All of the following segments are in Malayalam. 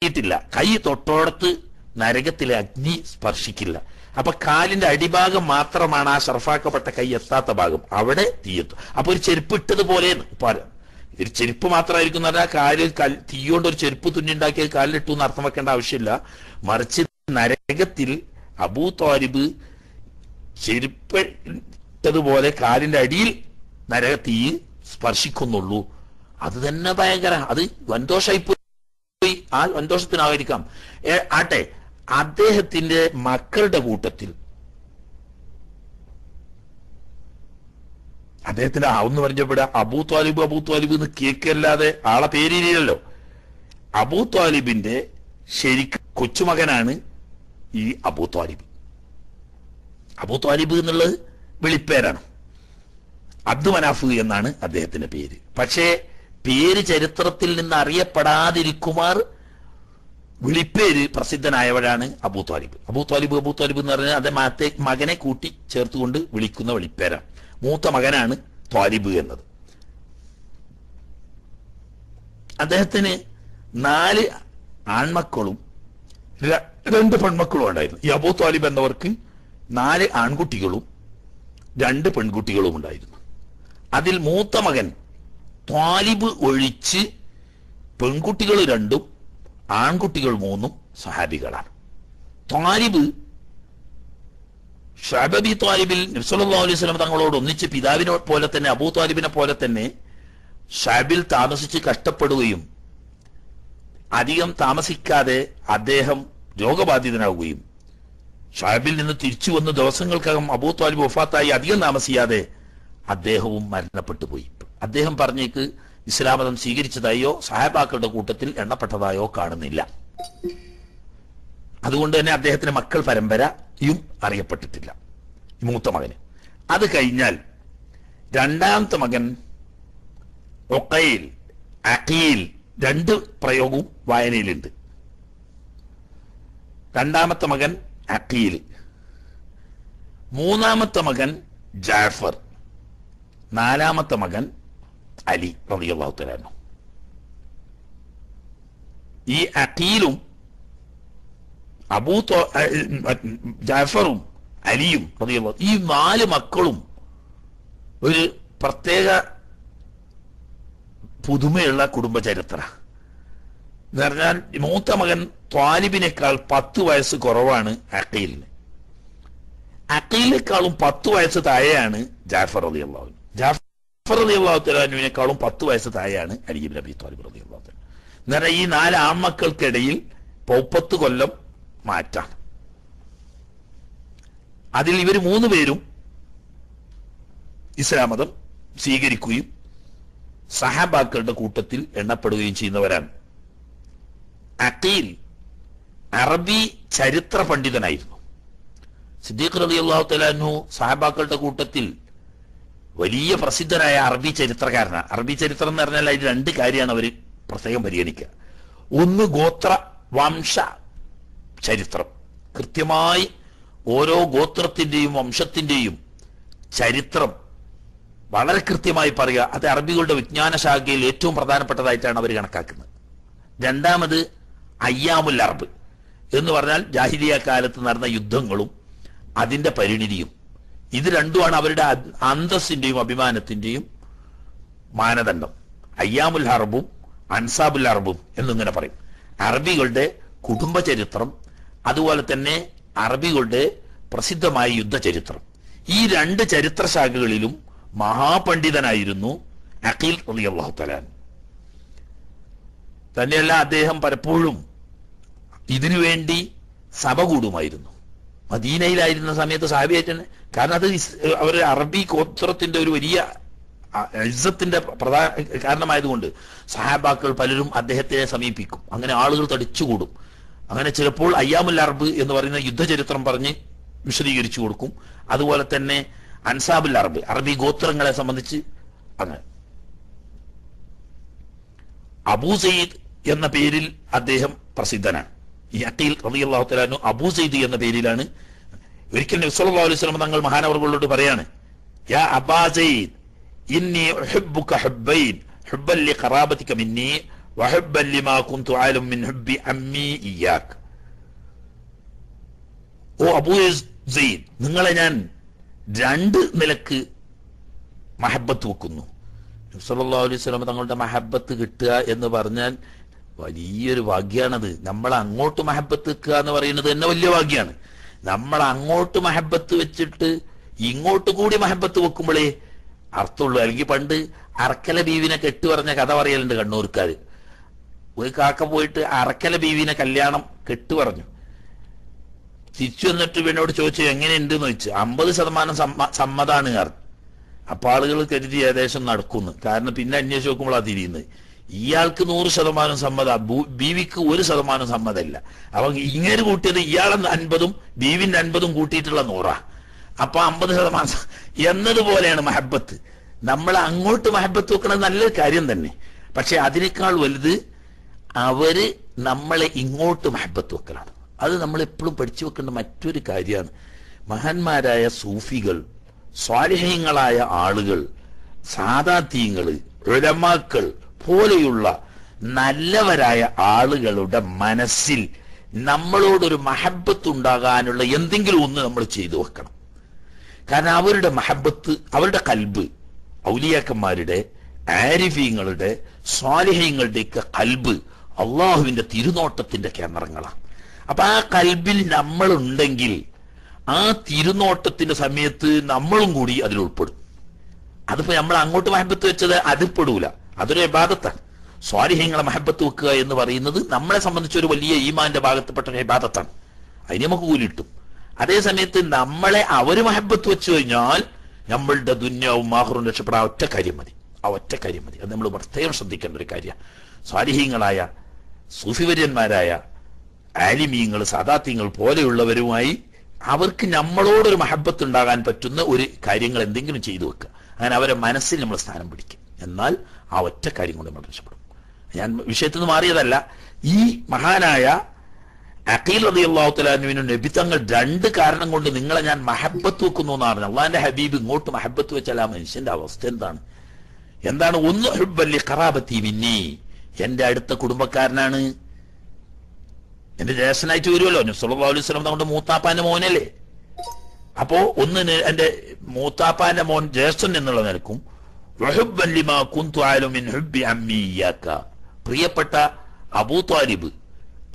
എത്തിയിട്ടില്ല കൈ തൊട്ടോടത്ത് നരകത്തിലെ അഗ്നി സ്പർശിക്കില്ല. അപ്പൊ കാലിന്റെ അടിഭാഗം മാത്രമാണ് ആ ഷർഫാക്കപ്പെട്ട കൈ എത്താത്ത ഭാഗം. അവിടെ തീയെത്തും. അപ്പൊ ഒരു ചെരുപ്പ് ഇട്ടതുപോലെ ഒരു ചെരുപ്പ് മാത്രമായിരിക്കും എന്ന് പറഞ്ഞാൽ കാലിൽ തീയോണ്ട് ഒരു ചെരുപ്പ് തുന്നിണ്ടാക്കിയ കാലിലിട്ടു എന്ന് അർത്ഥം വെക്കേണ്ട ആവശ്യമില്ല. മറിച്ച് നരകത്തിൽ അബൂ താലിബ് ചെരുപ്പ് ഇട്ടതുപോലെ കാലിന്റെ അടിയിൽ നരക തീ സ്പർശിക്കുന്നുള്ളൂ. അത് തന്നെ ഭയങ്കര അത് വൻദോഷമായി പോയി. ആ സന്തോഷത്തിനായിരിക്കാം. ആട്ടെ അദ്ദേഹത്തിന്റെ മക്കളുടെ കൂട്ടത്തിൽ. അദ്ദേഹത്തിന്റെ ഒന്ന് പറഞ്ഞപ്പെടാ അബൂ ത്വാലിബ് അബൂ ത്വാലിബ് എന്ന് കേക്കല്ലാതെ ആളെ പേരില്ലല്ലോ അബൂ ത്വാലിബിന്റെ ശരിക്ക് കൊച്ചുമകനാണ് ഈ അബൂ ത്വാലിബ് അബൂ ത്വാലിബ് എന്നുള്ളത് വെളിപ്പേരാണ്. അബ്ദു മനാഫ് എന്നാണ് അദ്ദേഹത്തിന്റെ പേര്. പക്ഷേ പേര് ചരിത്രത്തിൽ നിന്ന് അറിയപ്പെടാതിരിക്കുമാർ വിളിപ്പേര് പ്രസിദ്ധനായവരാണ് Abu Talib Abu Talib Abu Talib എന്ന് പറഞ്ഞാൽ അദ്ദേഹത്തെ മകനെ കൂട്ടി ചേർത്തുകൊണ്ട് വിളിക്കുന്ന വിളിപ്പേരാണ്. മൂത്ത മകനാണ് ത്വാലിബ് എന്നത്. അദ്ദേഹത്തിന് നാല് ആൺമക്കളും രണ്ട് പെൺമക്കളും ഉണ്ടായിരുന്നു. ഈ അബൂ താലിബ് എന്നവർക്ക് നാല് ആൺകുട്ടികളും രണ്ട് പെൺകുട്ടികളും ഉണ്ടായിരുന്നു. അതിൽ മൂത്ത മകൻ ത്വാലിബ് ഒഴിച്ച് പെൺകുട്ടികൾ രണ്ടും ആൺകുട്ടികൾ മൂന്നും സഹാബികളാണ്. താലിബ് ഷാബബി നബി നബ്സല്ലാ അലൈഹി സ്വലം തങ്ങളോട് ഒന്നിച്ച് പിതാവിനെ പോലെ തന്നെ അബൂ ത്വാലിബിനെ പോലെ തന്നെ ഷാബിൽ താമസിച്ച് കഷ്ടപ്പെടുകയും അധികം താമസിക്കാതെ അദ്ദേഹം രോഗബാധിതനാവുകയും ഷാബിൽ നിന്ന് തിരിച്ചു വന്ന ദിവസങ്ങൾക്കകം അബൂ ത്വാലിബ് വഫാത്തായി അധികം താമസിയാതെ അദ്ദേഹവും മരണപ്പെട്ടു പോയി അദ്ദേഹം പറഞ്ഞേക്ക് ഇസ്ലാം മതം സ്വീകരിച്ചതായോ സഹാബാക്കളുടെ കൂട്ടത്തിൽ എണ്ണപ്പെട്ടതായോ കാണുന്നില്ല. അതുകൊണ്ട് തന്നെ അദ്ദേഹത്തിന്റെ മക്കൾ പരമ്പരയും അറിയപ്പെട്ടിട്ടില്ല. മൂത്ത മകന്. അത് കഴിഞ്ഞാൽ രണ്ടാമത്തെ മകൻ ഒക്കയിൽ അഖീൽ രണ്ട് പ്രയോഗവും വായനയിലുണ്ട്. രണ്ടാമത്തെ മകൻ അഖീൽ. മൂന്നാമത്തെ മകൻ ജാഫർ. നാലാമത്തെ മകൻ അലി റളിയല്ലാഹു തആല ഈ അഖീലും അബൂ ജാഫറും അലിയും റളിയല്ലാഹു ഈ നാല് മക്കളും ഒരു പ്രത്യേക പുതുമയുള്ള കുടുംബ ചരിത്ര എന്ന് പറഞ്ഞാൽ മൂത്ത മകൻ ത്വാലിബിനേക്കാൾ പത്ത് വയസ്സ് കുറവാണ് അഖീലിന്. അഖീലിനേക്കാളും പത്ത് വയസ്സ് താഴെയാണ് ജാഫർ അലി ജാഫർ അലി അള്ളാഹു പത്ത് വയസ്സ് താഴെയാണ് Ali bin Abi Talib Ali അള്ളാഹു പറഞ്ഞാൽ ഈ നാല് ആൺമക്കൾക്കിടയിൽ പൗപ്പത്ത് കൊല്ലം മാറ്റാണ് അതിൽ ഇവർ മൂന്ന് പേരും ഇസ്ലാം മതം സ്വീകരിക്കുകയും സഹാബാക്കളുടെ കൂട്ടത്തിൽ എണ്ണപ്പെടുകയും ചെയ്യുന്നവരാണ്. അഖീൽ അറബി ചരിത്ര പണ്ഡിതനായിരുന്നു. സിദ്ദീഖ് റബി അള്ളാഹു തലാഹു സഹാബാക്കളുടെ കൂട്ടത്തിൽ വലിയ പ്രസിദ്ധനായ അറബി ചരിത്രകാരനാണ് അറബി ചരിത്രം എന്ന് പറഞ്ഞാൽ അതിൽ രണ്ട് കാര്യമാണ് അവർ പ്രത്യേകം പരിഗണിക്കുക. ഒന്ന് ഗോത്ര വംശ ചരിത്രം. കൃത്യമായി ഓരോ ഗോത്രത്തിന്റെയും വംശത്തിന്റെയും ചരിത്രം വളരെ കൃത്യമായി പറയുക. അത് അറബികളുടെ വിജ്ഞാന ശാഖയിൽ ഏറ്റവും പ്രധാനപ്പെട്ടതായിട്ടാണ് അവർ കണക്കാക്കുന്നത്. രണ്ടാമത് അയ്യാമുൽ അറബ് എന്ന് പറഞ്ഞാൽ ജാഹിദിയ കാലത്ത് നടന്ന യുദ്ധങ്ങളും അതിന്റെ പരിണിതിയും. ഇത് രണ്ടുമാണ് അവരുടെ അന്തസ്സിന്റെയും അഭിമാനത്തിന്റെയും മാനദണ്ഡം. അയ്യാമുൽ ഹർബും അൻസാബുൽ അറബും എന്നിങ്ങനെ പറയും. അറബികളുടെ കുടുംബ ചരിത്രം അതുപോലെ തന്നെ അറബികളുടെ പ്രസിദ്ധമായ യുദ്ധചരിത്രം. ഈ രണ്ട് ചരിത്ര ശാഖകളിലും മഹാപണ്ഡിതനായിരുന്നു അഖീൽ റളിയല്ലാഹു തലാൻ തന്നെയല്ല അദ്ദേഹം പലപ്പോഴും ഇതിനുവേണ്ടി സഭ കൂടുമായിരുന്നു. മദീനയിലായിരുന്ന സമയത്ത് സാബിയായിട്ട് കാരണം അത് അവർ അറബി ഗോത്രത്തിന്റെ ഒരു വലിയ ഇസത്തിന്റെ പ്രധാന കാരണമായതുകൊണ്ട് സഹാബാക്കൾ പലരും അദ്ദേഹത്തിനെ സമീപിക്കും. അങ്ങനെ ആളുകൾ തടിച്ചുകൂടും. അങ്ങനെ ചിലപ്പോൾ അയ്യാമുൽ അറബ് എന്ന് പറയുന്ന യുദ്ധചരിത്രം പറഞ്ഞ് വിശദീകരിച്ചു കൊടുക്കും. അതുപോലെ തന്നെ അൻസാബുൽ അറബ് അറബി ഗോത്രങ്ങളെ സംബന്ധിച്ച് അങ്ങനെ. അബൂ സയ്യിദ് എന്ന പേരിൽ അദ്ദേഹം പ്രസിദ്ധനാണ്. ഈ അക്കീൽ അൻഹു അബൂ സയ്യിദ് എന്ന പേരിലാണ് ഒരിക്കൽ നബ്സല്ലാ അലൈഹി സ്വലം തങ്ങൾ മഹാനവർകളോട് പറയാണ് യാ ഇന്നി ലി ഖറാബതിക കുന്തു മിൻ അമ്മി ഇയാക് ഓ അബൂ നിങ്ങളെ ഞാൻ രണ്ട് നിലയ്ക്ക് മഹബത്ത് വെക്കുന്നു. സല്ലാ അലൈഹി സ്വലം തങ്ങളുടെ മഹബത്ത് കിട്ടുക എന്ന് പറഞ്ഞാൽ വലിയൊരു ഭാഗ്യാണത്. നമ്മൾ അങ്ങോട്ട് മഹബത്ത് വെക്കുക എന്ന് പറയുന്നത് തന്നെ വലിയ ഭാഗ്യമാണ് നമ്മൾ അങ്ങോട്ട് മഹബത്ത് വെച്ചിട്ട് ഇങ്ങോട്ട് കൂടി മഹബത്ത് വെക്കുമ്പോഴേ അർത്ഥമുള്ളൂ. അല്ലെങ്കിൽ പണ്ട് അറക്കല ബീവിനെ കെട്ടു പറഞ്ഞ കഥ പറയലുണ്ട് കണ്ണൂർക്കാർ ഒരു കാക്ക പോയിട്ട് അറക്കല ബീവിനെ കല്യാണം കെട്ടു പറഞ്ഞു. തിരിച്ചു വന്നിട്ട് പിന്നോട് ചോദിച്ചു എങ്ങനെയുണ്ട് എന്ന് ചോദിച്ചു. അമ്പത് ശതമാനം സമ്മ- സമ്മതാണ് അപ്പൊ ആളുകൾ കരുതി ഏകദേശം നടക്കുന്നു. കാരണം പിന്നെ അന്വേഷിച്ച് നോക്കുമ്പോഴാണ് തിരിയുന്നത്. ഇയാൾക്ക് നൂറ് ശതമാനം സമ്മത ബീവിക്ക് ഒരു ശതമാനം സമ്മതമല്ല. അപ്പൊ ഇങ്ങനെ കൂട്ടിയത് ഇയാളെ അൻപതും ബീവിന്റെ അൻപതും കൂട്ടിയിട്ടുള്ള നൂറാ. അപ്പൊ അമ്പത് ശതമാനം എന്നതുപോലെയാണ് മഹബത്ത്. നമ്മൾ അങ്ങോട്ട് മഹബത്ത് വെക്കുന്നത് നല്ലൊരു കാര്യം തന്നെ. പക്ഷെ അതിനേക്കാൾ വലുത് അവർ നമ്മളെ ഇങ്ങോട്ട് മഹബത്ത് വെക്കലാണ്. അത് നമ്മൾ എപ്പോഴും പഠിച്ചു വെക്കേണ്ട മറ്റൊരു കാര്യമാണ്. മഹാന്മാരായ സൂഫികൾ സ്വാരഹ്യങ്ങളായ ആളുകൾ സാദാത്യങ്ങൾ ഉലമാക്കൾ പോലെയുള്ള നല്ലവരായ ആളുകളുടെ മനസ്സിൽ നമ്മളോടൊരു മഹബത്ത് ഉണ്ടാകാനുള്ള എന്തെങ്കിലും ഒന്ന് നമ്മൾ ചെയ്തു വെക്കണം. കാരണം അവരുടെ മഹബത്ത് അവരുടെ കൽബ് ഔലിയാക്കന്മാരുടെ ആരിഫീങ്ങളുടെ സ്വാലിഹ്യങ്ങളുടെയൊക്കെ കൽബ് അള്ളാഹുവിന്റെ തിരുനോട്ടത്തിന്റെ കേന്ദ്രങ്ങളാണ്. അപ്പൊ ആ കൽബിൽ നമ്മളുണ്ടെങ്കിൽ ആ തിരുനോട്ടത്തിന്റെ സമയത്ത് നമ്മളും കൂടി അതിൽ ഉൾപ്പെടും. അതിപ്പോ നമ്മൾ അങ്ങോട്ട് മഹബത്ത് വെച്ചത് അതിൽ അതൊരു ഇബാദത്താണ് സ്വാലിഹ്യങ്ങളെ മഹബത്ത് വെക്കുക എന്ന് പറയുന്നത് നമ്മളെ സംബന്ധിച്ച് ഒരു വലിയ ഈമാന്റെ ഭാഗത്തുപ്പെട്ട ഒരു ഇബാദത്താണ്. അതിന് നമുക്ക് കൂലിട്ടും. അതേ സമയത്ത് നമ്മളെ അവർ മഹബത്ത് വെച്ചു കഴിഞ്ഞാൽ നമ്മളുടെ ദുന്യാവും മാഹറും രക്ഷപ്പെടാൻ ഒറ്റ കാര്യം മതി. ആ ഒറ്റ കാര്യം മതി. അത് നമ്മൾ പ്രത്യേകം ശ്രദ്ധിക്കേണ്ട ഒരു കാര്യമാണ്. സ്വാലിഹ്യങ്ങളായ സൂഫിവര്യന്മാരായ ആലിമീങ്ങൾ സാദാത്യങ്ങൾ പോലെയുള്ളവരുമായി അവർക്ക് നമ്മളോടൊരു മഹബത്ത് ഉണ്ടാകാൻ പറ്റുന്ന ഒരു കാര്യങ്ങൾ എന്തെങ്കിലും ചെയ്തു വെക്കുക. അങ്ങനെ അവരെ മനസ്സിൽ നമ്മൾ സ്ഥാനം പിടിക്കും. എന്നാൽ ആ ഒറ്റ കാര്യം കൊണ്ട് നമ്മൾ രക്ഷപ്പെടും. ഞാൻ വിഷയത്തിൽ നിന്ന് മാറിയതല്ല. ഈ മഹാനായ അഖീൽ റതി തലാനുവിനും നബിത്തങ്ങൾ രണ്ട് കാരണം കൊണ്ട് നിങ്ങളെ ഞാൻ മഹബത്ത് വെക്കുന്നു എന്ന് പറഞ്ഞു അള്ളാഹിന്റെ ഹബീബ് ഇങ്ങോട്ട് മഹബത്ത് വെച്ചാൽ ആ മനുഷ്യന്റെ അവസ്ഥ എന്താണ്? എന്താണ്? ഒന്ന് ഹുബല്ലി ഖറാബത്തി മിന്നി. എന്റെ അടുത്ത കുടുംബക്കാരനാണ്. എന്റെ ജ്യേഷ്ഠനായിട്ട് വരുമല്ലോ. നബ്സല്ലാ അലൈഹി സ്വലം നമ്മുടെ മൂത്താപ്പാന്റെ മോനല്ലേ? അപ്പോ ഒന്ന് എന്റെ മൂത്താപ്പാന്റെ മോൻ ജ്യേഷ്ഠൻ എന്നുള്ള നിലക്കും പ്രിയപ്പെട്ട അബൂ താലിബ്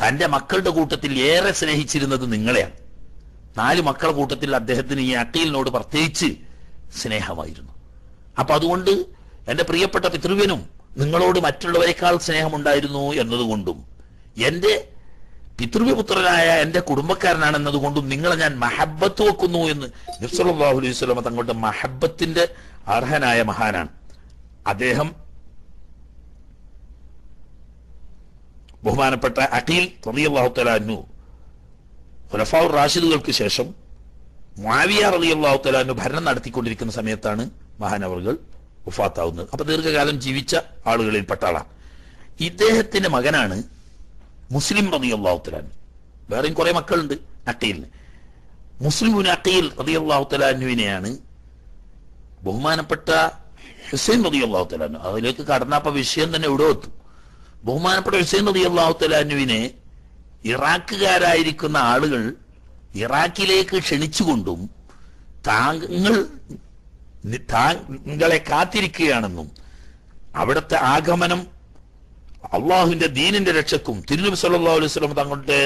തന്റെ മക്കളുടെ കൂട്ടത്തിൽ ഏറെ സ്നേഹിച്ചിരുന്നത് നിങ്ങളെയാണ്. നാല് മക്കളുടെ കൂട്ടത്തിൽ അദ്ദേഹത്തിന് ഈ അക്കീലിനോട് പ്രത്യേകിച്ച് സ്നേഹമായിരുന്നു. അപ്പൊ അതുകൊണ്ട് എന്റെ പ്രിയപ്പെട്ട പിതൃവിനും നിങ്ങളോട് മറ്റുള്ളവരെക്കാൾ സ്നേഹമുണ്ടായിരുന്നു എന്നതുകൊണ്ടും എന്റെ പിതൃവ്യപുത്രനായ എന്റെ കുടുംബക്കാരനാണ് എന്നതുകൊണ്ടും നിങ്ങളെ ഞാൻ മഹബത്ത് വെക്കുന്നു എന്ന് നബ്സല്ലാഹു അലൈഹി തങ്ങളുടെ മഹബത്തിന്റെ അർഹനായ മഹാനാണ്. അദ്ദേഹം ബഹുമാനപ്പെട്ട അഖീൽ അൻഹു ഖുലഫാഉർ റാഷിദുകൾക്ക് ശേഷം മാവിയ അൻഹു ഭരണം നടത്തിക്കൊണ്ടിരിക്കുന്ന സമയത്താണ് മഹാനവറുകൾ വഫാത്താവുന്നത്. അപ്പൊ ദീർഘകാലം ജീവിച്ച ആളുകളിൽ ആളാണ്. ഇദ്ദേഹത്തിന്റെ മകനാണ് മുസ്ലിം അൻഹു. വേറെയും കുറെ മക്കളുണ്ട് അഖീലിന്. മുസ്ലിം അഖീൽ റളിയല്ലാഹു തആല അൻഹുവിനെയാണ് ബഹുമാനപ്പെട്ട ഹുസൈൻ നദി അള്ളാഹുത്തലാനു അതിലേക്ക് കടന്നപ്പോ വിഷയം തന്നെ ഇവിടെ എത്തും ബഹുമാനപ്പെട്ട ഹുസൈൻ നദി അള്ളാഹുത്തലാനുവിനെ ഇറാഖുകാരായിരിക്കുന്ന ആളുകൾ ഇറാഖിലേക്ക് ക്ഷണിച്ചുകൊണ്ടും താങ്കൾ താങ്കളെ കാത്തിരിക്കുകയാണെന്നും അവിടുത്തെ ആഗമനം അള്ളാഹുവിന്റെ ദീനിന്റെ രക്ഷക്കും തിരുനബി സല്ലാ അലൈഹി സ്വലം തങ്ങളുടെ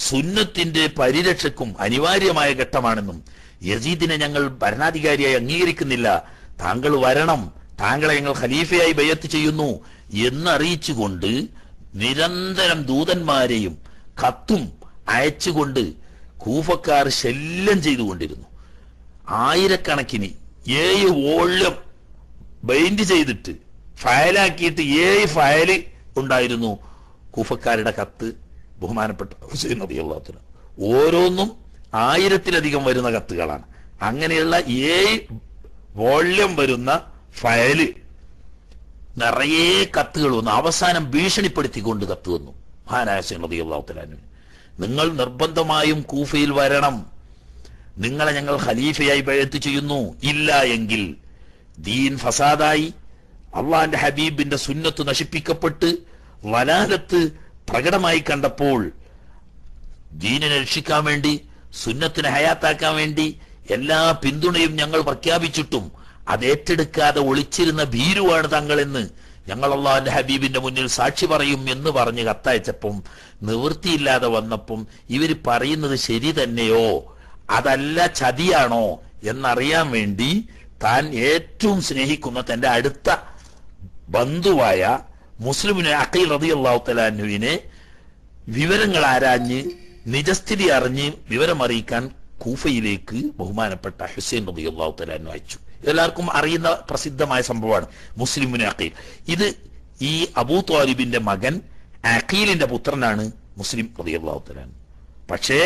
സുന്നത്തിന്റെ പരിരക്ഷക്കും അനിവാര്യമായ ഘട്ടമാണെന്നും യസീദിനെ ഞങ്ങൾ ഭരണാധികാരിയായി അംഗീകരിക്കുന്നില്ല. താങ്കൾ വരണം. താങ്കളെ ഞങ്ങൾ ഖലീഫയായി ബയ്യത്ത് ചെയ്യുന്നു എന്നറിയിച്ചുകൊണ്ട് നിരന്തരം ദൂതന്മാരെയും കത്തും അയച്ചുകൊണ്ട് കൂഫക്കാർ ശല്യം ചെയ്തുകൊണ്ടിരുന്നു. ആയിരക്കണക്കിന് ഏഴ് വോള്യം ബൈൻഡ് ചെയ്തിട്ട് ഫയലാക്കിയിട്ട് ഏഴ് ഫയൽ ഉണ്ടായിരുന്നു. കൂഫക്കാരുടെ കത്ത് ബഹുമാനപ്പെട്ട ഹുസൈൻ നബി ഓരോന്നും ആയിരത്തിലധികം വരുന്ന കത്തുകളാണ്. അങ്ങനെയുള്ള ഏഴ് വോള്യം വരുന്ന ഫയൽ നിറയെ കത്തുകൾ വന്നു. അവസാനം ഭീഷണിപ്പെടുത്തിക്കൊണ്ട് കത്ത് വന്നു. മഹാനായ നിങ്ങൾ നിർബന്ധമായും കൂഫയിൽ വരണം. നിങ്ങളെ ഞങ്ങൾ ഖലീഫയായി ബഴത്ത് ചെയ്യുന്നു. ഇല്ല എങ്കിൽ ദീൻ ഫസാദായി അള്ളാന്റെ ഹബീബിന്റെ സുന്നത്ത് നശിപ്പിക്കപ്പെട്ട് വലാലത്ത് പ്രകടമായി കണ്ടപ്പോൾ ദീനിനെ രക്ഷിക്കാൻ വേണ്ടി സുന്നത്തിനെ ഹയാത്താക്കാൻ വേണ്ടി എല്ലാ പിന്തുണയും ഞങ്ങൾ പ്രഖ്യാപിച്ചിട്ടും അത് ഏറ്റെടുക്കാതെ ഒളിച്ചിരുന്ന ഭീരുവാണ് തങ്ങളെന്ന് ഞങ്ങൾ അള്ളാഹുന്റെ ഹബീബിന്റെ മുന്നിൽ സാക്ഷി പറയും എന്ന് പറഞ്ഞ് കത്തയച്ചപ്പം നിവൃത്തിയില്ലാതെ വന്നപ്പം ഇവർ പറയുന്നത് ശരി തന്നെയോ? അതല്ല ചതിയാണോ എന്നറിയാൻ വേണ്ടി താൻ ഏറ്റവും സ്നേഹിക്കുന്ന തന്റെ അടുത്ത ബന്ധുവായ മുസ്ലിമിനെ അഖീൽ റതി അള്ളാഹുത്തലാനുവിനെ വിവരങ്ങൾ ആരാഞ്ഞ് നിജസ്ഥിതി അറിഞ്ഞ് വിവരമറിയിക്കാൻ കൂഫയിലേക്ക് ബഹുമാനപ്പെട്ട ഹുസൈൻ റബി അള്ളാഹു അയച്ചു. എല്ലാവർക്കും അറിയുന്ന പ്രസിദ്ധമായ സംഭവമാണ് മുസ്ലിമിന് അഖീൽ. ഇത് ഈ അബൂ ത്വാലിബിന്റെ മകൻ അഖീലിന്റെ പുത്രനാണ് മുസ്ലിം റബി അള്ളാഹു തലാൻ പക്ഷേ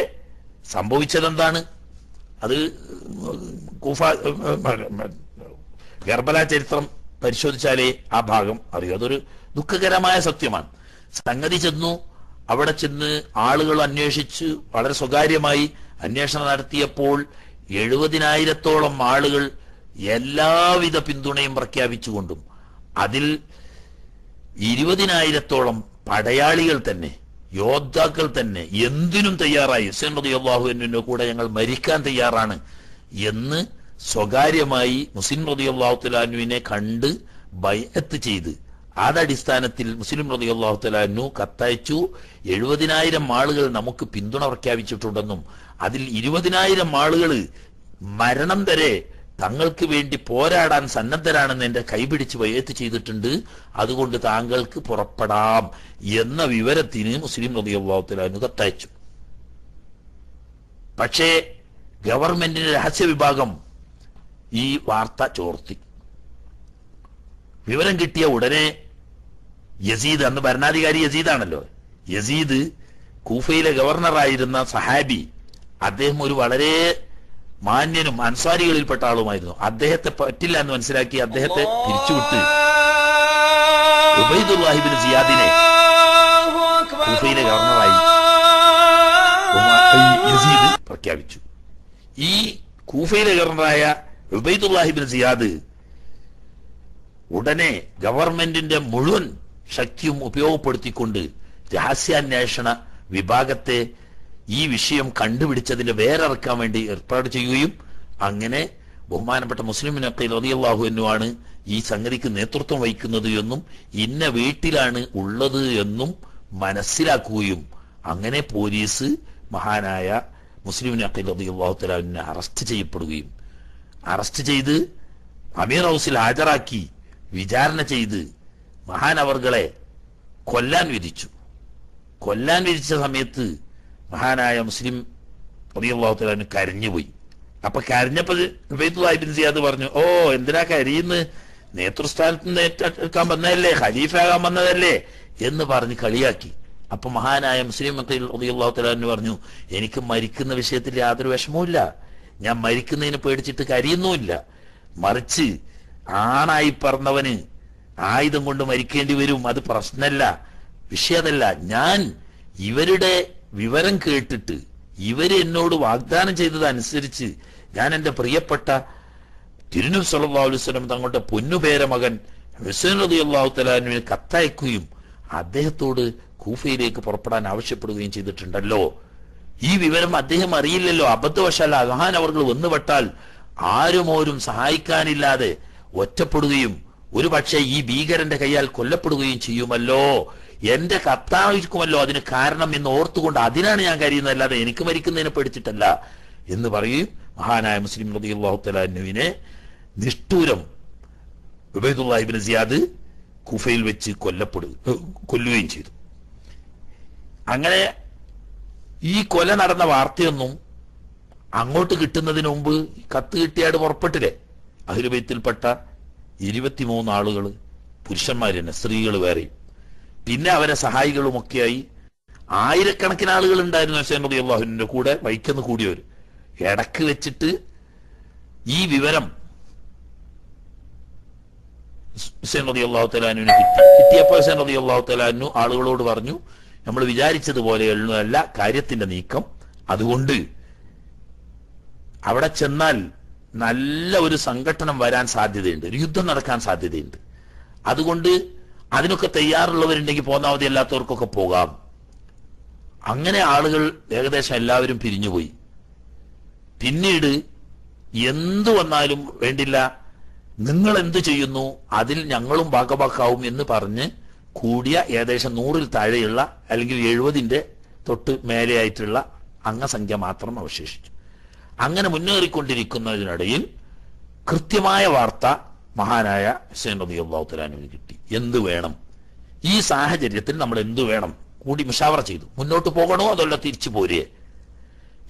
സംഭവിച്ചത് എന്താണ് അത് കൂഫ ഗർഭല ചരിത്രം പരിശോധിച്ചാലേ ആ ഭാഗം അറിയൂ. അതൊരു ദുഃഖകരമായ സത്യമാണ്. സംഗതി ചെന്നു അവിടെ ചെന്ന് ആളുകൾ അന്വേഷിച്ച് വളരെ സ്വകാര്യമായി അന്വേഷണം നടത്തിയപ്പോൾ എഴുപതിനായിരത്തോളം ആളുകൾ എല്ലാവിധ പിന്തുണയും പ്രഖ്യാപിച്ചുകൊണ്ടും അതിൽ ഇരുപതിനായിരത്തോളം പടയാളികൾ തന്നെ യോദ്ധാക്കൾ തന്നെ എന്തിനും തയ്യാറായി. ഹുസൈൻ അള്ളാഹു എന്നിന്റെ കൂടെ ഞങ്ങൾ മരിക്കാൻ തയ്യാറാണ് എന്ന് സ്വകാര്യമായി മുസ്ലിം റതി അള്ളാഹുത്തലാനുവിനെ കണ്ട് ബയത്ത് ചെയ്ത് അതടിസ്ഥാനത്തിൽ മുസ്ലിം റതി അള്ളാഹു തലാനു കത്തയച്ചു എഴുപതിനായിരം ആളുകൾ നമുക്ക് പിന്തുണ പ്രഖ്യാപിച്ചിട്ടുണ്ടെന്നും അതിൽ ഇരുപതിനായിരം ആളുകൾ മരണം വരെ തങ്ങൾക്ക് വേണ്ടി പോരാടാൻ സന്നദ്ധരാണെന്ന് എന്റെ കൈപിടിച്ച് വയത്ത് ചെയ്തിട്ടുണ്ട്. അതുകൊണ്ട് താങ്കൾക്ക് പുറപ്പെടാം എന്ന വിവരത്തിന് മുസ്ലിം റതി അള്ളാഹുത്തലാനു കത്തയച്ചു. പക്ഷേ ഗവൺമെന്റിന്റെ രഹസ്യ വിഭാഗം ഈ വാർത്ത ചോർത്തി. വിവരം കിട്ടിയ ഉടനെ യസീദ് അന്ന് ഭരണാധികാരി യസീദാണല്ലോ. യസീദ് കൂഫയിലെ ഗവർണറായിരുന്ന സഹാബി അദ്ദേഹം ഒരു വളരെ മാന്യനും അൻസാരികളിൽപ്പെട്ട ആളുമായിരുന്നു. അദ്ദേഹത്തെ പറ്റില്ല എന്ന് മനസ്സിലാക്കി അദ്ദേഹത്തെ പിരിച്ചുവിട്ട് ഉബൈദുല്ലാഹിബിൻ സിയാദിനെ കൂഫയിലെ ഗവർണറായി യസീദ് പ്രഖ്യാപിച്ചു. ഈ കൂഫയിലെ ഗവർണറായ ഉബൈദുല്ലാഹിബിൻ സിയാദ് ഉടനെ ഗവൺമെന്റിന്റെ മുഴുവൻ ശക്തിയും ഉപയോഗപ്പെടുത്തിക്കൊണ്ട് രഹസ്യാന്വേഷണ വിഭാഗത്തെ ഈ വിഷയം കണ്ടുപിടിച്ചതിന്റെ വേറിറക്കാൻ വേണ്ടി ഏർപ്പാട് ചെയ്യുകയും അങ്ങനെ ബഹുമാനപ്പെട്ട മുസ്ലിമിനൊക്കെ റതിയല്ലാഹു എന്നുമാണ് ഈ സംഗതിക്ക് നേതൃത്വം വഹിക്കുന്നത് എന്നും ഇന്ന വീട്ടിലാണ് ഉള്ളത് എന്നും മനസ്സിലാക്കുകയും അങ്ങനെ പോലീസ് മഹാനായ മുസ്ലിമിനൊക്കെ റതിയല്ലാഹു തലാവിനെ അറസ്റ്റ് ചെയ്യപ്പെടുകയും അറസ്റ്റ് ചെയ്ത് അമീർ ഹൗസിൽ ഹാജരാക്കി വിചാരണ ചെയ്ത് മഹാനവർകളെ കൊല്ലാൻ വിധിച്ചു. കൊല്ലാൻ വിധിച്ച സമയത്ത് മഹാനായ മുസ്ലിം റബിഅള്ളാഹുത്തലാന് കരഞ്ഞുപോയി. അപ്പൊ കരഞ്ഞപ്പോൾ ഉബൈദുല്ലാഹിബിൻ സിയാദ് പറഞ്ഞു ഓ എന്തിനാ കരയുന്ന്? നേതൃസ്ഥാനത്ത് ഏറ്റെടുക്കാൻ വന്നതല്ലേ? ഖലീഫാകാൻ വന്നതല്ലേ? എന്ന് പറഞ്ഞ് കളിയാക്കി. അപ്പൊ മഹാനായ മുസ്ലിം റബിഅള്ളാഹുത്തലാന് പറഞ്ഞു എനിക്ക് മരിക്കുന്ന വിഷയത്തിൽ യാതൊരു വിഷമവുമില്ല. ഞാൻ മരിക്കുന്നതിന് പേടിച്ചിട്ട് കരയുന്നുമില്ല. മറിച്ച് ആണായി പറഞ്ഞവന് ആയുധം കൊണ്ട് മരിക്കേണ്ടി വരും. അത് പ്രശ്നമല്ല. വിഷയതല്ല ഞാൻ ഇവരുടെ വിവരം കേട്ടിട്ട് ഇവർ എന്നോട് വാഗ്ദാനം ചെയ്തതനുസരിച്ച് ഞാൻ എന്റെ പ്രിയപ്പെട്ട തിരുനു സല്ലാ അലൈഹി വസല്ലം തങ്ങളുടെ പൊന്നുപേര മകൻ ഹുസൈൻ റതി അള്ളാഹു തലാനുവിന് കത്തയക്കുകയും അദ്ദേഹത്തോട് കൂഫയിലേക്ക് പുറപ്പെടാൻ ആവശ്യപ്പെടുകയും ചെയ്തിട്ടുണ്ടല്ലോ. ഈ വിവരം അദ്ദേഹം അറിയില്ലല്ലോ. അബദ്ധവശാൽ അഹാൻ അവർ വന്നുപെട്ടാൽ ആരുമോരും സഹായിക്കാനില്ലാതെ ഒറ്റപ്പെടുകയും ഒരു പക്ഷേ ഈ ഭീകരന്റെ കൈയാൽ കൊല്ലപ്പെടുകയും ചെയ്യുമല്ലോ. എന്റെ കർത്താവായിരിക്കുമല്ലോ അതിന് കാരണം എന്ന് ഓർത്തുകൊണ്ട് അതിനാണ് ഞാൻ കരുതുന്നത് അല്ലാതെ എനിക്ക് മരിക്കുന്നതിനെ പഠിച്ചിട്ടല്ല എന്ന് പറയും മഹാനായ മുസ്ലിം നബി അള്ളാഹുത്തലാഹുവിനെ നിഷ്ഠൂരം ഉബൈദുല്ലാഹിബിൻ സിയാദ് കുഫയിൽ വെച്ച് കൊല്ലപ്പെടുക കൊല്ലുകയും ചെയ്തു. അങ്ങനെ ഈ കൊല നടന്ന വാർത്തയൊന്നും അങ്ങോട്ട് കിട്ടുന്നതിന് മുമ്പ് കത്ത് കിട്ടിയാട് പുറപ്പെട്ടില്ലേ? അഹിലുബൈത്തിൽപ്പെട്ട ഇരുപത്തിമൂന്ന് ആളുകൾ പുരുഷന്മാർ തന്നെ സ്ത്രീകൾ വേറെയും പിന്നെ അവരെ സഹായികളുമൊക്കെയായി ആയിരക്കണക്കിന് ആളുകൾ ഉണ്ടായിരുന്നു ഹുസൈൻ റബി അള്ളാഹുവിന്റെ കൂടെ വൈക്കെന്ന് കൂടിയവർ ഇടയ്ക്ക് വെച്ചിട്ട് ഈ വിവരം ഹുസൈൻ റബി അള്ളാഹു തലാനുവിന് കിട്ടി. കിട്ടിയപ്പോൾ ഹുസൈൻ റബി അള്ളാഹു തലാനു ആളുകളോട് പറഞ്ഞു നമ്മൾ വിചാരിച്ചതുപോലെയല്ല കാര്യത്തിന്റെ നീക്കം. അതുകൊണ്ട് അവിടെ ചെന്നാൽ നല്ല ഒരു സംഘടനം വരാൻ സാധ്യതയുണ്ട്. ഒരു യുദ്ധം നടക്കാൻ സാധ്യതയുണ്ട്. അതുകൊണ്ട് അതിനൊക്കെ തയ്യാറുള്ളവരുണ്ടെങ്കിൽ പോന്നാൽ മതി അല്ലാത്തവർക്കൊക്കെ പോകാം. അങ്ങനെ ആളുകൾ ഏകദേശം എല്ലാവരും പിരിഞ്ഞുപോയി. പിന്നീട് എന്തു വന്നാലും വേണ്ടില്ല നിങ്ങൾ എന്ത് ചെയ്യുന്നു അതിൽ ഞങ്ങളും ഭാഗഭാക്കാവും എന്ന് പറഞ്ഞ് കൂടിയ ഏകദേശം നൂറിൽ താഴെയുള്ള അല്ലെങ്കിൽ എഴുപതിന്റെ തൊട്ട് മേലെയായിട്ടുള്ള അംഗസംഖ്യ മാത്രം അവശേഷിച്ചു. അങ്ങനെ മുന്നേറിക്കൊണ്ടിരിക്കുന്നതിനിടയിൽ കൃത്യമായ വാർത്ത മഹാനായ ഹുസൈൻ റബി അള്ളാഹു തലാനുവിന് കിട്ടി. എന്ത് വേണം? ഈ സാഹചര്യത്തിൽ നമ്മൾ എന്ത് വേണം? കൂടി മുഷാവറ ചെയ്തു. മുന്നോട്ട് പോകണോ അതല്ല തിരിച്ചു പോരേ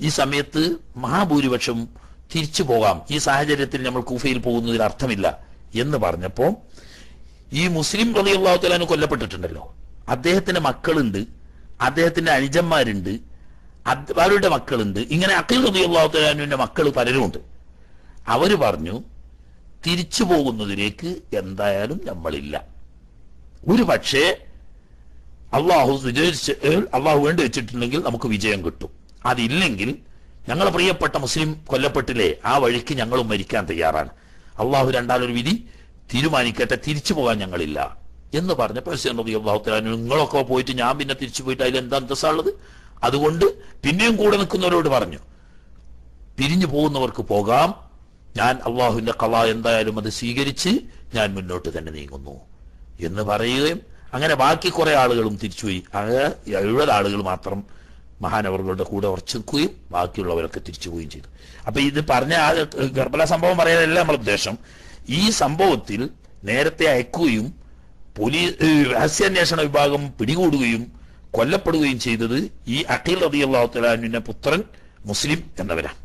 ഈ സമയത്ത് മഹാഭൂരിപക്ഷം തിരിച്ചു പോകാം. ഈ സാഹചര്യത്തിൽ നമ്മൾ കൂഫയിൽ പോകുന്നതിൽ അർത്ഥമില്ല എന്ന് പറഞ്ഞപ്പോ ഈ മുസ്ലിം പ്രതി അള്ളാഹു തലാനു കൊല്ലപ്പെട്ടിട്ടുണ്ടല്ലോ. അദ്ദേഹത്തിന്റെ മക്കളുണ്ട്. അദ്ദേഹത്തിന്റെ അനുജന്മാരുണ്ട്. അവരുടെ മക്കളുണ്ട്. ഇങ്ങനെ അഖിൽ റതി അള്ളാഹു തലാനുവിന്റെ മക്കൾ പലരുമുണ്ട്. അവർ പറഞ്ഞു തിരിച്ചു പോകുന്നതിലേക്ക് എന്തായാലും നമ്മളില്ല. ഒരു പക്ഷേ അള്ളാഹു വിജയിച്ച് അള്ളാഹു വേണ്ടി വെച്ചിട്ടുണ്ടെങ്കിൽ നമുക്ക് വിജയം കിട്ടും. അതില്ലെങ്കിൽ ഞങ്ങളെ പ്രിയപ്പെട്ട മുസ്ലിം കൊല്ലപ്പെട്ടില്ലേ ആ വഴിക്ക് ഞങ്ങളും മരിക്കാൻ തയ്യാറാണ്. അള്ളാഹു രണ്ടാലൊരു വിധി തീരുമാനിക്കട്ടെ തിരിച്ചു പോകാൻ ഞങ്ങളില്ല എന്ന് പറഞ്ഞപ്പോൾ റബി അള്ളാഹു നിങ്ങളൊക്കെ പോയിട്ട് ഞാൻ പിന്നെ തിരിച്ചു പോയിട്ട് അതിൽ എന്താ അന്തസ്സാണുള്ളത് അതുകൊണ്ട് പിന്നെയും കൂടെ നിൽക്കുന്നവരോട് പറഞ്ഞു പിരിഞ്ഞു പോകുന്നവർക്ക് പോകാം. ഞാൻ അള്ളാഹുവിന്റെ കള എന്തായാലും അത് സ്വീകരിച്ച് ഞാൻ മുന്നോട്ട് തന്നെ നീങ്ങുന്നു. എന്ന് പറയുകയും അങ്ങനെ ബാക്കി കുറെ ആളുകളും തിരിച്ചുപോയി. അങ്ങനെ എഴുപത് ആളുകൾ മാത്രം മഹാനവറുകളുടെ കൂടെ ഉറച്ചു നിൽക്കുകയും ബാക്കിയുള്ളവരൊക്കെ തിരിച്ചു പോവുകയും ചെയ്തു. അപ്പൊ ഇത് പറഞ്ഞ ആ ഗർഭല സംഭവം പറയാനല്ല നമ്മുടെ ഉദ്ദേശം. ഈ സംഭവത്തിൽ നേരത്തെ അയക്കുകയും പോലീസ് രഹസ്യാന്വേഷണ വിഭാഗം പിടികൂടുകയും കൊല്ലപ്പെടുകയും ചെയ്തത് ഈ അഖിൽ റബി അള്ളാഹു തലാനുവിന്റെ പുത്രൻ മുസ്ലിം എന്നവരാണ്.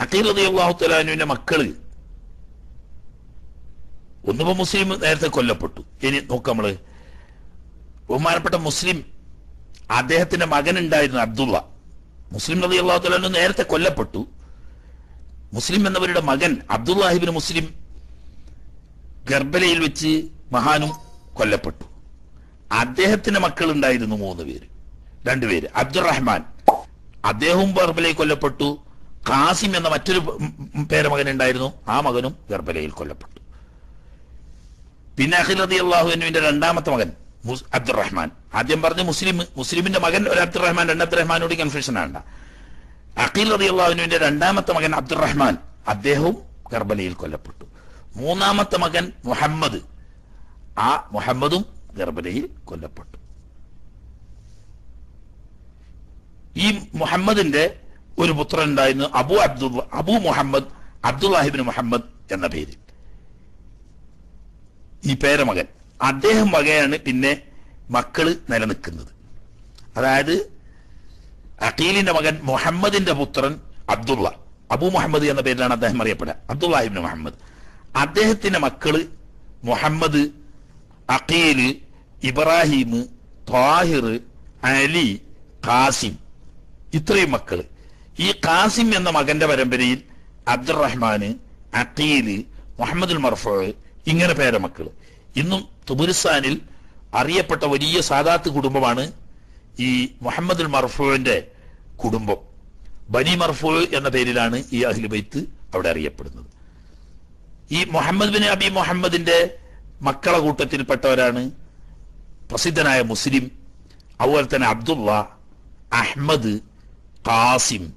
അഖിൽ റബി അള്ളാഹു തലാനുവിന്റെ മക്കൾ ഒന്നിപ്പോ മുസ്ലിം നേരത്തെ കൊല്ലപ്പെട്ടു. ഇനി നോക്ക നമ്മൾ. ബഹുമാനപ്പെട്ട മുസ്ലിം അദ്ദേഹത്തിന്റെ മകൻ ഉണ്ടായിരുന്നു അബ്ദുള്ള. മുസ്ലിം നബി അള്ളാഹു നേരത്തെ കൊല്ലപ്പെട്ടു. മുസ്ലിം എന്നവരുടെ മകൻ അബ്ദുല്ലാഹിബിന് മുസ്ലിം ഗർഭലയിൽ വെച്ച് മഹാനും കൊല്ലപ്പെട്ടു. അദ്ദേഹത്തിന്റെ മക്കൾ ഉണ്ടായിരുന്നു മൂന്ന് പേര്. രണ്ടുപേര് അബ്ദുറഹ്മാൻ. അദ്ദേഹവും ഗർഭലയിൽ കൊല്ലപ്പെട്ടു. കാസിം എന്ന മറ്റൊരു പേരമകൻ ഉണ്ടായിരുന്നു. ആ മകനും ഗർഭലയിൽ കൊല്ലപ്പെട്ടു. പിന്നെ റതി അള്ളാഹുവിന്റെ രണ്ടാമത്തെ മകൻ. അബ്ദുറഹ്മാൻ. ആദ്യം പറഞ്ഞ മുസ്ലിം മുസ്ലിമിന്റെ മകൻ ഒരു അബ്ദുറഹ്മാൻ രണ്ട് അബ്ദുറഹ്മാനോട് കൺഫ്യൂഷൻ ആണ്ട അഖിൽ റതി അള്ളാഹുവിന്റെ രണ്ടാമത്തെ മകൻ അബ്ദുറഹ്മാൻ അദ്ദേഹവും കർബലയിൽ കൊല്ലപ്പെട്ടു. മൂന്നാമത്തെ മകൻ മുഹമ്മദ്. ആ മുഹമ്മദും ഗർഭലയിൽ കൊല്ലപ്പെട്ടു. ഈ മുഹമ്മദിന്റെ ഒരു പുത്രൻ ഉണ്ടായിരുന്നു അബു അബ്ദുൽ അബു മുഹമ്മദ് അബ്ദുല്ലാഹിബിൻ മുഹമ്മദ് എന്ന പേരിൽ. ഈ പേരമകൻ. അദ്ദേഹം വകയാണ് പിന്നെ മക്കൾ നിലനിൽക്കുന്നത്. അതായത് അഖീലിന്റെ മകൻ മുഹമ്മദിന്റെ പുത്രൻ അബ്ദുള്ള. അബു മുഹമ്മദ് എന്ന പേരിലാണ് അദ്ദേഹം അറിയപ്പെടുക. Abdullah ibn Muhammad. അദ്ദേഹത്തിന്റെ മക്കൾ Muhammad Aqeel Ibrahim Tahir Ali Qasim. ഇത്രയും മക്കൾ. ഈ ഖാസിം എന്ന മകന്റെ പരമ്പരയിൽ അബ്ദുറഹ്മാന് അഖീൽ മുഹമ്മദുൽ മർഫോ ഇങ്ങനെ പേരമക്കൾ ഇന്നും തുബുരിസ്ഥാനിൽ അറിയപ്പെട്ട വലിയ സാദാത്ത് കുടുംബമാണ് ഈ മുഹമ്മദുൽ മർഫുവിന്റെ കുടുംബം. ബനി മർഫു എന്ന പേരിലാണ് ഈ അഹ്ലുബൈത്ത് അവിടെ അറിയപ്പെടുന്നത്. ഈ മുഹമ്മദ് ബിൻ അബി മുഹമ്മദിന്റെ മക്കളെ കൂട്ടത്തിൽപ്പെട്ടവരാണ് പ്രസിദ്ധനായ മുസ്ലിം അതുപോലെ തന്നെ അബ്ദുള്ള അഹ്മദ് കാസിം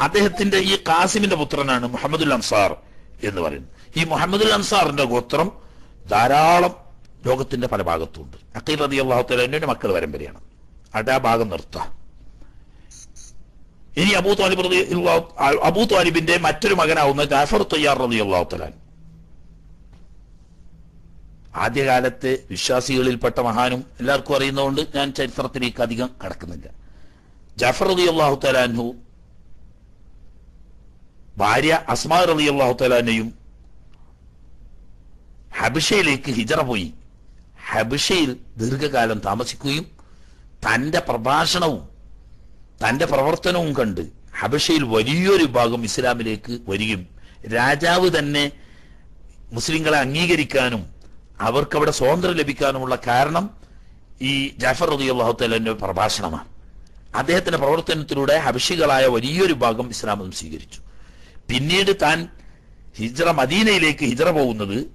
അദ്ദേഹത്തിന്റെ ഈ കാസിമിന്റെ പുത്രനാണ് മുഹമ്മദുൽ അൻസാർ എന്ന് പറയുന്നത്. ഈ മുഹമ്മദുൽ അൻസാറിന്റെ ഗോത്രം ധാരാളം ലോകത്തിന്റെ പല ഭാഗത്തുണ്ട്. അഖീൽ റതി അള്ളാഹു തലാന്റെ മക്കൾ പരമ്പരയാണ് അവിടെ ആ ഭാഗം നിർത്ത. ഇനി അബൂ താലിബ് അബൂ താലിബിന്റെ മറ്റൊരു മകനാവുന്ന ജാഫർ തയ്യാർ റതി അള്ളാഹുത്തലാൻ ആദ്യകാലത്ത് വിശ്വാസികളിൽപ്പെട്ട മഹാനും എല്ലാവർക്കും അറിയുന്നതുകൊണ്ട് ഞാൻ ചരിത്രത്തിലേക്ക് അധികം കടക്കുന്നില്ല. ജാഫർ റതി അള്ളാഹു തലാൻഹു ഭാര്യ അസ്മാർ റതി അള്ളാഹു തലാനെയും ഹബിഷയിലേക്ക് ഹിജറ പോയി. ഹബിഷയിൽ ദീർഘകാലം താമസിക്കുകയും തന്റെ പ്രഭാഷണവും തന്റെ പ്രവർത്തനവും കണ്ട് ഹബഷയിൽ വലിയൊരു ഭാഗം ഇസ്ലാമിലേക്ക് വരികയും രാജാവ് തന്നെ മുസ്ലിങ്ങളെ അംഗീകരിക്കാനും അവർക്ക് അവിടെ സ്വാതന്ത്ര്യം ലഭിക്കാനുമുള്ള കാരണം ഈ ജാഫർ റതി അള്ളാഹുത്തലിന്റെ പ്രഭാഷണമാണ്. അദ്ദേഹത്തിന്റെ പ്രവർത്തനത്തിലൂടെ ഹബിഷികളായ വലിയൊരു ഭാഗം ഇസ്ലാമം സ്വീകരിച്ചു. പിന്നീട് താൻ ഹിജ്റ മദീനയിലേക്ക് ഹിജ്റ പോകുന്നത്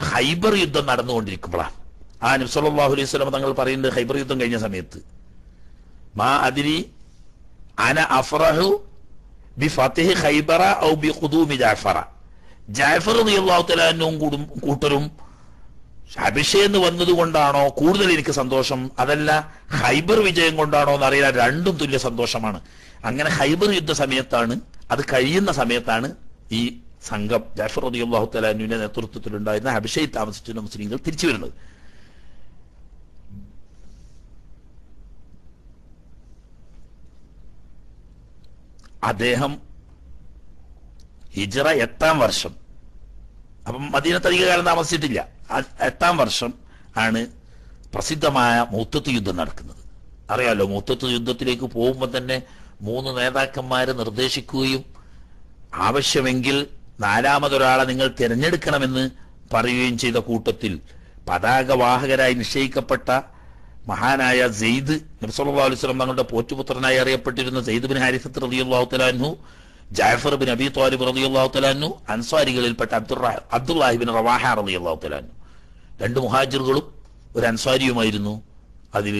ഹൈബർ യുദ്ധം നടന്നുകൊണ്ടിരിക്കുമ്പോഴാണ്. ആ നബ്സല്ലാഹു അലൈഹി വസല്ലം തങ്ങൾ പറയുന്നത് ഹൈബർ യുദ്ധം കഴിഞ്ഞ സമയത്ത്. മാ അതിരി അന അഫറഹു ബി ഫത്തിഹ് ഖൈബറ ഔ ബി ഖുദൂമി ജാഫറ. ജാഫർ റളിയല്ലാഹു തആലാനും കൂടും കൂട്ടരും അഭിഷേന്ന് വന്നതുകൊണ്ടാണോ കൂടുതൽ എനിക്ക് സന്തോഷം? അതല്ല ഹൈബർ വിജയം കൊണ്ടാണോ എന്ന് അറിയില്ല രണ്ടും തുല്യ സന്തോഷമാണ്. അങ്ങനെ ഹൈബർ യുദ്ധ സമയത്താണ് അത് കഴിയുന്ന സമയത്താണ് ഈ സംഘം ജാഫർ റളിയല്ലാഹു തആലാനുവിന്റെ നേതൃത്വത്തിലുണ്ടായിരുന്ന ഹബിഷയിൽ താമസിച്ചിരുന്ന മുസ്ലിങ്ങൾ തിരിച്ചു വരുന്നത്. അദ്ദേഹം ഹിജറ എട്ടാം വർഷം. അപ്പം മദീനത്ത് അധിക കാലം താമസിച്ചിട്ടില്ല. എട്ടാം വർഷം ആണ് പ്രസിദ്ധമായ മൂത്തത്ത് യുദ്ധം നടക്കുന്നത്. അറിയാലോ മൂത്തത്ത് യുദ്ധത്തിലേക്ക് പോകുമ്പോൾ തന്നെ മൂന്ന് നേതാക്കന്മാരെ നിർദ്ദേശിക്കുകയും ആവശ്യമെങ്കിൽ നാലാമതൊരാളെ നിങ്ങൾ തിരഞ്ഞെടുക്കണമെന്ന് പറയുകയും ചെയ്ത കൂട്ടത്തിൽ പതാകവാഹകരായി നിശ്ചയിക്കപ്പെട്ട മഹാനായ സെയ്ദ് നബ്സല്ലാ അലുസ്ലം തങ്ങളുടെ പോറ്റുപുത്രനായി അറിയപ്പെട്ടിരുന്ന സെയ്ദ് ബിൻ ഹാരിസത്ത് റളിയല്ലാഹു തലാന്നു ജാഫർ ബിൻ അബി ത്വാലിബ് റളിയല്ലാഹു തലാന്നു അൻസ്വാരികളിൽപ്പെട്ട അബ്ദുറ അബ്ദുല്ലാഹിബിൻ റവാഹ റളിയല്ലാഹു തലാന്നു രണ്ട് മുഹാജിറുകളും ഒരു അൻസ്വാരിയുമായിരുന്നു അതിൽ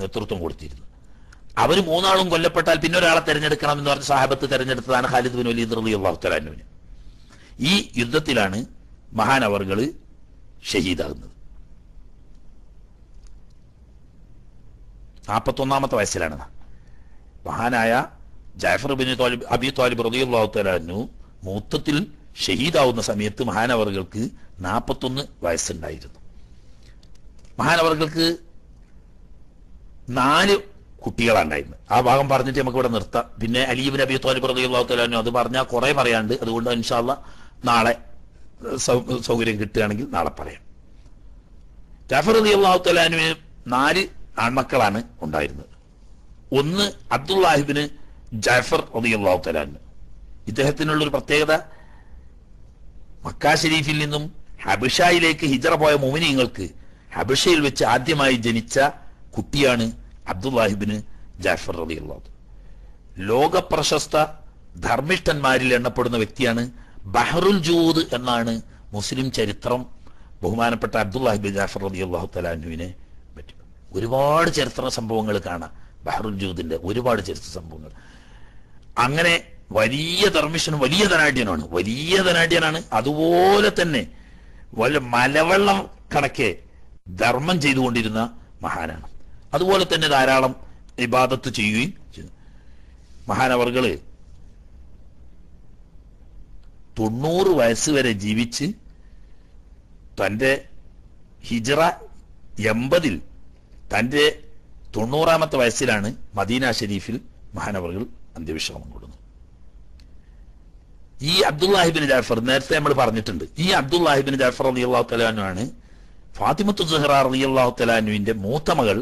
നേതൃത്വം കൊടുത്തിരുന്നു അവർ മൂന്നാളും കൊല്ലപ്പെട്ടാൽ പിന്നെ ഒരാളെ തെരഞ്ഞെടുക്കണം എന്ന് പറഞ്ഞ സാഹബത്ത് തെരഞ്ഞെടുത്തതാണ് ഖാലിദ് ബിൻ വലീദ് റളിയല്ലാഹു തലാൻഹുവിന് ഈ യുദ്ധത്തിലാണ് മഹാനവറുകൾ ഷഹീദാകുന്നത്. നാൽപ്പത്തൊന്നാമത്തെ വയസ്സിലാണ് മഹാനായ ജാഫർ ബിൻ തോലിബ് അബി താലിബ് റബി അള്ളാഹുത്തലു മൂത്തത്തിൽ ഷഹീദാവുന്ന സമയത്ത് മഹാനവർകൾക്ക് നാൽപ്പത്തൊന്ന് വയസ്സുണ്ടായിരുന്നു. മഹാനവർകൾക്ക് നാല് കുട്ടികളാണ്ടായിരുന്നു ആ ഭാഗം പറഞ്ഞിട്ട് നമുക്ക് ഇവിടെ നിർത്താം. പിന്നെ അലീബിൻ അബി താലിബ് അള്ളാഹുത്തലു അത് പറഞ്ഞാൽ കുറെ പറയാണ്ട് അതുകൊണ്ട് ഇൻഷാല്ല നാളെ സൗകര്യം കിട്ടുകയാണെങ്കിൽ നാളെ പറയാം. ജാഫർ റളിയല്ലാഹു തആലാനുവിന് നാല് ആൺമക്കളാണ് ഉണ്ടായിരുന്നത്. ഒന്ന് അബ്ദുല്ലാഹിബിന് ജാഫർ റളിയല്ലാഹു തആലാനു ഇദ്ദേഹത്തിനുള്ള ഒരു പ്രത്യേകത മക്ക ഷെരീഫിൽ നിന്നും ഹബിഷയിലേക്ക് ഹിജറ പോയ മോമിനിയങ്ങൾക്ക് ഹബിഷയിൽ വെച്ച് ആദ്യമായി ജനിച്ച കുട്ടിയാണ് അബ്ദുല്ലാഹിബിന് ജാഫർ റളിയല്ലാഹു ലോക പ്രശസ്ത ധർമ്മിഷ്ഠന്മാരിൽ എണ്ണപ്പെടുന്ന വ്യക്തിയാണ് ബഹറുൽ ജൂദ് എന്നാണ് മുസ്ലിം ചരിത്രം ബഹുമാനപ്പെട്ട അബ്ദുല്ലാഹിബിൻ ജാഫർ റതി അള്ളാഹു തലാനുവിനെ പറ്റി ഒരുപാട് ചരിത്ര സംഭവങ്ങൾ കാണാം. ബഹ്റുൽ ജൂദിന്റെ ഒരുപാട് ചരിത്ര സംഭവങ്ങൾ. അങ്ങനെ വലിയ ധർമ്മിഷനും വലിയ ധനാഢ്യനാണ്. വലിയ ധനാഢ്യനാണ്. അതുപോലെ തന്നെ വല്ല മലവെള്ളം കണക്കെ ധർമ്മം ചെയ്തുകൊണ്ടിരുന്ന മഹാനാണ്. അതുപോലെ തന്നെ ധാരാളം ഇബാദത്ത് ചെയ്യുകയും ചെയ്തു. മഹാനവർകൾ തൊണ്ണൂറ് വയസ്സ് വരെ ജീവിച്ച് തന്റെ ഹിജറ എൺപതിൽ തന്റെ തൊണ്ണൂറാമത്തെ വയസ്സിലാണ് മദീന ഷെരീഫിൽ മഹാനവറുകൾ അന്ത്യവിശ്രമം കൊടുക്കുന്നത് ഈ അബ്ദുല്ലാഹിബിൻ ജാഫർ നേരത്തെ നമ്മൾ പറഞ്ഞിട്ടുണ്ട്. ഈ അബ്ദുല്ലാഹിബിൻ ജാഫർ അലി അള്ളാഹു തലാനു ആണ് ഫാത്തിമത്തു സുഹറ അലി അള്ളാഹു തലാനുവിന്റെ മൂത്ത മകൾ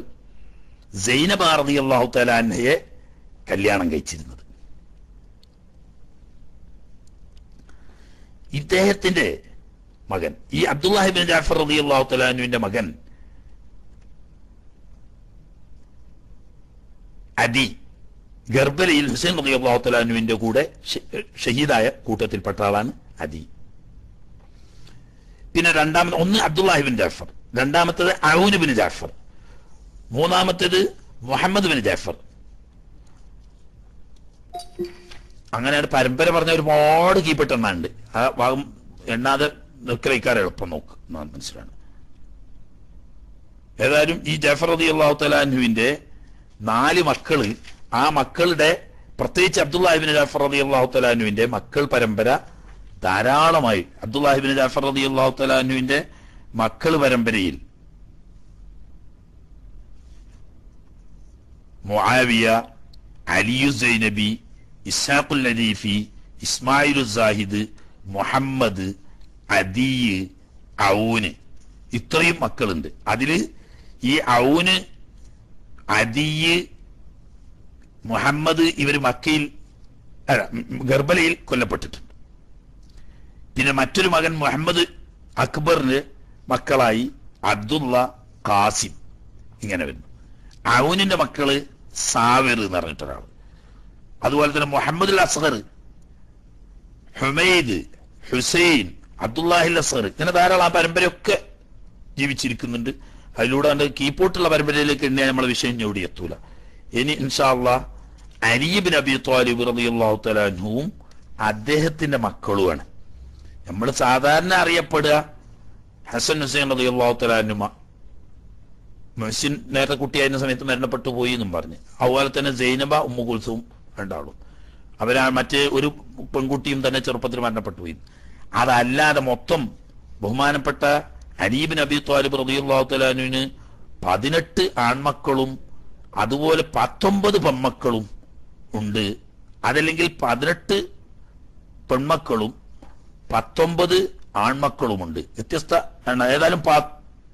സൈനബ അലി അള്ളാഹു തലാനയെ കല്യാണം കഴിച്ചിരുന്നത്. ഇദ്ദേഹത്തിന്റെ മകൻ ഈ അബ്ദുല്ലാഹിബിൻ ജാഫർ അലി അള്ളാഹു തലാനുവിന്റെ മകൻ അദി ഗർബലയിൽ ഹുസൈൻ റബി അള്ളാഹു തലാനുവിന്റെ കൂടെ ഷഹീദായ കൂട്ടത്തിൽപ്പെട്ട ആളാണ് അദി. പിന്നെ രണ്ടാമത് ഒന്ന് അബ്ദുല്ലാഹിബിൻ ജാഫർ രണ്ടാമത്തേത് ബിൻ ജാഫർ മൂന്നാമത്തേത് മുഹമ്മദ് ബിൻ ജാഫർ. അങ്ങനെയാണ് പരമ്പര പറഞ്ഞ ഒരുപാട് കീപ്പിട്ട് എണ്ണുണ്ട് ആ ഭാഗം എണ്ണാതെ നിൽക്കലയിക്കാർ എളുപ്പം നോക്ക് മനസ്സിലാണ്. ഏതായാലും ഈ ജഫർ അലി അള്ളാഹു തലാൻഹുവിന്റെ നാല് മക്കൾ. ആ മക്കളുടെ പ്രത്യേകിച്ച് അബ്ദുല്ലാഹിബിൻ ജാഫർ അലി അള്ളാഹു തലാനുവിന്റെ മക്കൾ പരമ്പര ധാരാളമായി. അബ്ദുല്ലാഹിബിൻ ജാഫർ അലി അള്ളാഹു തലാനുവിന്റെ മക്കൾ പരമ്പരയിൽ. മുആവിയ അലിയു സൈനബി ഇസാഖുൽ അലീഫി ഇസ്മായിലു സാഹിദ് മുഹമ്മദ് അദീയ് ഔന്. ഇത്രയും മക്കളുണ്ട്. അതിൽ ഈ ഔന് അദീയ് മുഹമ്മദ് ഇവർ മക്കയിൽ അല്ല ഗർബലയിൽ കൊല്ലപ്പെട്ടിട്ടുണ്ട്. പിന്നെ മറ്റൊരു മകൻ മുഹമ്മദ് അക്ബറിന് മക്കളായി അബ്ദുള്ള കാസിം ഇങ്ങനെ വരുന്നു. ഔനിന്റെ മക്കൾ സാവിർ എന്ന് പറഞ്ഞിട്ട് ഒരാൾ അതുപോലെ തന്നെ മുഹമ്മദ് അസ്ഹർ ഹുമൈദ് ഹുസൈൻ അബ്ദുല്ലാഹിൽ അസ്ഹർ ഇങ്ങനെ ധാരാളം ആ പരമ്പരയൊക്കെ ജീവിച്ചിരിക്കുന്നുണ്ട്. അതിലൂടെ അതിന്റെ കീപ്പോട്ടുള്ള പരമ്പരയിലേക്ക് എണ്ണിയാൽ നമ്മളെ വിഷയം ഞൊടി എത്തൂല. ഇനി ഇൻഷാല്ല അലീബിൻ അബി ത്വാലിബ് റളിയല്ലാഹു തആല അൻഹുവും അദ്ദേഹത്തിന്റെ മക്കളുമാണ്. നമ്മൾ സാധാരണ അറിയപ്പെടുക ഹസൻ ഹുസൈൻ റളിയല്ലാഹു അൻഹുമ. മെസ്സിൻ നേരത്തെ കുട്ടിയായിരുന്ന സമയത്ത് മരണപ്പെട്ടു പോയി എന്നും പറഞ്ഞ്. അതുപോലെ തന്നെ സൈനബ ഉമ്മുകുൽസും രണ്ടാളും. അവരാ മറ്റേ ഒരു പെൺകുട്ടിയും തന്നെ ചെറുപ്പത്തിൽ മരണപ്പെട്ടു പോയി. അതല്ലാതെ മൊത്തം ബഹുമാനപ്പെട്ട അരീബിൻ അബി താലിബ് റളിയല്ലാഹു തലാനുവിന് പതിനെട്ട് ആൺമക്കളും അതുപോലെ പത്തൊമ്പത് പെൺമക്കളും ഉണ്ട്. അതല്ലെങ്കിൽ പതിനെട്ട് പെൺമക്കളും പത്തൊമ്പത് ആൺമക്കളുമുണ്ട്. വ്യത്യസ്ത. ഏതായാലും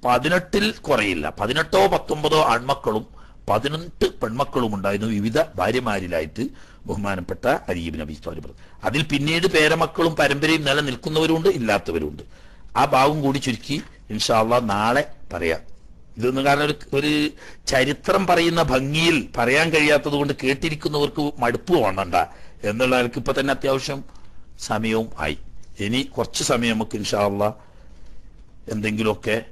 പതിനെട്ടിൽ കുറയില്ല. പതിനെട്ടോ പത്തൊമ്പതോ ആൺമക്കളും പതിനെട്ട് പെൺമക്കളും ഉണ്ടായിരുന്നു വിവിധ ഭാര്യമാരിലായിട്ട് ബഹുമാനപ്പെട്ട അരീബ് നബി ത്വാലിബ്. അതിൽ പിന്നീട് പേരമക്കളും പരമ്പരയും നിലനിൽക്കുന്നവരുണ്ട് ഇല്ലാത്തവരുണ്ട് ആ ഭാഗം കൂടി ചുരുക്കി ഇൻഷാല്ല നാളെ പറയാം. ഇതൊന്നും കാരണം ഒരു ഒരു ചരിത്രം പറയുന്ന ഭംഗിയിൽ പറയാൻ കഴിയാത്തത് കൊണ്ട് കേട്ടിരിക്കുന്നവർക്ക് മടുപ്പ് തോന്നണ്ട എന്നുള്ള ആൾക്ക് ഇപ്പൊ തന്നെ അത്യാവശ്യം സമയവും ആയി. ഇനി കുറച്ച് സമയം നമുക്ക് ഇൻഷാല്ല എന്തെങ്കിലുമൊക്കെ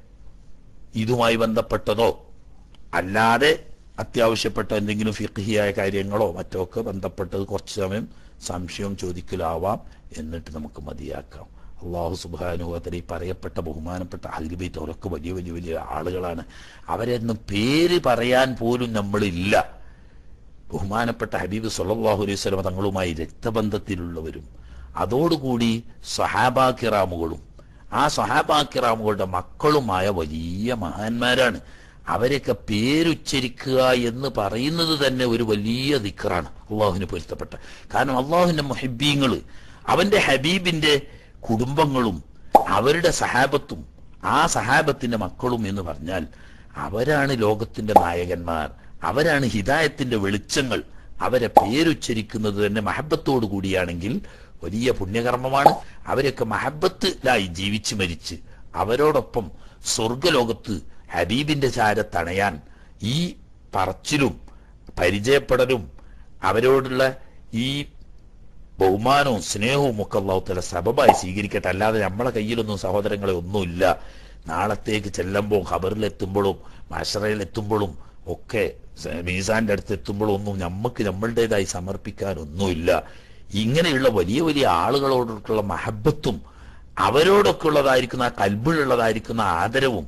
ഇതുമായി ബന്ധപ്പെട്ടതോ അല്ലാതെ അത്യാവശ്യപ്പെട്ട എന്തെങ്കിലും ഫിഖിയായ കാര്യങ്ങളോ മറ്റോ ഒക്കെ ബന്ധപ്പെട്ടത് കുറച്ച് സമയം സംശയം ചോദിക്കലാവാം എന്നിട്ട് നമുക്ക് മതിയാക്കാം. അള്ളാഹു സുബാനുഭവത്തിൽ ഈ പറയപ്പെട്ട ബഹുമാനപ്പെട്ട അൽബൈത്ത് അവരൊക്കെ വലിയ വലിയ വലിയ ആളുകളാണ്. അവരെന്ന് പേര് പറയാൻ പോലും നമ്മളില്ല. ബഹുമാനപ്പെട്ട ഹബീബ് സല്ലല്ലാഹു അലൈഹി വസല്ലം തങ്ങളുമായി രക്തബന്ധത്തിലുള്ളവരും അതോടുകൂടി സഹാബാക്കിറാമുകളും ആ സഹാബാക്കിറാമുകളുടെ മക്കളുമായ വലിയ മഹാന്മാരാണ്. അവരെയൊക്കെ പേരുച്ചരിക്കുക എന്ന് പറയുന്നത് തന്നെ ഒരു വലിയ ദിക്കറാണ് അള്ളാഹുവിന് പൊരുത്തപ്പെട്ട. കാരണം അള്ളാഹുവിന്റെ മുഹബീങ്ങൾ അവന്റെ ഹബീബിന്റെ കുടുംബങ്ങളും അവരുടെ സഹാബത്തും ആ സഹാബത്തിന്റെ മക്കളും എന്ന് പറഞ്ഞാൽ അവരാണ് ലോകത്തിന്റെ നായകന്മാർ അവരാണ് ഹിതായത്തിന്റെ വെളിച്ചങ്ങൾ. അവരെ പേരുച്ചരിക്കുന്നത് തന്നെ മഹബത്തോടു കൂടിയാണെങ്കിൽ വലിയ പുണ്യകർമ്മമാണ്. അവരൊക്കെ മഹബത്തിലായി ജീവിച്ച് മരിച്ച് അവരോടൊപ്പം സ്വർഗലോകത്ത് ഹബീബിന്റെ ചാരത്തണയാൻ ഈ പറച്ചിലും പരിചയപ്പെടലും അവരോടുള്ള ഈ ബഹുമാനവും സ്നേഹവും ഒക്കെ അള്ളാഹുത്തല സബബായി സ്വീകരിക്കട്ടെ. അല്ലാതെ നമ്മളെ കയ്യിലൊന്നും സഹോദരങ്ങളെ ഒന്നുമില്ല. നാളത്തേക്ക് ചെല്ലുമ്പോൾ ഖബറിലെത്തുമ്പോഴും മഷറയിലെത്തുമ്പോഴും ഒക്കെ മീസാന്റെ അടുത്ത് എത്തുമ്പോഴും ഒന്നും നമുക്ക് നമ്മളുടേതായി സമർപ്പിക്കാനൊന്നുമില്ല. ഇങ്ങനെയുള്ള വലിയ വലിയ ആളുകളോടൊക്കെയുള്ള മഹബത്തും അവരോടൊക്കെ ഉള്ളതായിരിക്കുന്ന ആ കൽബിലുള്ളതായിരിക്കുന്ന ആദരവും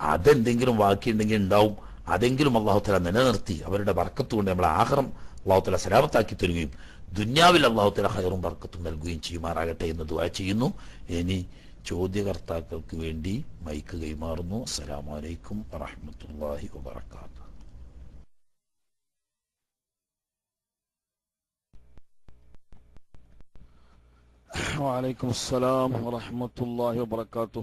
അതെന്തെങ്കിലും ബാക്കിയുണ്ടെങ്കിൽ ഉണ്ടാവും. അതെങ്കിലും അള്ളാഹുത്തല നിലനിർത്തി അവരുടെ വർക്കത്തുകൊണ്ട് നമ്മളെ ആഹ്റം അള്ളാഹുത്തല സലാമത്താക്കി തരികയും ദുന്യാവിൽ അള്ളാഹുത്തല ഹയറും ബർക്കത്തും നൽകുകയും ചെയ്യുമാറാകട്ടെ എന്ന് ദുവാ ചെയ്യുന്നു. ഇനി ചോദ്യകർത്താക്കൾക്ക് വേണ്ടി മൈക്ക് കൈമാറുന്നു. അസ്സലാമലൈക്കും വറഹമത്തല്ലാഹി വബറകാതുഹു. വലൈക്കും അസ്സലാം വറഹമത്തല്ലാഹി വബർക്കാത്തു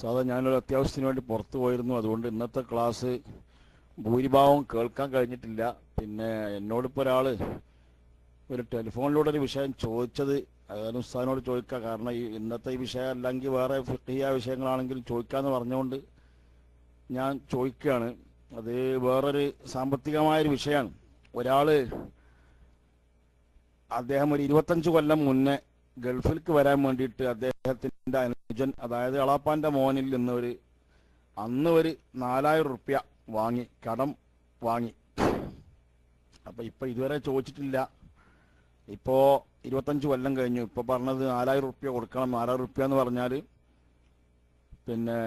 സാധാ ഞാനൊരു അത്യാവശ്യത്തിന് വേണ്ടി പുറത്തു പോയിരുന്നു. അതുകൊണ്ട് ഇന്നത്തെ ക്ലാസ് ഭൂരിഭാഗം കേൾക്കാൻ കഴിഞ്ഞിട്ടില്ല. പിന്നെ എന്നോടിപ്പോൾ ഒരാൾ ഒരു ടെലിഫോണിലൂടെ ഒരു വിഷയം ചോദിച്ചത് അനുസ്ഥാനോട് ചോദിക്കുക കാരണം ഈ ഇന്നത്തെ ഈ വിഷയം അല്ലെങ്കിൽ വേറെ ഫിഖിയ വിഷയങ്ങളാണെങ്കിലും ചോദിക്കാമെന്ന് പറഞ്ഞുകൊണ്ട് ഞാൻ ചോദിക്കുകയാണ്. അത് വേറൊരു സാമ്പത്തികമായൊരു വിഷയമാണ്. ഒരാൾ അദ്ദേഹം ഒരു ഇരുപത്തഞ്ച് കൊല്ലം മുന്നേ ഗൾഫിലേക്ക് വരാൻ വേണ്ടിയിട്ട് അദ്ദേഹത്തിന്റെ അനുജൻ അതായത് അളാപ്പാന്റെ മോനിൽ നിന്ന് ഒരു അന്ന് ഒരു നാലായിരം റുപ്യ വാങ്ങി കടം വാങ്ങി. അപ്പൊ ഇപ്പൊ ഇതുവരെ ചോദിച്ചിട്ടില്ല. ഇപ്പോ ഇരുപത്തഞ്ച് കൊല്ലം കഴിഞ്ഞു. ഇപ്പൊ പറഞ്ഞത് നാലായിരം റുപ്യ കൊടുക്കണം. നാലായിരം റുപ്യ എന്ന് പറഞ്ഞാൽ പിന്നെ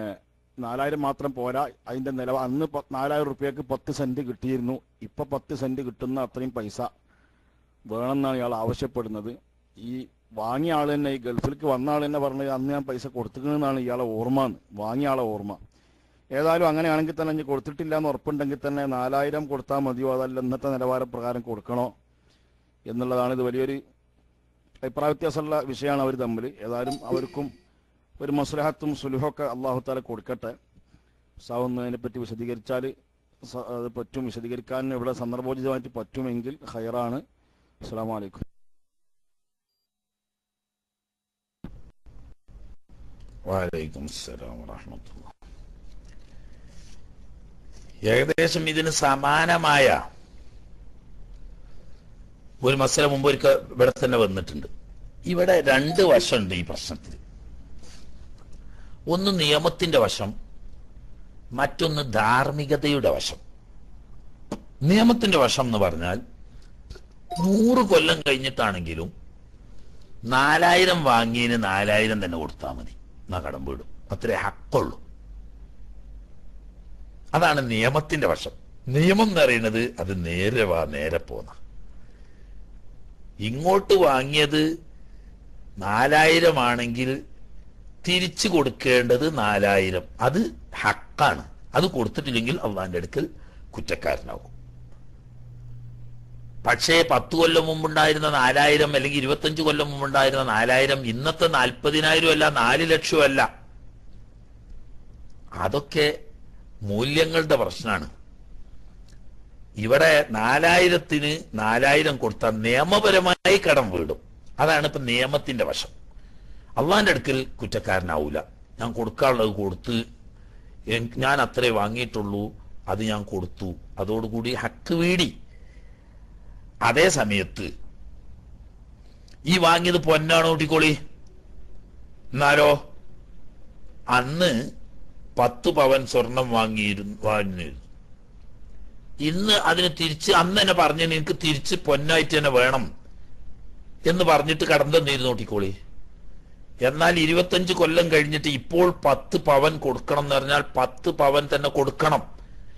നാലായിരം മാത്രം പോരാ. അതിന്റെ നിലവ അന്ന് നാലായിരം റുപ്യക്ക് പത്ത് സെന്റ് കിട്ടിയിരുന്നു. ഇപ്പൊ പത്ത് സെന്റ് കിട്ടുന്ന അത്രയും പൈസ വേണമെന്നാണ് ഇയാൾ ആവശ്യപ്പെടുന്നത്. ഈ വാങ്ങിയ ആൾ തന്നെ ഈ ഗൾഫിലേക്ക് വന്ന ആൾ തന്നെ പറഞ്ഞത് അന്ന് ഞാൻ പൈസ കൊടുത്തിരുന്നതാണ് ഇയാളെ ഓർമ്മ എന്ന് വാങ്ങിയ ആളെ ഓർമ്മ. ഏതായാലും അങ്ങനെയാണെങ്കിൽ തന്നെ ഞാൻ കൊടുത്തിട്ടില്ല എന്ന് ഉറപ്പുണ്ടെങ്കിൽ തന്നെ നാലായിരം കൊടുത്താൽ മതിയോ? അതല്ല ഇന്നത്തെ നിലവാര പ്രകാരം കൊടുക്കണോ? എന്നുള്ളതാണ് ഇത് വലിയൊരു അഭിപ്രായ വ്യത്യാസമുള്ള വിഷയമാണ് അവർ തമ്മിൽ. ഏതായാലും അവർക്കും ഒരു മസ്ലഹത്തും സുലുഹൊക്കെ അള്ളാഹു താല കൊടുക്കട്ടെ. സാവുന്ന അതിനെപ്പറ്റി വിശദീകരിച്ചാൽ അത് പറ്റും. വിശദീകരിക്കാൻ ഇവിടെ സന്ദർഭോചിതമായിട്ട് പറ്റുമെങ്കിൽ ഹൈറാണ് അസ്സാം വലൈക്കും വാലൈക്കും അസ്സലാം വറഹ്മത്തുള്ളാഹി. ഏകദേശം ഇതിന് സമാനമായ ഒരു മസല മുമ്പ് ഒരിക്കൽ ഇവിടെ തന്നെ വന്നിട്ടുണ്ട്. ഇവിടെ രണ്ട് വശമുണ്ട് ഈ പ്രശ്നത്തിൽ. ഒന്ന് നിയമത്തിന്റെ വശം മറ്റൊന്ന് ധാർമ്മികതയുടെ വശം. നിയമത്തിന്റെ വശം എന്ന് പറഞ്ഞാൽ നൂറ് കൊല്ലം കഴിഞ്ഞിട്ടാണെങ്കിലും നാലായിരം വാങ്ങിയതിന് നാലായിരം തന്നെ കൊടുത്താൽ മതി. എന്നാ കടം വീടും. അത്രേ ഹക്കുള്ളൂ. അതാണ് നിയമത്തിന്റെ വശം. നിയമം എന്ന് പറയുന്നത് അത് നേരെ വാ നേരെ പോന്ന. ഇങ്ങോട്ട് വാങ്ങിയത് നാലായിരം ആണെങ്കിൽ തിരിച്ചു കൊടുക്കേണ്ടത് നാലായിരം. അത് ഹക്കാണ്. അത് കൊടുത്തിട്ടില്ലെങ്കിൽ അള്ളാന്റെ അടുക്കൽ കുറ്റക്കാരനാകും. പക്ഷേ പത്ത് കൊല്ലം മുമ്പുണ്ടായിരുന്ന നാലായിരം അല്ലെങ്കിൽ ഇരുപത്തഞ്ച് കൊല്ലം മുമ്പുണ്ടായിരുന്ന നാലായിരം ഇന്നത്തെ നാൽപ്പതിനായിരം അല്ല നാല് ലക്ഷം അല്ല അതൊക്കെ മൂല്യങ്ങളുടെ പ്രശ്നമാണ്. ഇവിടെ നാലായിരത്തിന് നാലായിരം കൊടുത്ത നിയമപരമായി കടം വീടും. അതാണ് ഇപ്പൊ നിയമത്തിന്റെ വശം. അള്ളാന്റെ അടുക്കൽ കുറ്റക്കാരനാവൂല. ഞാൻ കൊടുക്കാനുള്ളത് കൊടുത്ത് ഞാൻ അത്രേ വാങ്ങിയിട്ടുള്ളൂ അത് ഞാൻ കൊടുത്തു. അതോടുകൂടി ഹക്ക് വീടി. അതേ സമയത്ത് ഈ വാങ്ങിയത് പൊന്നാണോ കൂട്ടിക്കോളി? എന്നാലോ? അന്ന് പത്ത് പവൻ സ്വർണം വാങ്ങിയിരുന്നു വാങ്ങിയിരുന്നു ഇന്ന് അതിന് തിരിച്ച് അന്ന് തന്നെ പറഞ്ഞു നിനക്ക് തിരിച്ച് പൊന്നായിട്ട് തന്നെ വേണം എന്ന് പറഞ്ഞിട്ട് കടന്നെന്നിരുന്നു നോട്ടിക്കോളി എന്നാൽ ഇരുപത്തഞ്ച് കൊല്ലം കഴിഞ്ഞിട്ട് ഇപ്പോൾ പത്ത് പവൻ കൊടുക്കണം എന്ന് പറഞ്ഞാൽ പത്ത് പവൻ തന്നെ കൊടുക്കണം.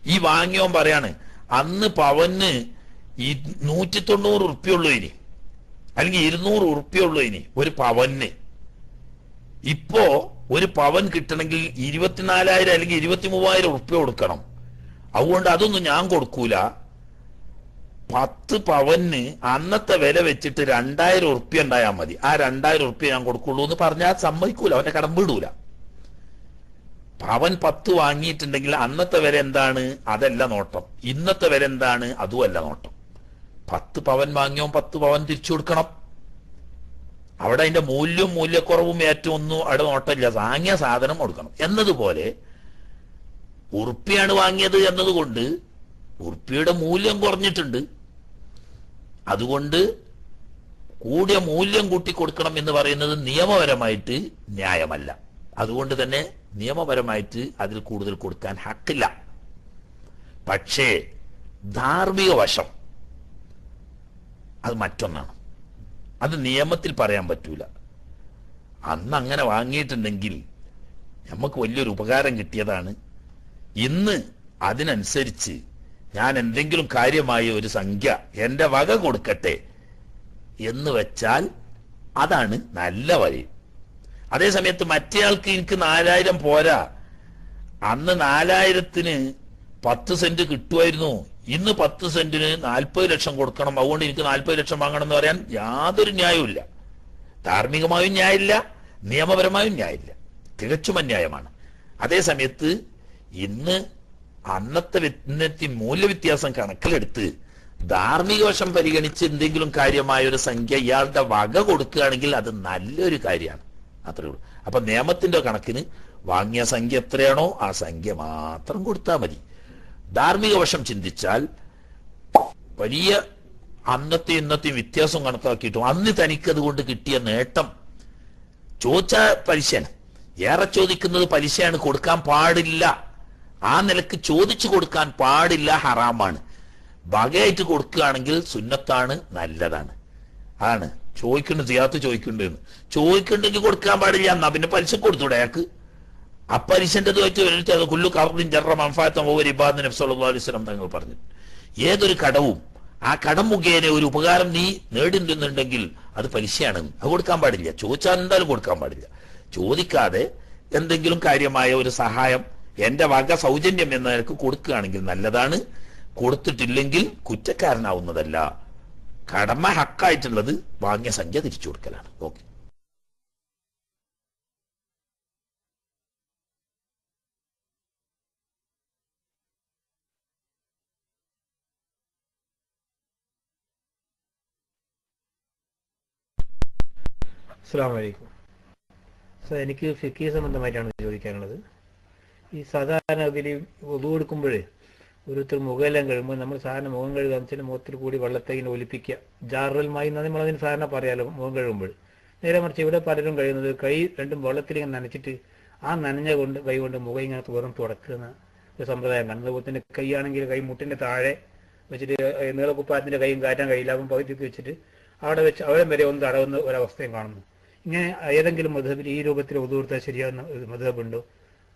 ഈ വാങ്ങിയവൻ പറയാണ് അന്ന് പവന് ഈ നൂറ്റി തൊണ്ണൂറ് ഉറുപ്പ്യുള്ളൂ ഇനി. അല്ലെങ്കിൽ ഇരുന്നൂറ് ഉറുപ്പ്യുള്ളൂ ഇനി ഒരു പവന്. ഇപ്പോ ഒരു പവൻ കിട്ടണമെങ്കിൽ ഇരുപത്തിനാലായിരം അല്ലെങ്കിൽ ഇരുപത്തി മൂവായിരം ഉറുപ്പ്യ കൊടുക്കണം. അതുകൊണ്ട് അതൊന്നും ഞാൻ കൊടുക്കൂല. പത്ത് പവന് അന്നത്തെ വില വെച്ചിട്ട് രണ്ടായിരം ഉറുപ്പ്യ ഉണ്ടായാൽ മതി. ആ രണ്ടായിരം ഉറുപ്പ്യ ഞാൻ കൊടുക്കുള്ളൂ എന്ന് പറഞ്ഞാൽ സമ്മതിക്കൂല അവന്റെ കടം വിടൂല. പവൻ പത്ത് വാങ്ങിയിട്ടുണ്ടെങ്കിൽ അന്നത്തെ വില എന്താണ്? അതല്ല നോട്ടം. ഇന്നത്തെ വില എന്താണ്? അതുമല്ല നോട്ടം. പത്ത് പവൻ വാങ്ങിയോ പത്ത് പവൻ തിരിച്ചു കൊടുക്കണം. അവിടെ അതിന്റെ മൂല്യവും മൂല്യക്കുറവും ഏറ്റവും ഒന്നും അവിടെ നോട്ടമില്ല. വാങ്ങിയ സാധനം കൊടുക്കണം. എന്നതുപോലെ ഉറുപ്പിയാണ് വാങ്ങിയത് എന്നതുകൊണ്ട് ഉറുപ്പിയുടെ മൂല്യം കുറഞ്ഞിട്ടുണ്ട്. അതുകൊണ്ട് കൂടിയ മൂല്യം കൂട്ടി കൊടുക്കണം എന്ന് പറയുന്നത് നിയമപരമായിട്ട് ന്യായമല്ല. അതുകൊണ്ട് തന്നെ നിയമപരമായിട്ട് അതിൽ കൂടുതൽ കൊടുക്കാൻ ഹക്കില്ല. പക്ഷേ ധാർമ്മിക വശം അത് മറ്റൊന്നാണ്. അത് നിയമത്തിൽ പറയാൻ പറ്റൂല. അന്ന് അങ്ങനെ വാങ്ങിയിട്ടുണ്ടെങ്കിൽ നമുക്ക് വലിയൊരു ഉപകാരം കിട്ടിയതാണ് ഇന്ന് അതിനനുസരിച്ച് ഞാൻ എന്തെങ്കിലും കാര്യമായ ഒരു സംഖ്യ എന്റെ വക കൊടുക്കട്ടെ എന്ന് വെച്ചാൽ അതാണ് നല്ല വഴി. അതേസമയത്ത് മറ്റേയാൾക്ക് എനിക്ക് നാലായിരം പോരാ. അന്ന് നാലായിരത്തിന് പത്ത് സെന്റ് കിട്ടുമായിരുന്നു. ഇന്ന് പത്ത് സെന്റിന് നാൽപ്പത് ലക്ഷം കൊടുക്കണം. അതുകൊണ്ട് എനിക്ക് നാൽപ്പത് ലക്ഷം വാങ്ങണം എന്ന് പറയാൻ യാതൊരു ന്യായവുമില്ല ധാർമ്മികമായും ന്യായമില്ല. നിയമപരമായും ന്യായമില്ല. തികച്ചും അന്യായമാണ്. അതേസമയത്ത് ഇന്ന് അന്നത്തെ ഇന്നത്തെ മൂല്യവ്യത്യാസം കണക്കിലെടുത്ത് ധാർമ്മിക വശം പരിഗണിച്ച് എന്തെങ്കിലും കാര്യമായ ഒരു സംഖ്യ ഇയാളുടെ വക കൊടുക്കുകയാണെങ്കിൽ അത് നല്ലൊരു കാര്യമാണ്. അത്രേ ഉള്ളൂ. അപ്പൊ നിയമത്തിന്റെ കണക്കിന് വാങ്ങിയ സംഖ്യ എത്രയാണോ ആ സംഖ്യ മാത്രം കൊടുത്താൽ മതി. ധാർമ്മിക വശം ചിന്തിച്ചാൽ വലിയ അന്നത്തെ ഇന്നത്തെയും വ്യത്യാസം കണക്കാക്കിയിട്ടും അന്ന് തനിക്കത് അതുകൊണ്ട് കിട്ടിയ നേട്ടം ചോദിച്ച പലിശയാണ്. ഏറെ ചോദിക്കുന്നത് പലിശയാണ് കൊടുക്കാൻ പാടില്ല. ആ നിലയ്ക്ക് ചോദിച്ചു കൊടുക്കാൻ പാടില്ല ഹറാമാണ്. വകയായിട്ട് കൊടുക്കുകയാണെങ്കിൽ സുന്നത്താണ് നല്ലതാണ്. ആണ്. ചോദിക്കുന്നു സിയാത്ത് ചോദിക്കുന്നുണ്ട് ചോദിക്കുന്നുണ്ടെങ്കിൽ കൊടുക്കാൻ പാടില്ല എന്നാ പിന്നെ പലിശ കൊടുത്തൂടെ അയാൾക്ക്? അപ്പലിശന്റെ വെച്ച് കുല്ലു കർദിൻ ജറ മംഫാത്തം ഓവർ ഇബാദ് നബ്സല്ലാ അലിസ്ലം തങ്ങൾ പറഞ്ഞു. ഏതൊരു കടവും ആ കടം മുഖേന ഒരു ഉപകാരം നീ നേടുന്നുണ്ടെങ്കിൽ അത് പലിശയാണ്. അത് കൊടുക്കാൻ പാടില്ല. ചോദിച്ചാൽ എന്തായാലും കൊടുക്കാൻ പാടില്ല. ചോദിക്കാതെ എന്തെങ്കിലും കാര്യമായ ഒരു സഹായം എന്റെ വക സൗജന്യം എന്ന നിലയ്ക്ക് കൊടുക്കുകയാണെങ്കിൽ നല്ലതാണ്. കൊടുത്തിട്ടില്ലെങ്കിൽ കുറ്റക്കാരനാവുന്നതല്ല. കടമ ഹക്കായിട്ടുള്ളത് വാങ്ങിയ സംഖ്യ തിരിച്ചു കൊടുക്കലാണ്. ഓക്കെ. അസ്സാം വലൈക്കും സർ എനിക്ക് ഫിക്കി സംബന്ധമായിട്ടാണ് ചോദിക്കാനുള്ളത്. ഈ സാധാരണ ഇതിൽ ഒതു കൊടുക്കുമ്പോഴേ ഓരോരുത്തർ മുഖമെല്ലാം കഴിയുമ്പോൾ നമ്മൾ സാധാരണ മുഖം കഴുകാന്ന് വെച്ചാൽ മുഖത്തിൽ കൂടി വെള്ളത്തെ ഇങ്ങനെ ഒലിപ്പിക്കുക. ജാറൽമായി എന്നാൽ നമ്മൾ അതിന് സാധാരണ പറയാലോ മുഖം കഴുകുമ്പോൾ. നേരെ മറിച്ച് ഇവിടെ പലരും കഴിയുന്നത് കൈ രണ്ടും വെള്ളത്തിൽ ഇങ്ങനെ നനച്ചിട്ട് ആ നനഞ്ഞ കൊണ്ട് കൈ കൊണ്ട് മുഖം ഇങ്ങനെ തുറന്ന് തുടക്കുന്ന ഒരു സമ്പ്രദായം കാണുന്നത്. അതുപോലെ തന്നെ കൈയാണെങ്കിൽ കൈ മുട്ടിന്റെ താഴെ വെച്ചിട്ട് നീളക്കുപ്പായത്തിന്റെ കൈയും കാറ്റാൻ അപ്പം പകുതിക്ക് വെച്ചിട്ട് അവിടെ വെച്ച് അവിടെ വരെ ഒന്ന് തടവുന്ന ഒരവസ്ഥയും കാണുന്നു. ഇങ്ങനെ ഏതെങ്കിലും മധുബിൽ ഈ രൂപത്തിൽ ഒതുകൊടുത്താൽ ശരിയാകുന്ന ഒരു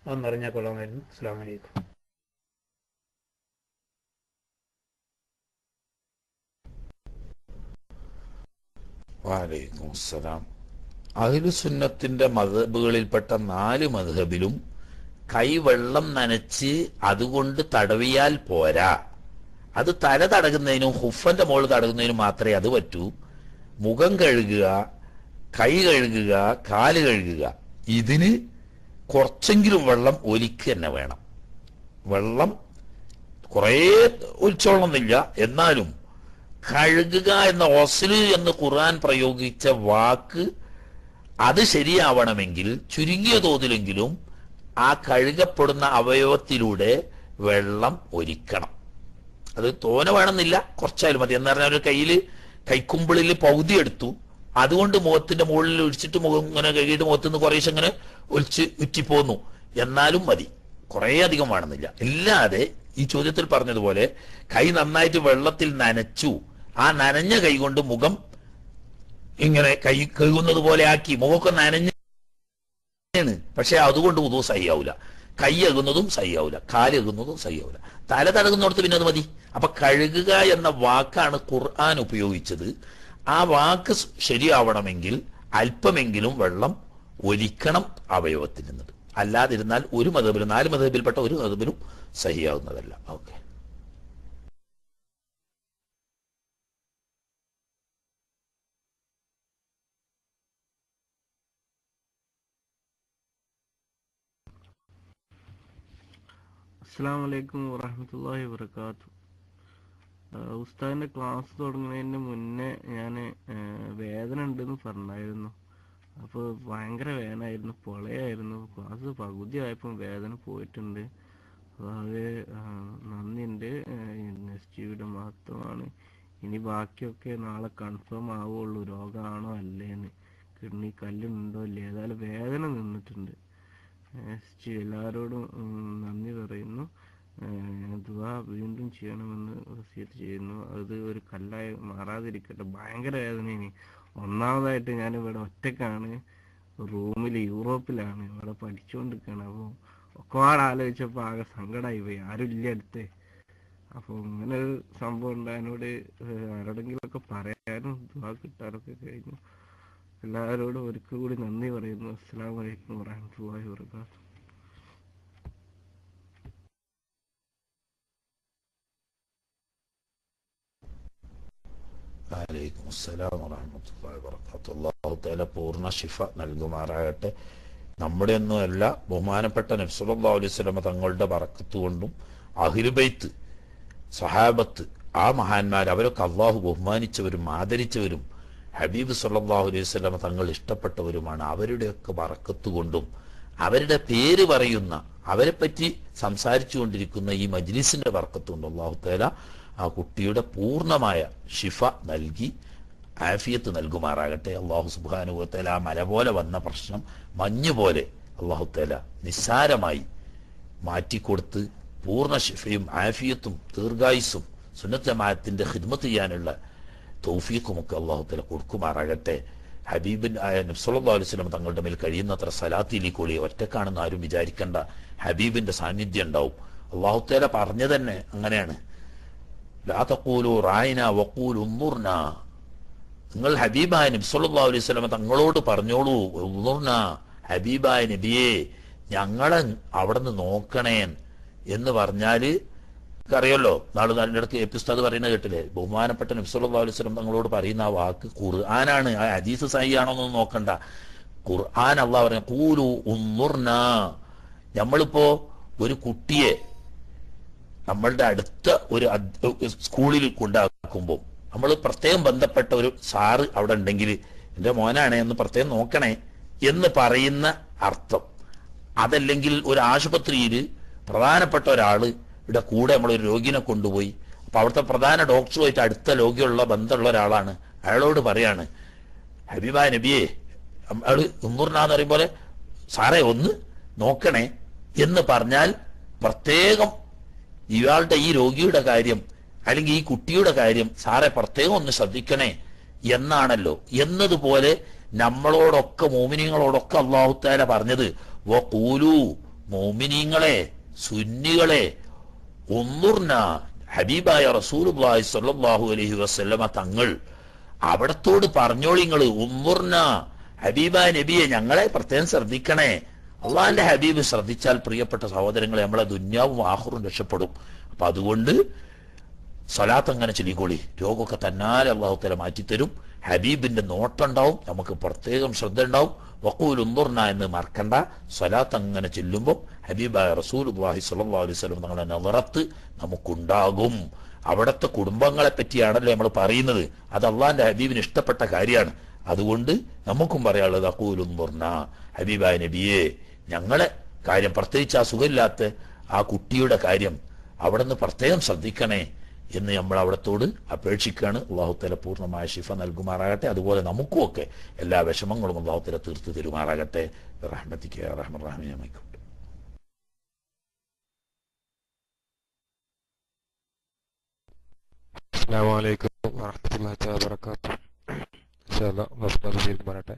അറിഞ്ഞാൽ കൊള്ളാമായിരുന്നു. അസ്സാം വലൈക്കും വാലൈക്കും അസ്സലാം. അഹ്ലുസുന്നത്തിന്റെ മധബുകളിൽപ്പെട്ട നാല് മധബിലും കൈവെള്ളം നനച്ച് അതുകൊണ്ട് തടവിയാൽ പോരാ. അത് തല തടകുന്നതിനും ഹുഫന്റെ മുകളിൽ തടകുന്നതിനും മാത്രമേ അത് പറ്റൂ. മുഖം കഴുകുക കൈ കഴുകുക കാൽ കഴുകുക. ഇതിന് കുറച്ചെങ്കിലും വെള്ളം ഒലിക്കുക തന്നെ വേണം. വെള്ളം കുറേ ഒലിച്ചോളണമെന്നില്ല. എന്നാലും കഴുകുക എന്ന ഒസിൽ എന്ന് ഖുർആൻ പ്രയോഗിച്ച വാക്ക് അത് ശരിയാവണമെങ്കിൽ ചുരുങ്ങിയ തോതിലെങ്കിലും ആ കഴുകപ്പെടുന്ന അവയവത്തിലൂടെ വെള്ളം ഒലിക്കണം. അത് തോന വേണമെന്നില്ല. കുറച്ചായാലും മതി. എന്ന് പറഞ്ഞാൽ ഒരു കയ്യിൽ കൈക്കുമ്പിളിൽ പൗതി എടുത്തു. അതുകൊണ്ട് മുഖത്തിന്റെ മുകളിൽ ഒഴിച്ചിട്ട് മുഖം ഇങ്ങനെ കഴുകിയിട്ട് മുഖത്ത് നിന്ന് കുറേശ്ശെ ഇങ്ങനെ ഒലിച്ച് ഉറ്റിപ്പോന്നു. എന്നാലും മതി. കുറേ അധികം വേണമെന്നില്ല. ഇല്ലാതെ ഈ ചോദ്യത്തിൽ പറഞ്ഞതുപോലെ കൈ നന്നായിട്ട് വെള്ളത്തിൽ നനച്ചു. ആ നനഞ്ഞ കൈ കൊണ്ട് മുഖം ഇങ്ങനെ കൈ കഴുകുന്നത് പോലെ ആക്കി. മുഖമൊക്കെ നനഞ്ഞാണ് പക്ഷെ അതുകൊണ്ട് ഉതവും സഹിയാവൂല. കൈ അകുന്നതും സഹിയാവൂല. കാൽ എകുന്നതും സഹിയാവൂല. തല തടകുന്നിടത്ത് പിന്നെ അത് മതി. അപ്പൊ കഴുകുക എന്ന വാക്കാണ് ഖുർആൻ ഉപയോഗിച്ചത്. ആ വാക്ക് ശരിയാവണമെങ്കിൽ അല്പമെങ്കിലും വെള്ളം ഒലിക്കണം അവയവത്തിൽ നിന്നത് അല്ലാതിരുന്നാൽ ഒരു മതബിലും നാല് മതബിൽപ്പെട്ട ഒരു മതബിലും സഹിയാവുന്നതല്ല. ഓക്കെ. അസ്സാം വലൈക്കും വാഹമത്തല്ലാ വബർക്കാത്തു ഉസ്താദിന്റെ ക്ലാസ് തുടങ്ങുന്നതിന് മുന്നേ ഞാൻ വേദന ഉണ്ടെന്ന് പറഞ്ഞായിരുന്നു. അപ്പോൾ ഭയങ്കര വേദനയായിരുന്നു പൊളയായിരുന്നു. ക്ലാസ് പകുതി ആയപ്പോ വേദന പോയിട്ടുണ്ട്. അത് നന്ദി നെക്സ്റ്റ് ജിയുടെ മാത്രമാണ്. ഇനി ബാക്കിയൊക്കെ നാളെ കൺഫേം ആവുള്ളൂ രോഗമാണോ അല്ലേന്ന്. കിഡ്നി കല്ലുണ്ടോ ഇല്ലേ? ഏതായാലും വേദന നിന്നിട്ടുണ്ട്. എല്ലാവരോടും നന്ദി പറയുന്നു. ദുആ വീണ്ടും ചെയ്യണമെന്ന് വസിയത്ത് ചെയ്യുന്നു. അത് ഒരു കല്ലായി മാറാതിരിക്കട്ടെ. ഭയങ്കര വേദന ഇനി ഒന്നാമതായിട്ട് ഞാൻ ഇവിടെ ഒറ്റക്കാണ് റൂമിൽ യൂറോപ്പിലാണ്. ഇവിടെ പഠിച്ചുകൊണ്ടിരിക്കുകയാണ് അപ്പോൾ ഒക്കെപാട് ആലോചിച്ചപ്പോൾ ആകെ സങ്കടമായി പോയി. ആരും ഇല്ല അടുത്ത്. അപ്പോൾ ഇങ്ങനെ ഒരു സംഭവം ഏഹ് ആരോടെങ്കിലുമൊക്കെ പറയാനും ദുവാ കിട്ടാനൊക്കെ കഴിഞ്ഞു. എല്ലാവരോടും ഒരിക്കൽ കൂടി നന്ദി പറയുന്നു. അസ്സാം വലൈക്കും വറഹ്മത്തുള്ളാഹി വബറകാതുഹു. വലൈക്കും അസ്സലാം വറഹ്മത്തുള്ളാഹി വബറകാതുഹു. അള്ളാഹു തല പൂർണ ശിഫ നൽകുമാറാകട്ടെ. നമ്മുടെ ഒന്നും അല്ല ബഹുമാനപ്പെട്ട നബ്സുല്ലാ അലൈഹി സ്വലമ തങ്ങളുടെ വറക്കത്ത് കൊണ്ടും അഹിലുബൈത്ത് സഹാബത്ത് ആ മഹാന്മാർ അവരൊക്കെ അള്ളാഹു ബഹുമാനിച്ചവരും ആദരിച്ചവരും ഹബീബ് സല്ലല്ലാഹു അലൈഹി സ്വലമ തങ്ങൾ ഇഷ്ടപ്പെട്ടവരുമാണ്. അവരുടെയൊക്കെ വറക്കത്ത് കൊണ്ടും അവരുടെ പേര് പറയുന്ന അവരെ പറ്റി സംസാരിച്ചു കൊണ്ടിരിക്കുന്ന ഈ മജ്ലിസിന്റെ വർക്കത്തുകൊണ്ട് അള്ളാഹുത്തേല ആ കുട്ടിയുടെ പൂർണമായ ഷിഫ നൽകി ആഫിയത്ത് നൽകുമാറാകട്ടെ. അള്ളാഹു സുബാനുഭവത്തേല ആ മല പോലെ വന്ന പ്രശ്നം മഞ്ഞ് പോലെ അള്ളാഹുത്തേല നിസ്സാരമായി മാറ്റിക്കൊടുത്ത് പൂർണ ഷിഫയും ആഫിയത്തും ദീർഘായുസും സുന്നത്തമായത്തിന്റെ ഹിദ്മത്ത് ചെയ്യാനുള്ള തൗഫീഖുമൊക്കെ അള്ളാഹു തല കൊടുക്കുമാറാകട്ടെ. ഹബീബിൻ ആയ നബ്സുല്ലാ അലുസ്ലം തങ്ങളുടെ മേൽ കഴിയുന്നത്ര സലാത്തിലി കൂളി ഒറ്റക്കാണെന്ന് ആരും വിചാരിക്കേണ്ട. ഹബീബിന്റെ സാന്നിധ്യം ഉണ്ടാവും. അള്ളാഹുത്തേല പറഞ്ഞു തന്നെ അങ്ങനെയാണ്. ലാ തഖൂലു റായിന വഖൂലു ഉന്നുർന നിങ്ങൾ ഹബീബായ നബി സല്ലല്ലാഹു അലൈഹി വസല്ലം തങ്ങളോട് പറഞ്ഞോളൂ ഉന്നുർന ഹബീബായ നബിയെ ഞങ്ങളെ അവിടെ നിന്ന് നോക്കണേ എന്ന് പറഞ്ഞാൽ അറിയല്ലോ നാളെ നാലിന്റെ അടുത്ത് എപ്പിസ്താദ് പറയുന്നത് കേട്ടില്ലേ? ബഹുമാനപ്പെട്ട നബി സല്ലല്ലാഹു അലൈഹി വസല്ലം തങ്ങളോട് പറയുന്ന ആ വാക്ക് ഖുർആനാണ്. ആ ഹദീസ് സഹി ആണോന്നൊന്നും നോക്കണ്ട. ഖുർആൻ അള്ളാഹ് പറഞ്ഞു കൂലു ഉന്നുർന നമ്മളിപ്പോ ഒരു കുട്ടിയെ നമ്മളുടെ അടുത്ത ഒരു സ്കൂളിൽ കൊണ്ടാക്കുമ്പോൾ നമ്മൾ പ്രത്യേകം ബന്ധപ്പെട്ട ഒരു സാറ് അവിടെ ഉണ്ടെങ്കിൽ എന്റെ മോനാണേ എന്ന് പ്രത്യേകം നോക്കണേ എന്ന് പറയുന്ന അർത്ഥം. അതല്ലെങ്കിൽ ഒരു ആശുപത്രിയിൽ പ്രധാനപ്പെട്ട ഒരാൾ ഇവിടെ കൂടെ നമ്മളൊരു രോഗിനെ കൊണ്ടുപോയി അപ്പൊ അവിടുത്തെ പ്രധാന ഡോക്ടറുമായിട്ട് അടുത്ത രോഗിയുള്ള ബന്ധമുള്ള ഒരാളാണ്. അയാളോട് പറയാണ് ഹബീബ നബിയെ അയാൾ ഉമ്മൂർനാന്ന് പറയുമ്പോലെ പോലെ സാറേ ഒന്ന് നോക്കണേ എന്ന് പറഞ്ഞാൽ പ്രത്യേകം ഇയാളുടെ ഈ രോഗിയുടെ കാര്യം അല്ലെങ്കിൽ ഈ കുട്ടിയുടെ കാര്യം സാറെ പ്രത്യേകം ഒന്ന് ശ്രദ്ധിക്കണേ. എന്നാണല്ലോ? എന്നതുപോലെ നമ്മളോടൊക്കെ മോമിനിങ്ങളോടൊക്കെ അള്ളാഹുത്താല പറഞ്ഞത് വ കൂലു മോമിനിങ്ങളെ സുന്നികളെ ഒന്നുർന ഹബീബായ റസൂലുള്ളാഹി സ്വല്ലല്ലാഹു അലൈഹി വസല്ലമ തങ്ങൾ അവിടത്തോട് പറഞ്ഞോളിങ്ങൾ ഉമ്മുർന ഹബീബ നബിയെ ഞങ്ങളെ പ്രത്യേകം ശ്രദ്ധിക്കണേ. അള്ളാഹിന്റെ ഹബീബ് ശ്രദ്ധിച്ചാൽ പ്രിയപ്പെട്ട സഹോദരങ്ങളെ നമ്മളെ ദുന്യാവും ആഹുറും രക്ഷപ്പെടും. അപ്പൊ അതുകൊണ്ട് സ്വലാത്ത് അങ്ങനെ ചൊല്ലിക്കോളി. രോഗമൊക്കെ തന്നാലെ അള്ളാഹുത്തല മാറ്റിത്തരും. ഹബീബിന്റെ നോട്ടുണ്ടാവും. നമുക്ക് പ്രത്യേകം ശ്രദ്ധ ഉണ്ടാവും വക്കൂൽ എന്ന് മറക്കണ്ട. സ്വലാത്ത് അങ്ങനെ ചെല്ലുമ്പോൾ ഹബീബായ റസൂൽ അള്ളാഹി സ്വല്ലല്ലാഹു അലൈഹി വസല്ലം നിങ്ങളെ നിറത്ത് നമുക്കുണ്ടാകും. അവിടുത്തെ കുടുംബങ്ങളെ പറ്റിയാണല്ലോ നമ്മൾ പറയുന്നത്. അത് അള്ളാഹിന്റെ ഹബീബിന് ഇഷ്ടപ്പെട്ട കാര്യമാണ്. അതുകൊണ്ട് നമുക്കും പറയാനുള്ളത് അക്കൂലും ഉന്തുർന ഹബീബായ നബിയെ ഞങ്ങളെ കാര്യം പ്രത്യേകിച്ച് ആ സുഖമില്ലാത്ത ആ കുട്ടിയുടെ കാര്യം അവിടെ നിന്ന് പ്രത്യേകം ശ്രദ്ധിക്കണേ എന്ന് നമ്മൾ അവിടത്തോട് അപേക്ഷിക്കുകയാണ്. അള്ളാഹുത്തല പൂർണമായ ശിഫ നൽകുമാറാകട്ടെ. അതുപോലെ നമുക്കും ഒക്കെ എല്ലാ വിഷമങ്ങളും അള്ളാഹുത്തല തീർത്ത് തരുമാറാകട്ടെ. റഹ്മത്തിക്ക് റഹ്മൻ റഹ്മീനമായിക്കോട്ടെ അസ്സാം വലൈക്കും വാഹമത്തല്ലാ വാബർക്കാത്തു പറയട്ടെ.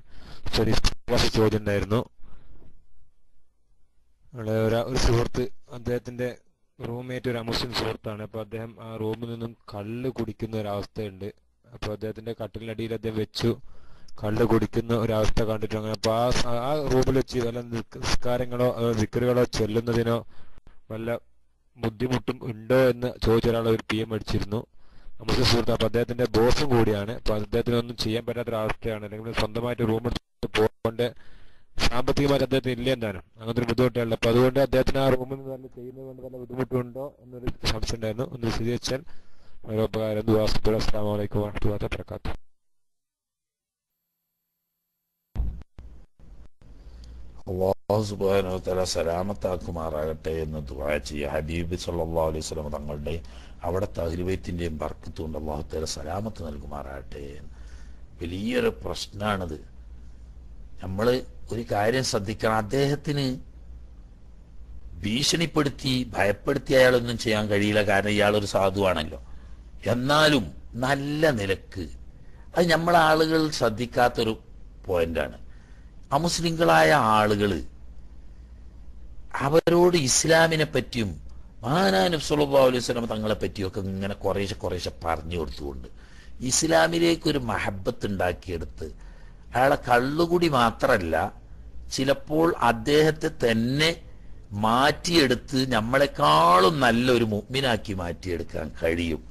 കുറച്ച് ചോദ്യം ഉണ്ടായിരുന്നു. ഒരു ഒരു സുഹൃത്ത് അദ്ദേഹത്തിന്റെ റൂംമേറ്റ് ഒരു അമുസ്ലിം സുഹൃത്താണ്. അപ്പൊ അദ്ദേഹം ആ റൂമിൽ നിന്നും കള്ള് കുടിക്കുന്ന ഒരവസ്ഥയുണ്ട് അപ്പൊ അദ്ദേഹത്തിന്റെ കട്ടിലടിയിൽ അദ്ദേഹം വെച്ചു. കള്ള് കുടിക്കുന്ന ഒരവസ്ഥ കണ്ടിട്ട് അങ്ങനെ അപ്പൊ ആ ആ റൂമിൽ വെച്ച് വല്ല നിസ്ക- നിസ്കാരങ്ങളോ വിക്കറുകളോ ചൊല്ലുന്നതിനോ വല്ല ബുദ്ധിമുട്ടും ഉണ്ടോ എന്ന് ചോദിച്ച ഒരു പി എം അടിച്ചിരുന്നു. നമുക്ക് സുഹൃത്ത് അപ്പൊ അദ്ദേഹത്തിന്റെ ബോസും കൂടിയാണ്. അപ്പൊ അദ്ദേഹത്തിന് ഒന്നും ചെയ്യാൻ പറ്റാത്തൊരവസ്ഥയാണ്. അല്ലെങ്കിൽ സ്വന്തമായിട്ട് റൂം എടുത്ത് പോകേണ്ട സാമ്പത്തികമായിട്ട് അദ്ദേഹത്തിന് ഇല്ല എന്താനും അങ്ങനത്തെ ഒരു ബുദ്ധിമുട്ടാണ് അപ്പൊ അതുകൊണ്ട് അദ്ദേഹത്തിന് ആ റൂമിൽ നിന്ന് തന്നെ ചെയ്യുന്നത് കൊണ്ട് വല്ല ബുദ്ധിമുട്ടുണ്ടോ എന്നൊരു സംശയം ഉണ്ടായിരുന്നു ഒന്ന് വിശദീകരിച്ചാൽ വളരെ ഉപകാരം. ദുവാസുദ്ദുൽ അസ്സാം വലൈക്കും വതആല സലാമത്താക്കുമാറാകട്ടെ എന്ന് ദുബായ ചെയ്യ ഹബീബ് സല്ലാ അലൈഹി വസല്ലം തങ്ങളുടെ അവിടുത്തെ അഹിർവൈത്തിന്റെയും ബർക്കത്തുകൊണ്ട് അള്ളാഹുത്തേരെ സലാമത്ത് നൽകുമാറാകട്ടെ വലിയൊരു പ്രശ്നമാണിത് നമ്മൾ ഒരു കാര്യം ശ്രദ്ധിക്കണം. അദ്ദേഹത്തിന് ഭീഷണിപ്പെടുത്തി ഭയപ്പെടുത്തി അയാളൊന്നും ചെയ്യാൻ കഴിയില്ല. കാരണം ഇയാളൊരു സാധുവാണല്ലോ. എന്നാലും നല്ല നിലയ്ക്ക്. അത് നമ്മളെ ആളുകൾ ശ്രദ്ധിക്കാത്തൊരു പോയിന്റാണ്. അമുസ്ലിങ്ങളായ ആളുകൾ അവരോട് ഇസ്ലാമിനെ പറ്റിയും മഹാനാനബ് സല്ലല്ലാഹു അലൈഹി വസല്ലം തങ്ങളെ പറ്റിയൊക്കെ ഇങ്ങനെ കുറേശ്ശെ കുറേശ്ശെ പറഞ്ഞു കൊടുത്തുകൊണ്ട് ഇസ്ലാമിലേക്ക് ഒരു മഹബത്ത് ഉണ്ടാക്കിയെടുത്ത് അയാളെ കള്ളുകുടി മാത്രമല്ല ചിലപ്പോൾ അദ്ദേഹത്തെ തന്നെ മാറ്റിയെടുത്ത് നമ്മളെക്കാളും നല്ലൊരു മുഗ്മിനാക്കി മാറ്റിയെടുക്കാൻ കഴിയും.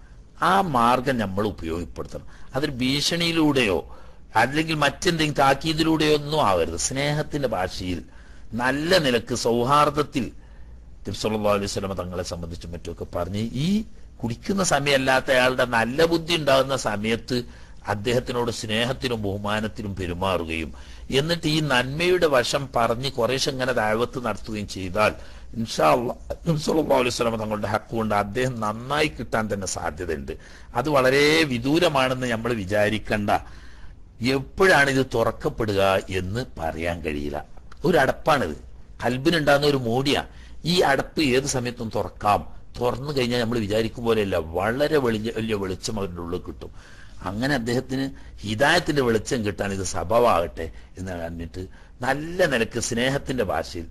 ആ മാർഗം നമ്മൾ ഉപയോഗപ്പെടുത്തണം. അതൊരു ഭീഷണിയിലൂടെയോ അല്ലെങ്കിൽ മറ്റെന്തെങ്കിലും താക്കീതിലൂടെയോ ഒന്നും ആവരുത്. സ്നേഹത്തിന്റെ ഭാഷയിൽ നല്ല നിലയ്ക്ക് സൗഹാർദ്ദത്തിൽ തിരുസല്ലാ അലൈഹി തങ്ങളെ സംബന്ധിച്ചും മറ്റുമൊക്കെ പറഞ്ഞ് ഈ കുടിക്കുന്ന സമയമല്ലാത്ത അയാളുടെ നല്ല ബുദ്ധി ഉണ്ടാകുന്ന സമയത്ത് അദ്ദേഹത്തിനോട് സ്നേഹത്തിനും ബഹുമാനത്തിനും പെരുമാറുകയും എന്നിട്ട് ഈ നന്മയുടെ വശം പറഞ്ഞ് കുറേശ്ശെ ഇങ്ങനെ ദാവത്ത് നടത്തുകയും ചെയ്താൽ ഇൻഷാ അള്ളാഹ് അലൈഹി സ്വലമ തങ്ങളുടെ കൊണ്ട് അദ്ദേഹം നന്നായി കിട്ടാൻ തന്നെ സാധ്യതയുണ്ട്. അത് വളരെ വിദൂരമാണെന്ന് നമ്മൾ വിചാരിക്കണ്ട. എപ്പോഴാണ് ഇത് തുറക്കപ്പെടുക എന്ന് പറയാൻ കഴിയില്ല. ഒരു അടപ്പാണിത്. കൽബിനുണ്ടാകുന്ന ഒരു മൂടിയാ. ഈ അടപ്പ് ഏത് സമയത്തും തുറക്കാം. തുറന്നു കഴിഞ്ഞാൽ നമ്മൾ വിചാരിക്കും പോലെയല്ല വളരെ വെളിഞ്ഞ വലിയ വെളിച്ചം അവരുടെ ഉള്ളിൽ കിട്ടും. അങ്ങനെ അദ്ദേഹത്തിന് ഹിതായത്തിന്റെ വെളിച്ചം കിട്ടാൻ ഇത് സഭവാകട്ടെ എന്ന് പറഞ്ഞിട്ട് നല്ല നിലയ്ക്ക് സ്നേഹത്തിന്റെ ഭാഷയിൽ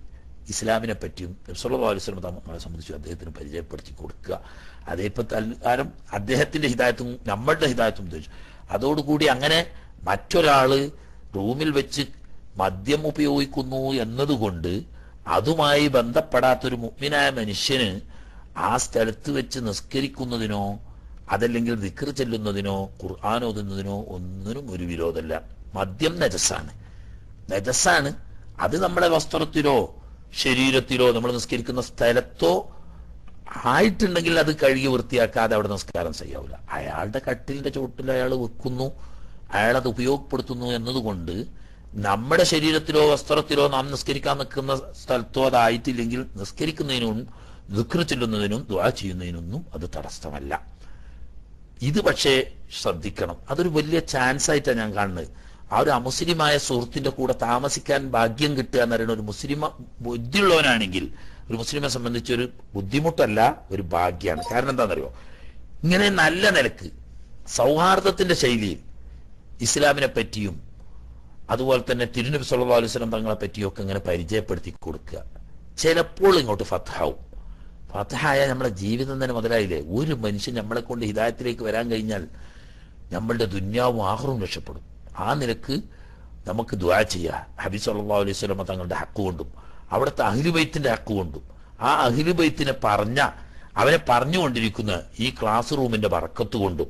ഇസ്ലാമിനെ പറ്റിയും അലൈഹി വസല്ലം സംബന്ധിച്ച് അദ്ദേഹത്തിന് പരിചയപ്പെടുത്തി കൊടുക്കുക. അതേപ്പോ തൽക്കാലം അദ്ദേഹത്തിന്റെ ഹിദായത്തും നമ്മളുടെ ഹിദായത്തും ഉദ്ദേശിച്ചു. അതോടുകൂടി അങ്ങനെ മറ്റൊരാൾ റൂമിൽ വെച്ച് മദ്യം ഉപയോഗിക്കുന്നു എന്നതുകൊണ്ട് അതുമായി ബന്ധപ്പെടാത്തൊരു മുഗ്മിനായ മനുഷ്യന് ആ സ്ഥലത്ത് വെച്ച് നിസ്കരിക്കുന്നതിനോ അതല്ലെങ്കിൽ ദിക്ർ ചെല്ലുന്നതിനോ ഖുർആൻ ഓതുന്നതിനോ ഒന്നിനും ഒരു വിരോധമല്ല. മദ്യം നജസാണ്. നജസാണ്. അത് നമ്മുടെ വസ്ത്രത്തിലോ ശരീരത്തിലോ നമ്മൾ നിസ്കരിക്കുന്ന സ്ഥലത്തോ ആയിട്ടുണ്ടെങ്കിൽ അത് കഴുകി വൃത്തിയാക്കാതെ അവിടെ നിസ്കാരം ചെയ്യാവില്ല അയാളുടെ കട്ടിലിന്റെ ചുവട്ടിൽ അയാൾ വെക്കുന്നു. അയാൾ അത് ഉപയോഗപ്പെടുത്തുന്നു എന്നതുകൊണ്ട് നമ്മുടെ ശരീരത്തിലോ വസ്ത്രത്തിലോ നാം നിസ്കരിക്കാൻ നിൽക്കുന്ന സ്ഥലത്തോ അതായിട്ടില്ലെങ്കിൽ നിസ്കരിക്കുന്നതിനും ദുഃഖ ചെല്ലുന്നതിനും ദ്വാ ചെയ്യുന്നതിനൊന്നും അത് തടസ്സമല്ല. ഇത് പക്ഷേ ശ്രദ്ധിക്കണം. അതൊരു വലിയ ചാൻസ് ആയിട്ടാണ് ഞാൻ കാണുന്നത്. ആ ഒരു അമുസ്ലിമായ സുഹൃത്തിന്റെ കൂടെ താമസിക്കാൻ ഭാഗ്യം കിട്ടുക എന്ന് പറയുന്ന ഒരു മുസ്ലിം ബുദ്ധിയുള്ളവനാണെങ്കിൽ ഒരു മുസ്ലിമെ സംബന്ധിച്ച് ഒരു ബുദ്ധിമുട്ടല്ല ഒരു ഭാഗ്യമാണ് കാരണം എന്താണെന്നറിയോ? ഇങ്ങനെ നല്ല നിലയ്ക്ക് സൗഹാർദ്ദത്തിന്റെ ശൈലിയിൽ ഇസ്ലാമിനെ പറ്റിയും അതുപോലെ തന്നെ തിരുനബി സല്ലല്ലാഹു അലൈഹി വസല്ലം തങ്ങളെ പറ്റിയൊക്കെ ഇങ്ങനെ പരിചയപ്പെടുത്തി കൊടുക്കുക. ചിലപ്പോൾ ഇങ്ങോട്ട് ഫത്താവും ഫത്തഹായ നമ്മുടെ ജീവിതം തന്നെ മുതലായില്ലേ? ഒരു മനുഷ്യൻ നമ്മളെ കൊണ്ട് ഹിതായത്തിലേക്ക് വരാൻ കഴിഞ്ഞാൽ നമ്മളുടെ ദുന്യാവും ആഹ്റും രക്ഷപ്പെടും. ആ നിലയ്ക്ക് നമുക്ക് ദ്വാ ചെയ്യാം. ഹബീസ് സല്ലല്ലാഹു അലൈഹി സ്വലമ തങ്ങളുടെ ഹക്ക് കൊണ്ടും അവിടുത്തെ അഹിലുബൈത്തിന്റെ ഹക്ക് കൊണ്ടും. ആ അഹിലുബൈത്തിനെ പറഞ്ഞ അവനെ പറഞ്ഞുകൊണ്ടിരിക്കുന്ന ഈ ക്ലാസ് റൂമിന്റെ വറക്കത്ത് കൊണ്ടും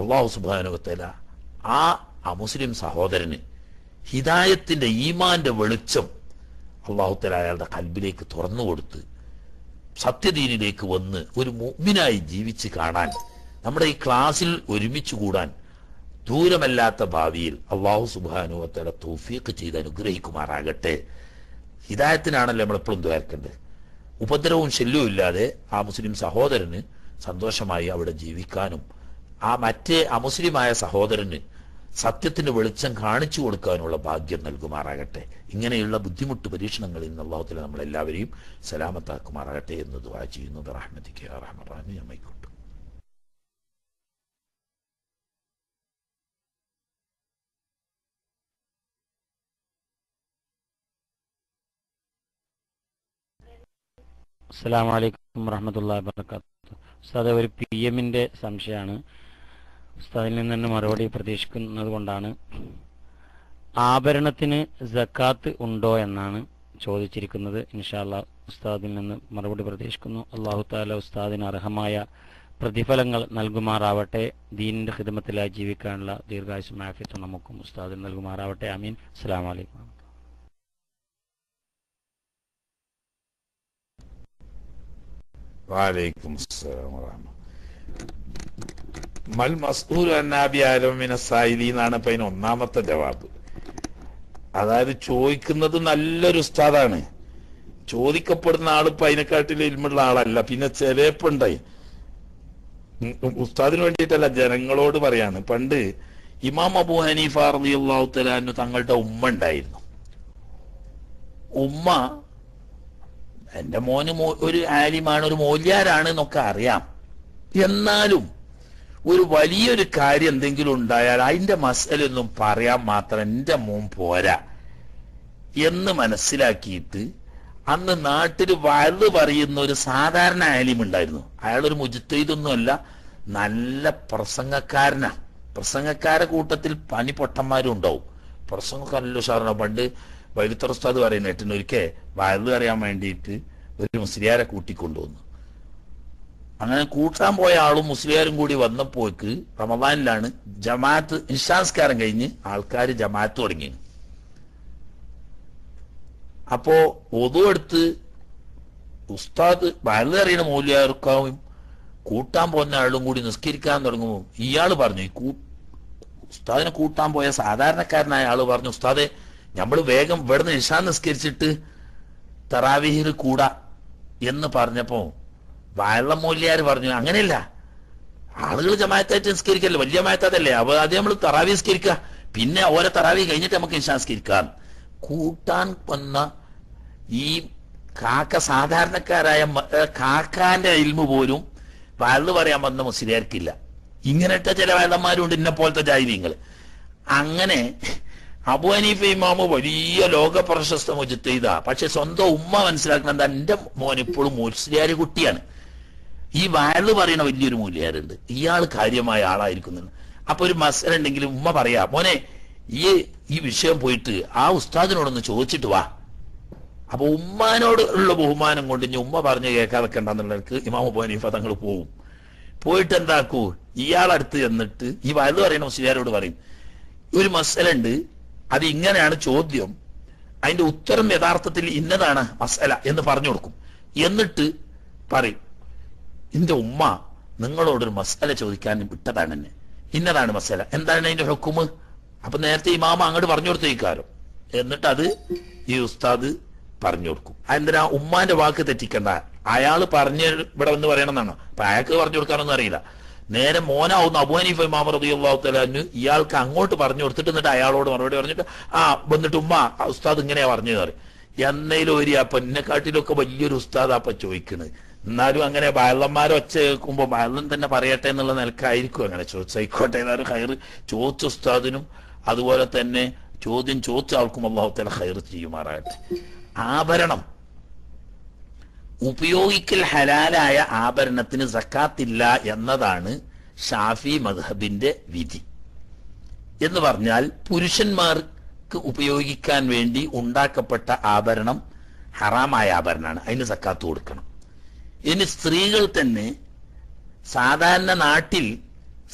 അള്ളാഹു സുബാനുവത്തല ആ അമുസ്ലിം സഹോദരന് ഹിദായത്തിന്റെ ഈമാന്റെ വെളിച്ചം അള്ളാഹുത്തല അയാളുടെ കൽബിലേക്ക് തുറന്നു കൊടുത്ത് സത്യദീനിലേക്ക് വന്ന് ഒരു മുഗ്മിനായി ജീവിച്ച് കാണാൻ നമ്മുടെ ഈ ക്ലാസ്സിൽ ഒരുമിച്ച് കൂടാൻ ദൂരമല്ലാത്ത ഭാവിയിൽ അള്ളാഹു സുബാനുവത്തല തൗഫീഖ് ചെയ്ത് അനുഗ്രഹിക്കുമാറാകട്ടെ. ഹിദായത്തിനാണല്ലോ നമ്മളെപ്പോഴും ദ്വേർക്കേണ്ടത് ഉപദ്രവവും ശല്യവും ഇല്ലാതെ ആ മുസ്ലിം സഹോദരന് സന്തോഷമായി അവിടെ ജീവിക്കാനും ആ മറ്റേ അമുസ്ലിമായ സഹോദരന് സത്യത്തിന്റെ വെളിച്ചം കാണിച്ചു കൊടുക്കാനുള്ള ഭാഗ്യം നൽകുമാറാകട്ടെ. ഇങ്ങനെയുള്ള ബുദ്ധിമുട്ട് പരീക്ഷണങ്ങളിൽ നിന്ന് നമ്മൾ നമ്മളെല്ലാവരെയും സലാമത്താക്കുമാറാകട്ടെ എന്ന് ദുവാ ചെയ്യുന്നത് റഹ്മദിക്ക് റഹ്മറാമി അമ്മയ്ക്കൊട്ടു അസ്സാം വലൈക്കും വറഹമത്തല്ലാ വാബർക്കാത്തു ഉസ്താദ് ഒരു പി എമ്മിന്റെ സംശയമാണ്. ഉസ്താദിൽ നിന്ന് തന്നെ മറുപടി പ്രതീക്ഷിക്കുന്നത് കൊണ്ടാണ് ആഭരണത്തിന് ജക്കാത്ത് ഉണ്ടോ എന്നാണ് ചോദിച്ചിരിക്കുന്നത്. ഇൻഷാല്ല ഉസ്താദിൽ നിന്ന് മറുപടി പ്രതീക്ഷിക്കുന്നു. അള്ളാഹു താല ഉസ്താദിന് അർഹമായ പ്രതിഫലങ്ങൾ നൽകുമാറാവട്ടെ. ദീനിന്റെ ഹിദമത്തിലായി ജീവിക്കാനുള്ള ദീർഘായുസ് മാഫിത്ത് നമുക്കും ഉസ്താദിന് നൽകുമാറാവട്ടെ. അമീൻ അസ്സാം വലൈക്കും വാലൈക്കും അസ്സലാം. മൽ മസ്ഊൽ അന്നാബി എന്നാണ് ഇപ്പൊ അതിന് ഒന്നാമത്തെ ജവാബ്. അതായത് ചോദിക്കുന്നത് നല്ലൊരു ഉസ്താദാണ്. ചോദിക്കപ്പെടുന്ന ആൾ ഇപ്പൊ അതിനെക്കാട്ടിൽ ഇൽമുള്ള ആളല്ല. പിന്നെ ചിലപ്പുണ്ടായി ഉസ്താദിന് വേണ്ടിയിട്ടല്ല ജനങ്ങളോട് പറയാണ്. പണ്ട് ഇമാം അബു ഹനീഫ റളിയല്ലാഹു തആല തങ്ങളുടെ ഉമ്മ ഉണ്ടായിരുന്നു. ഉമ്മ എന്റെ മോന് ഒരു ആലിമാണ് ഒരു മൂല്യാരാണ് എന്നൊക്കെ അറിയാം. എന്നാലും ഒരു വലിയൊരു കാര്യം എന്തെങ്കിലും ഉണ്ടായാൽ അതിന്റെ മസലൊന്നും പറയാൻ മാത്രം എന്റെ മോൻ പോരാ എന്ന് മനസ്സിലാക്കിയിട്ട് അന്ന് നാട്ടിൽ വലുത് പറയുന്ന ഒരു സാധാരണ ആലിം ഉണ്ടായിരുന്നു. അയാളൊരു മുജിത്തൈതൊന്നുമല്ല നല്ല പ്രസംഗക്കാരനാ. പ്രസംഗക്കാരെ കൂട്ടത്തിൽ പനി പൊട്ടന്മാരും ഉണ്ടാവും. പ്രസംഗക്കാരല്ലോ സാറിനോ പണ്ട് വൈദ്യുത്തറസ്താദ് പറയുന്ന ഏറ്റവും ഒരിക്കൽ വയത് അറിയാൻ വേണ്ടിയിട്ട് ഒരു മുസ്ലിയാരെ കൂട്ടിക്കൊണ്ടുവന്നു. അങ്ങനെ കൂട്ടാൻ പോയ ആളും മുസ്ലിയാരും കൂടി വന്നപ്പോക്ക് റമദാനിലാണ് ജമാഅത്ത് നിശാസ്കാരം കഴിഞ്ഞ് ആൾക്കാർ ജമാഅത്ത് തുടങ്ങി. അപ്പോ ഒതു എടുത്ത് ഉസ്താദ് വയത് അറിയണ മൂല്യാർക്കാവും കൂട്ടാൻ പോകുന്ന ആളും കൂടി നിസ്കരിക്കാൻ തുടങ്ങുമ്പോൾ ഇയാൾ പറഞ്ഞു ഈ ഉസ്താദിനെ കൂട്ടാൻ പോയ സാധാരണക്കാരനായ ആൾ പറഞ്ഞു ഉസ്താദെ നമ്മൾ വേഗം ഇവിടുന്ന് ഇഷാ നിസ്കരിച്ചിട്ട് തറാവിഹിൽ കൂടാ എന്ന് പറഞ്ഞപ്പോ വയളം മൂല്യാർ പറഞ്ഞു. അങ്ങനെയല്ല. ആളുകൾ ജമായത്തായിട്ട് നിസ്കരിക്കല്ലേ? വലിയ മായത്താതല്ലേ അപ്പൊ ആദ്യം നമ്മൾ തറാവി നിസ്കരിക്കുക. പിന്നെ ഓരോ തറാവി കഴിഞ്ഞിട്ട് നമുക്ക് നിസ്കരിക്കാം. കൂട്ടാൻ വന്ന ഈ കാക്ക സാധാരണക്കാരായ കാക്കാന്റെ ഇൽമു പോലും വയൽ പറയാൻ വന്ന മുസ്ലിയാർക്കില്ല. ഇങ്ങനത്തെ ചില വയലന്മാരുണ്ട് ഇന്നെ പോലത്തെ ജാതിങ്ങൾ അങ്ങനെ അബു ഹനീഫ ഇമാമ് വലിയ ലോക പ്രശസ്ത മുജിത്ത പക്ഷെ സ്വന്തം ഉമ്മ മനസ്സിലാക്കണം എന്താ എന്റെ മോൻ ഇപ്പോഴും മുസ്ലിയാർ കുട്ടിയാണ്. ഈ വയൽ പറയുന്ന വലിയൊരു മൂല്യാരുണ്ട്. ഇയാൾ കാര്യമായ ആളായിരിക്കുന്നു. അപ്പൊ ഒരു മസല ഉണ്ടെങ്കിൽ ഉമ്മ പറയാ മോനെ ഈ ഈ വിഷയം പോയിട്ട് ആ ഉസ്താദിനോടൊന്ന് ചോദിച്ചിട്ട് വാ. അപ്പൊ ഉമ്മാനോട് ഉള്ള ബഹുമാനം കൊണ്ട് ഇനി ഉമ്മ പറഞ്ഞ് കേൾക്കാതെക്കണ്ടെന്നുള്ളവർക്ക് ഇമാം ഇമാമ പോനീഫ തങ്ങൾ പോവും. പോയിട്ട് എന്താക്കൂ? ഇയാളടുത്ത് ചെന്നിട്ട് ഈ വലുത് പറയുന്ന മുസ്ലിയാരോട് പറയും ഒരു മസല ഉണ്ട് അത് ഇങ്ങനെയാണ് ചോദ്യം. അതിന്റെ ഉത്തരം യഥാർത്ഥത്തിൽ ഇന്നതാണ് മസല എന്ന് പറഞ്ഞു കൊടുക്കും. എന്നിട്ട് പറയും എന്റെ ഉമ്മ നിങ്ങളോടൊരു മസാല ചോദിക്കാൻ വിട്ടതാണ് എന്നെ. ഇന്നതാണ് മസാല. എന്താണ് അതിന്റെ ഹുക്കുമ് അപ്പൊ നേരത്തെ ഈ മാമ അങ്ങോട്ട് പറഞ്ഞു കൊടുത്തേക്കാരോ എന്നിട്ട് അത് ഈ ഉസ്താദ് പറഞ്ഞു കൊടുക്കും. എന്തിനാ ഉമ്മാന്റെ വാക്ക് തെറ്റിക്കണ്ട? അയാൾ പറഞ്ഞ ഇവിടെ വന്ന് പറയണമെന്നാണ്. അപ്പൊ അയാൾക്ക് പറഞ്ഞു കൊടുക്കാനൊന്നും അറിയില്ല. നേരെ മോനാവുന്ന അബുഹനീഫ് ഇമാം റളിയല്ലാഹു തആലാന് ഇയാൾക്ക് അങ്ങോട്ട് പറഞ്ഞു കൊടുത്തിട്ട് എന്നിട്ട് അയാളോട് മറുപടി പറഞ്ഞിട്ട് ആ വന്നിട്ട് ഉമ്മ ഉസ്താദ് ഇങ്ങനെയാ പറഞ്ഞു കയറി ഒരു അപ്പൊ എന്നെക്കാട്ടിലൊക്കെ വലിയൊരു ഉസ്താദ് അപ്പൊ ചോദിക്കണത് എന്നാലും അങ്ങനെ ബാലന്മാർ ഒച്ച കേൾക്കുമ്പോൾ ബാലൻ തന്നെ പറയട്ടെ എന്നുള്ള നിലക്കായിരിക്കും അങ്ങനെ. ചോദിച്ചായിക്കോട്ടെ എല്ലാവരും ഹൈർ ചോദിച്ച ഉസ്താദിനും അതുപോലെ തന്നെ ചോദ്യം ചോദിച്ച ആൾക്കും അള്ളാഹു തല ഹൈർ ചെയ്യുമാറാകട്ടെ. ആഭരണം. ഉപയോഗിക്കൽ ഹലാലായ ആഭരണത്തിന് സക്കാത്തില്ല എന്നതാണ് ഷാഫി മദ്ഹബിന്റെ വിധി. എന്ന് പറഞ്ഞാൽ പുരുഷന്മാർക്ക് ഉപയോഗിക്കാൻ വേണ്ടി ഉണ്ടാക്കപ്പെട്ട ആഭരണം ഹറാമായ ആഭരണമാണ്. അതിന് സക്കാത്ത് കൊടുക്കണം. ഇനി സ്ത്രീകൾ തന്നെ സാധാരണ നാട്ടിൽ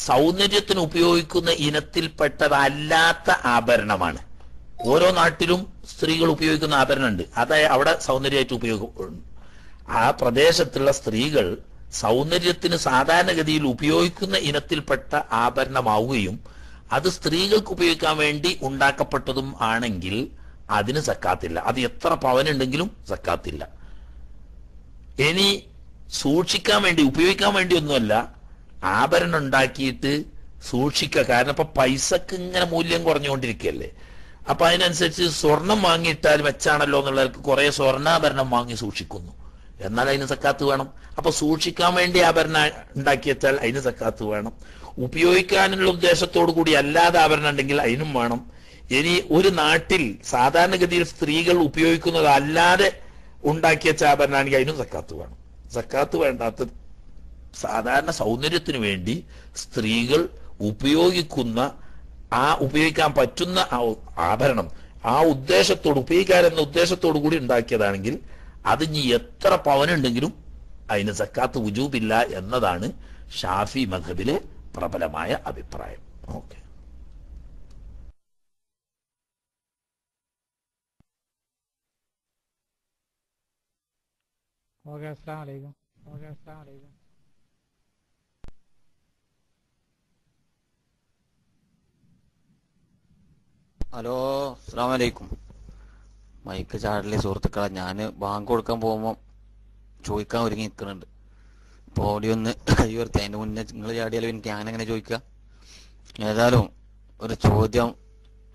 സൗന്ദര്യത്തിന് ഉപയോഗിക്കുന്ന ഇനത്തിൽപ്പെട്ടതല്ലാത്ത ആഭരണമാണ്. ഓരോ നാട്ടിലും സ്ത്രീകൾ ഉപയോഗിക്കുന്ന ആഭരണമുണ്ട്. അതായത് അവിടെ സൗന്ദര്യമായിട്ട് ഉപയോഗം ആ പ്രദേശത്തുള്ള സ്ത്രീകൾ സൗന്ദര്യത്തിന് സാധാരണഗതിയിൽ ഉപയോഗിക്കുന്ന ഇനത്തിൽപ്പെട്ട ആഭരണമാവുകയും അത് സ്ത്രീകൾക്ക് ഉപയോഗിക്കാൻ വേണ്ടി ഉണ്ടാക്കപ്പെട്ടതും ആണെങ്കിൽ അതിന് സക്കാത്തില്ല. അത് എത്ര പവനുണ്ടെങ്കിലും സക്കാത്തില്ല. ഇനി സൂക്ഷിക്കാൻ വേണ്ടി ഉപയോഗിക്കാൻ വേണ്ടി ഒന്നുമല്ല ആഭരണം ഉണ്ടാക്കിയിട്ട് സൂക്ഷിക്കുക. കാരണം ഇപ്പൊ പൈസക്ക് ഇങ്ങനെ മൂല്യം കുറഞ്ഞുകൊണ്ടിരിക്കുകയല്ലേ. അപ്പൊ അതിനനുസരിച്ച് സ്വർണം വാങ്ങിയിട്ടാൽ വെച്ചാണല്ലോ എന്നുള്ളവർക്ക് കുറെ സ്വർണാഭരണം വാങ്ങി സൂക്ഷിക്കുന്നു. എന്നാൽ അതിന് സക്കാത്ത് വേണം. അപ്പൊ സൂക്ഷിക്കാൻ വേണ്ടി ആഭരണം ഉണ്ടാക്കിയെച്ചാൽ അതിന് സക്കാത്ത് വേണം. ഉപയോഗിക്കാനുള്ള ഉദ്ദേശത്തോടു കൂടി അല്ലാതെ ആഭരണം ഉണ്ടെങ്കിൽ അതിനും വേണം. ഇനി ഒരു നാട്ടിൽ സാധാരണഗതിയിൽ സ്ത്രീകൾ ഉപയോഗിക്കുന്നത് അല്ലാതെ ഉണ്ടാക്കിയ ആഭരണമാണെങ്കിൽ അതിനും സക്കാത്ത് വേണം. സക്കാത്ത് വേണ്ടാത്ത സാധാരണ സൗന്ദര്യത്തിന് വേണ്ടി സ്ത്രീകൾ ഉപയോഗിക്കുന്ന ആ ഉപയോഗിക്കാൻ പറ്റുന്ന ആഭരണം ആ ഉദ്ദേശത്തോട് ഉപയോഗിക്കാൻ എന്ന ഉദ്ദേശത്തോടു കൂടി ഉണ്ടാക്കിയതാണെങ്കിൽ അത് ഇനി എത്ര പവനുണ്ടെങ്കിലും അതിന് സക്കാത്ത് വുജൂബില്ല എന്നതാണ് ഷാഫി മധബിലെ പ്രബലമായ അഭിപ്രായം. ഓക്കെ. ഓക്കെ അസ്സാം വലൈക്കും ഓക്കെ അസ്സാം വലൈക്കും ഹലോ അസ്സാം വലൈക്കും മൈക്ക് ചാടലേ സുഹൃത്തുക്കളെ ഞാൻ ബാങ്ക് കൊടുക്കാൻ പോകുമ്പോൾ ചോദിക്കാൻ ഒരുങ്ങി നിൽക്കുന്നുണ്ട്. അപ്പോൾ ഓടി ഒന്ന് കൈ ഉയർത്തി അതിന്റെ മുന്നേ നിങ്ങൾ ചാടിയാലും എനിക്ക് എങ്ങനെ ചോദിക്കുക? ഏതായാലും ഒരു ചോദ്യം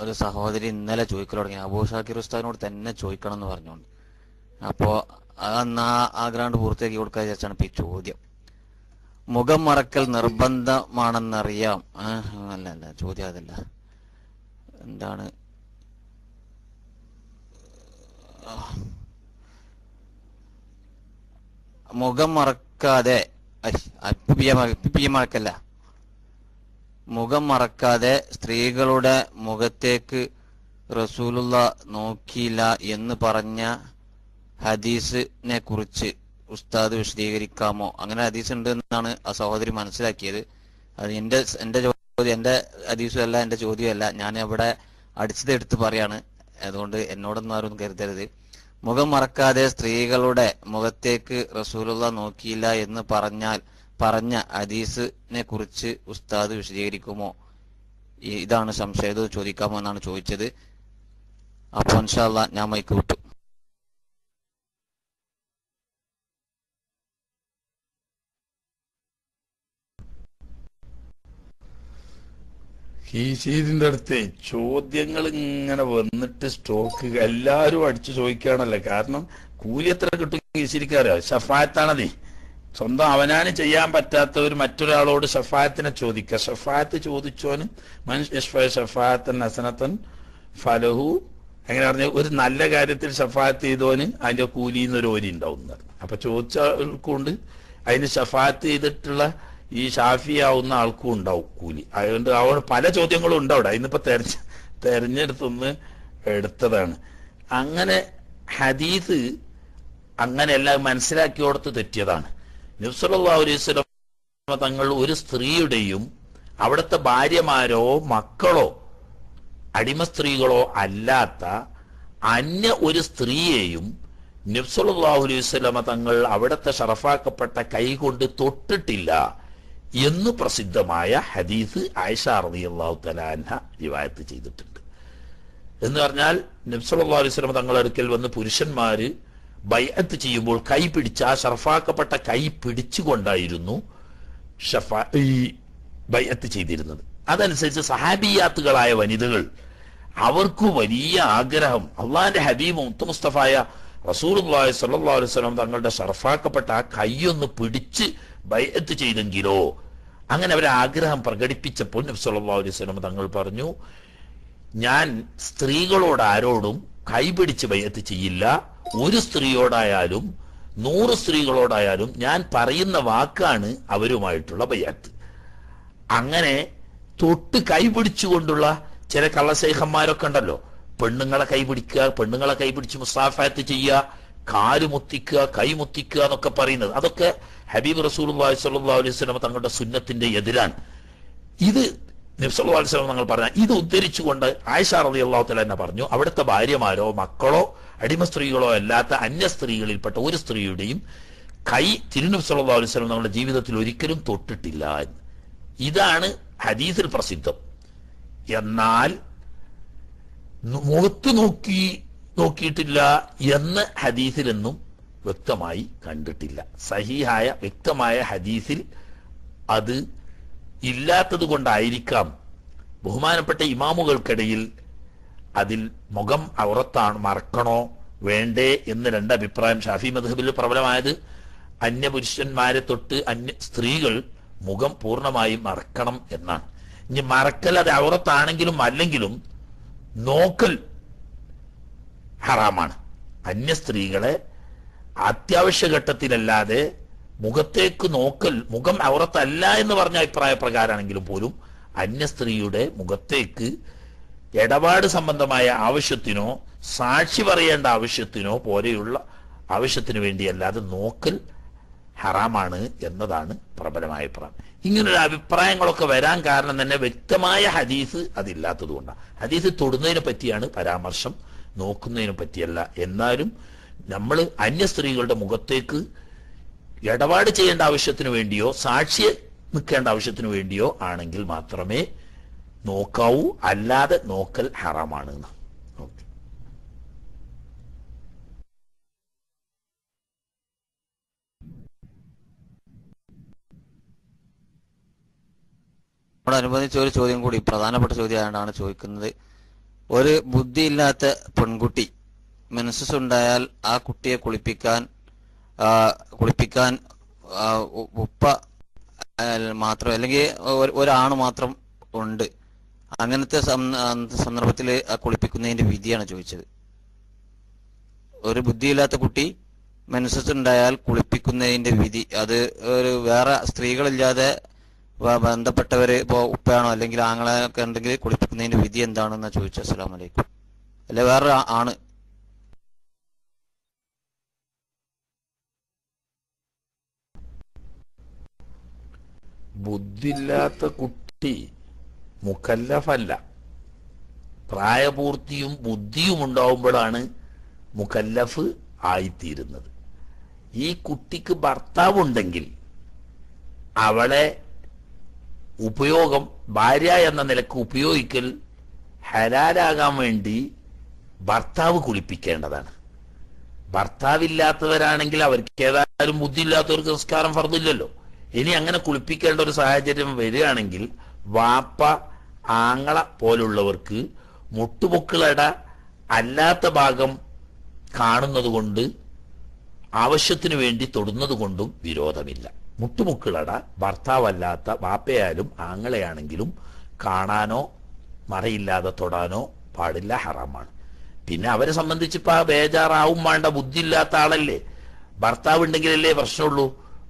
ഒരു സഹോദരി ഇന്നലെ ചോദിക്കൽ തുടങ്ങി. അബൂ ഷാക്കിർ ഉസ്താദിനോട് തന്നെ ചോദിക്കണം എന്ന് പറഞ്ഞുകൊണ്ട്. അപ്പോൾ അന്ന് ആ ഗ്രാണ്ട് പൂർത്തിയാക്കി കൊടുക്കാൻ വിചാരിച്ചാണ് ഇപ്പൊ ഈ ചോദ്യം. മുഖം മറക്കൽ നിർബന്ധമാണെന്നറിയാം. അല്ല അല്ല ചോദ്യം അതല്ല. എന്താണ്? മുഖം മറക്കാതെ മറക്കല്ല മുഖം മറക്കാതെ സ്ത്രീകളുടെ മുഖത്തേക്ക് റസൂലുള്ള നോക്കിയില്ല എന്ന് പറഞ്ഞ ഹദീസിനെ കുറിച്ച് ഉസ്താദ് വിശദീകരിക്കാമോ? അങ്ങനെ ഹദീസ് ഉണ്ട് എന്നാണ് ആ സഹോദരി മനസ്സിലാക്കിയത്. അത് എന്റെ എന്റെ ചോദ്യം എന്റെ ഹദീസും അല്ല എന്റെ ചോദ്യമല്ല. ഞാൻ അവിടെ അടിച്ചത് എടുത്ത് പറയാണ്. അതുകൊണ്ട് എന്നോടൊന്നും ആരും കരുതരുത്. മുഖം മറക്കാതെ സ്ത്രീകളുടെ മുഖത്തേക്ക് റസൂലുള്ള നോക്കിയില്ല എന്ന് പറഞ്ഞാൽ പറഞ്ഞ ഹദീസിനെ കുറിച്ച് ഉസ്താദ് വിശദീകരിക്കുമോ? ഇതാണ് സംശയം. ചോദിക്കാമോ എന്നാണ് ചോദിച്ചത്. അപ്പൊ ഇൻഷാല്ല ഞാൻ മൈക്ക് വിട്ടു. കീശീരിന്റെ അടുത്ത് ചോദ്യങ്ങൾ ഇങ്ങനെ വന്നിട്ട് സ്റ്റോക്ക് എല്ലാരും അടിച്ചു ചോദിക്കുകയാണല്ലോ? കാരണം കൂലി എത്ര കിട്ടും കീശിരിക്കാരോ? ഷഫായത്താണതേ. സ്വന്തം അവനാന് ചെയ്യാൻ പറ്റാത്തവർ മറ്റൊരാളോട് ഷഫായത്തിനെ ചോദിക്കുക. ഷഫായത്ത് ചോദിച്ചോന് മനുഷ്യ ഷഫായത്തൻ ഹസനത്തൻ ഫലഹു. അങ്ങനെ പറഞ്ഞ ഒരു നല്ല കാര്യത്തിൽ ഷഫായത്ത് ചെയ്തോന് അതിന്റെ കൂലിന്ന് ഒരു ഓരി ഉണ്ടാവും. അപ്പൊ ചോദിച്ച കൊണ്ട് അതിന് ഷഫായത്ത് ചെയ്തിട്ടുള്ള ഈ ഷാഫി ആവുന്ന ആൾക്കും ഉണ്ടാവും കൂലി. അതുകൊണ്ട് അവിടെ പല ചോദ്യങ്ങളും ഉണ്ട് അവിടെ. ഇന്നിപ്പോ തെരഞ്ഞ തെരഞ്ഞെടുത്തൊന്ന് എടുത്തതാണ്. അങ്ങനെ ഹദീസ് അങ്ങനെയെല്ലാം മനസ്സിലാക്കിയോടത്ത് തെറ്റിയതാണ്. നബ്സല്ലാ തങ്ങൾ ഒരു സ്ത്രീയുടെയും അവിടുത്തെ ഭാര്യമാരോ മക്കളോ അടിമ സ്ത്രീകളോ അല്ലാത്ത അന്യ ഒരു സ്ത്രീയെയും നബ്സല്ലാഹു അലൈഹി സ്വലമ തങ്ങൾ അവിടുത്തെ ഷറഫാക്കപ്പെട്ട കൈ കൊണ്ട് തൊട്ടിട്ടില്ല. എന്ന് പ്രസിദ്ധമായ ഹദീസ് ആയിഷ റളിയല്ലാഹു തലാൻഹ റിവായത്ത് ചെയ്തിട്ടുണ്ട്. എന്ന് പറഞ്ഞാൽ നബ്സല്ലാ അലൈഹി സ്വലമ തങ്ങളുടെ അടുക്കൽ വന്ന് പുരുഷന്മാര് ബൈഅത്ത് ചെയ്യുമ്പോൾ കൈ പിടിച്ച ആ ഷർഫാക്കപ്പെട്ട കൈ പിടിച്ചുകൊണ്ടായിരുന്നു ഷഫ ഈ ബൈഅത്ത് ചെയ്തിരുന്നത്. അതനുസരിച്ച് സഹാബിയാത്തുകളായ വനിതകൾ അവർക്ക് വലിയ ആഗ്രഹം അള്ളാന്റെ ഹബീബ് മുത്ത മുസ്തഫായ റസൂർ സല്ലാ അലുവലം തങ്ങളുടെ ഷർഫാക്കപ്പെട്ട ആ കൈയൊന്ന് പിടിച്ച് ബൈഅത്ത് ചെയ്തെങ്കിലോ? അങ്ങനെ അവരെ ആഗ്രഹം പ്രകടിപ്പിച്ചപ്പോൾ അലൈഹി വസല്ലം തങ്ങൾ പറഞ്ഞു ഞാൻ സ്ത്രീകളോട് ആരോടും കൈപിടിച്ച് ബൈഅത്ത് ചെയ്യില്ല. ഒരു സ്ത്രീയോടായാലും നൂറ് സ്ത്രീകളോടായാലും ഞാൻ പറയുന്ന വാക്കാണ് അവരുമായിട്ടുള്ള ബയ്യത്ത് അങ്ങനെ തൊട്ട് കൈപിടിച്ചുകൊണ്ടുള്ള ചില കള്ളശേഖന്മാരൊക്കെ ഉണ്ടല്ലോ. പെണ്ണുങ്ങളെ കൈപിടിക്കുക പെണ്ണുങ്ങളെ കൈപിടിച്ച് മുസാഫാത്ത് ചെയ്യുക കാൽ മുത്തിക്കുക കൈ മുത്തിക്കുക എന്നൊക്കെ പറയുന്നത്. അതൊക്കെ ഹബീബ് റസൂൽ സല്ലല്ലാഹു അലൈഹി വസല്ലം തങ്ങളുടെ സുന്നത്തിന്റെ എതിരാണ്. ഇത് നബ്സല്ലാ അലിസ്ലാം തങ്ങൾ പറഞ്ഞ ഇത് ഉദ്ധരിച്ചുകൊണ്ട് ആയിഷ റബി അള്ളാഹു തല പറഞ്ഞു അവിടുത്തെ ഭാര്യമാരോ മക്കളോ അടിമ സ്ത്രീകളോ അല്ലാത്ത അന്യ സ്ത്രീകളിൽപ്പെട്ട ഒരു സ്ത്രീയുടെയും കൈ തിരുനബ് സല്ലാ അലൈഹി വസല്ലം തങ്ങളുടെ ജീവിതത്തിൽ ഒരിക്കലും തൊട്ടിട്ടില്ല. ഇതാണ് ഹദീസിൽ പ്രസിദ്ധം. എന്നാൽ മുഖത്ത് നോക്കി നോക്കിയിട്ടില്ല എന്ന് ഹദീസിലെന്നും വ്യക്തമായി കണ്ടിട്ടില്ല. സഹിഹായ വ്യക്തമായ ഹദീസിൽ അത് ഇല്ലാത്തത് കൊണ്ടായിരിക്കാം ബഹുമാനപ്പെട്ട ഇമാമുകൾക്കിടയിൽ അതിൽ മുഖം അവറത്താണ് മറക്കണോ വേണ്ടേ എന്ന് രണ്ടഭിപ്രായം ഷാഫി മധബിൽ പ്രബലമായത് അന്യപുരുഷന്മാരെ തൊട്ട് അന്യ സ്ത്രീകൾ മുഖം പൂർണമായും മറക്കണം എന്നാണ്. ഇനി മറക്കൽ അത് അവറത്താണെങ്കിലും അല്ലെങ്കിലും നോക്കൽ ഹറാമാണ്. അന്യ സ്ത്രീകളെ അത്യാവശ്യ ഘട്ടത്തിലല്ലാതെ മുഖത്തേക്ക് നോക്കൽ മുഖം ഔറത്തല്ല എന്ന് പറഞ്ഞ അഭിപ്രായ പ്രകാരമാണെങ്കിലും പോലും അന്യ സ്ത്രീയുടെ മുഖത്തേക്ക് ഇടപാട് സംബന്ധമായ ആവശ്യത്തിനോ സാക്ഷി പറയേണ്ട ആവശ്യത്തിനോ പോലെയുള്ള ആവശ്യത്തിന് വേണ്ടിയല്ലാതെ നോക്കൽ ഹറാമാണ് എന്നതാണ് പ്രബലമായ അഭിപ്രായം. ഇങ്ങനൊരു അഭിപ്രായങ്ങളൊക്കെ വരാൻ കാരണം തന്നെ വ്യക്തമായ ഹദീസ് അതില്ലാത്തത് കൊണ്ടാണ് ഹദീസ് തൊടുന്നതിനെ പറ്റിയാണ് പരാമർശം നോക്കുന്നതിനെ പറ്റിയല്ല എന്നാലും നമ്മൾ അന്യ സ്ത്രീകളുടെ മുഖത്തേക്ക് ഇടപാട് ചെയ്യേണ്ട ആവശ്യത്തിന് വേണ്ടിയോ സാക്ഷി നിൽക്കേണ്ട ആവശ്യത്തിന് വേണ്ടിയോ ആണെങ്കിൽ മാത്രമേ നോക്കാവൂ അല്ലാതെ നോക്കൽ ഹറാമാണ്. ഓക്കേ. അനുബന്ധിച്ച ഒരു ചോദ്യം കൂടി പ്രധാനപ്പെട്ട ചോദ്യമായിട്ടാണ് ചോദിക്കുന്നത് ഒരു ബുദ്ധിയില്ലാത്ത പെൺകുട്ടി മെൻസസ് ഉണ്ടായാൽ ആ കുട്ടിയെ കുളിപ്പിക്കാൻ കുളിപ്പിക്കാൻ ഉപ്പ മാത്രം അല്ലെങ്കിൽ ഒരു- ഒരാണ് മാത്രം ഉണ്ട്. അങ്ങനത്തെ സന്ദർഭത്തിൽ കുളിപ്പിക്കുന്നതിന്റെ വിധിയാണ് ചോദിച്ചത്. ഒരു ബുദ്ധിയില്ലാത്ത കുട്ടി മനസ്സസ് ഉണ്ടായാൽ കുളിപ്പിക്കുന്നതിന്റെ വിധി അത് ഒരു വേറെ സ്ത്രീകളില്ലാതെ ബന്ധപ്പെട്ടവര് ഇപ്പോ ഉപ്പയാണോ അല്ലെങ്കിൽ ആങ്ങളെ ഒക്കെ ഉണ്ടെങ്കിൽ കുളിപ്പിക്കുന്നതിന്റെ വിധി എന്താണെന്ന് ചോദിച്ചു. അസ്സലാം വലൈക്കും അല്ലെ വേറെ ആണ്. ബുദ്ധിയില്ലാത്ത കുട്ടി മുക്കല്ലഫല്ല പ്രായപൂർത്തിയും ബുദ്ധിയും ഉണ്ടാവുമ്പോഴാണ് മുക്കല്ലഫ് ആയിത്തീരുന്നത്. ഈ കുട്ടിക്ക് ഭർത്താവുണ്ടെങ്കിൽ അവളെ ഉപയോഗം ഭാര്യ എന്ന നിലയ്ക്ക് ഉപയോഗിക്കൽ ഹലാലാകാൻ വേണ്ടി ഭർത്താവ് കുളിപ്പിക്കേണ്ടതാണ്. ഭർത്താവില്ലാത്തവരാണെങ്കിൽ അവർക്ക് ഏതായാലും ബുദ്ധിയില്ലാത്തവർക്ക് സംസ്കാരം ഫർദില്ലല്ലോ. ഇനി അങ്ങനെ കുളിപ്പിക്കേണ്ട ഒരു സാഹചര്യം വരികയാണെങ്കിൽ വാപ്പ ആങ്ങള പോലുള്ളവർക്ക് മുട്ടുപൊക്കിളട അല്ലാത്ത ഭാഗം കാണുന്നത് കൊണ്ട് ആവശ്യത്തിനു വേണ്ടി തൊടുന്നത് കൊണ്ടും വിരോധമില്ല. മുട്ടുമുക്കിളട ഭർത്താവല്ലാത്ത വാപ്പയാലും ആങ്ങളെയാണെങ്കിലും കാണാനോ മറയില്ലാതെ തൊടാനോ പാടില്ല ഹറാമാണ്. പിന്നെ അവരെ സംബന്ധിച്ച് ഇപ്പൊ ബേജാറാവും വേണ്ട ബുദ്ധി ഇല്ലാത്ത ആളല്ലേ? ഭർത്താവ് ഉണ്ടെങ്കിലല്ലേ പ്രശ്നമുള്ളൂ.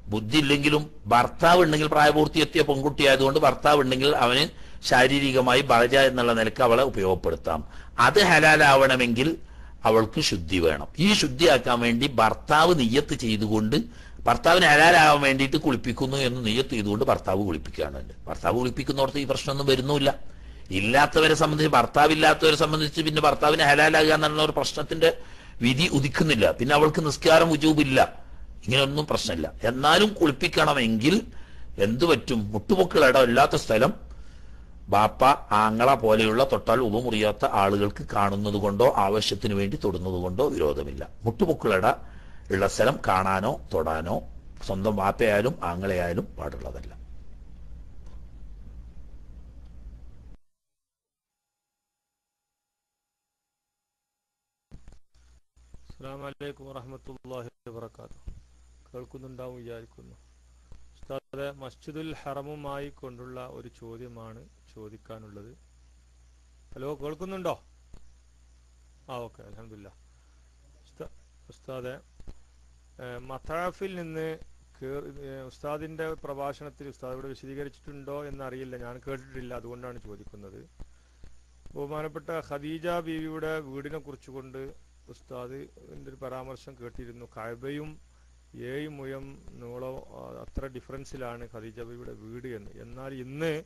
ബുദ്ധി ഇല്ലെങ്കിലും ഭർത്താവ് ഉണ്ടെങ്കിൽ പ്രായപൂർത്തി എത്തിയ പെൺകുട്ടി ആയതുകൊണ്ട് ഭർത്താവ് ഉണ്ടെങ്കിൽ അവന് ശാരീരികമായി ഭാര്യ എന്നുള്ള നിലയ്ക്ക് അവളെ ഉപയോഗപ്പെടുത്താം. അത് ഹലാലാവണമെങ്കിൽ അവൾക്ക് ശുദ്ധി വേണം. ഈ ശുദ്ധിയാക്കാൻ വേണ്ടി ഭർത്താവ് നെയ്യത്ത് ചെയ്തുകൊണ്ട് ഭർത്താവിന് ഹലാലാവാൻ വേണ്ടിയിട്ട് കുളിപ്പിക്കുന്നു എന്ന് നിയ്യത്ത് ചെയ്തുകൊണ്ട് ഭർത്താവ് കുളിപ്പിക്കുകയാണ് ഭർത്താവ് കുളിപ്പിക്കുന്നോടത്ത് ഈ പ്രശ്നമൊന്നും വരുന്നുമില്ല. ഇല്ലാത്തവരെ സംബന്ധിച്ച് ഭർത്താവില്ലാത്തവരെ സംബന്ധിച്ച് പിന്നെ ഭർത്താവിന് ഹലാലാകുക എന്നുള്ള ഒരു പ്രശ്നത്തിന്റെ വിധി ഉദിക്കുന്നില്ല. പിന്നെ അവൾക്ക് നിസ്കാരം ഉജൂബില്ല. ഇങ്ങനെയൊന്നും പ്രശ്നമില്ല. എന്നാലും കുളിപ്പിക്കണമെങ്കിൽ എന്തു പറ്റും? മുട്ടുപൊക്കിളിടം ഇല്ലാത്ത സ്ഥലം ബാപ്പ ആങ്ങള പോലെയുള്ള തൊട്ടാൽ ഉപമുറിയാത്ത ആളുകൾക്ക് കാണുന്നത് കൊണ്ടോ ആവശ്യത്തിന് വേണ്ടി തൊടുന്നത് കൊണ്ടോ വിരോധമില്ല മുട്ടുപൊക്കിളിട ഉള്ള സ്ഥലം കാണാനോ തൊടാനോ സ്വന്തം വാപ്പയായാലും ആങ്ങളെയായാലും പാടുള്ളതല്ല. കേൾക്കുന്നുണ്ടാവും വിചാരിക്കുന്നു. മസ്ജിദുൽ ഹറമുമായി കൊണ്ടുള്ള ഒരു ചോദ്യമാണ് ചോദിക്കാനുള്ളത്. ഹലോ കേൾക്കുന്നുണ്ടോ? ആ ഓക്കെ അലഹമില്ല ഉസ്താദെ മത്താഫിൽ നിന്ന് ഉസ്താദിന്റെ പ്രഭാഷണത്തിൽ ഉസ്താദ് ഇവിടെ വിശദീകരിച്ചിട്ടുണ്ടോ എന്നറിയില്ല. ഞാൻ കേട്ടിട്ടില്ല. അതുകൊണ്ടാണ് ചോദിക്കുന്നത്. ബഹുമാനപ്പെട്ട ഖദീജ ബീവിയുടെ വീടിനെ കുറിച്ചുകൊണ്ട് ഉസ്താദ് ഒരു പരാമർശം കേട്ടിരുന്നു. കഴബയും ഏഴ് മുയം നൂളോ അത്ര ഡിഫറൻസിലാണ് ഖദീജ ബീവിയുടെ വീട് എന്ന്. എന്നാൽ ഇന്ന്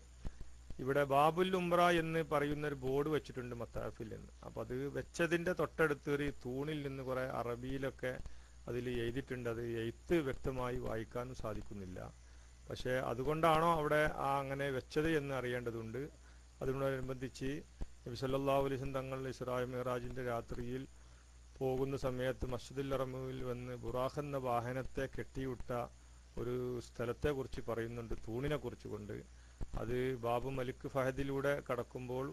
ഇവിടെ ബാബുൽ ഉംറ എന്ന് പറയുന്ന ഒരു ബോർഡ് വെച്ചിട്ടുണ്ട് മത്താഫിൽ എന്ന് അപ്പൊ അത് വെച്ചതിന്റെ തൊട്ടടുത്ത് ഒരു തൂണിൽ നിന്ന് കുറെ അറബിയിലൊക്കെ അതിൽ എഴുതിയിട്ടുണ്ട്. അത് എഴുത്ത് വ്യക്തമായി വായിക്കാൻ സാധിക്കുന്നില്ല. പക്ഷേ അതുകൊണ്ടാണോ അവിടെ ആ അങ്ങനെ വെച്ചത് എന്ന് അറിയേണ്ടതുണ്ട്. അതിനോടനുബന്ധിച്ച് നബി തങ്ങൾ ഇസ്രായ മിറാജിന്റെ രാത്രിയിൽ പോകുന്ന സമയത്ത് മസ്ജിദുൽ അറമുവിൽ വന്ന് ബുറാഖ് എന്ന വാഹനത്തെ കെട്ടിവിട്ട ഒരു സ്ഥലത്തെക്കുറിച്ച് പറയുന്നുണ്ട് തൂണിനെ കുറിച്ച് കൊണ്ട്. അത് ബാബു മലിക് ഫഹദിലൂടെ കടക്കുമ്പോൾ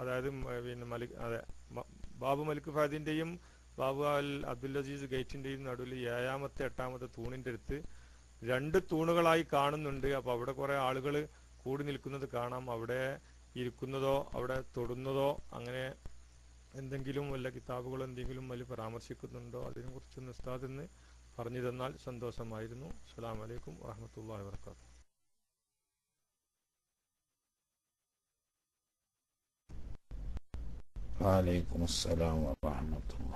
അതായത് പിന്നെ മലിക് അതെ ബാബു മലിക് ഫഹദിന്റെയും ബാബു അൽ അബ്ദുൽ അസീസ് ഗേറ്റിന്റെയും നടുവിൽ ഏഴാമത്തെ എട്ടാമത്തെ തൂണിന്റെ അടുത്ത് രണ്ട് തൂണുകളായി കാണുന്നുണ്ട്. അപ്പൊ അവിടെ കുറെ ആളുകൾ കൂടി നിൽക്കുന്നത് കാണാം. അവിടെ ഇരിക്കുന്നതോ അവിടെ തൊടുന്നതോ അങ്ങനെ എന്തെങ്കിലും വല്ല കിതാബുകൾ എന്തെങ്കിലും വലിയ പരാമർശിക്കുന്നുണ്ടോ? അതിനെ കുറിച്ച് ഉസ്താദ് എന്ന് പറഞ്ഞു തന്നാൽ സന്തോഷമായിരുന്നു. അസ്സാം വലൈക്കും വാഹമത്തല്ലാ വാത്തു വലൈക്കും അസ്സലാം വറഹമത്തുള്ള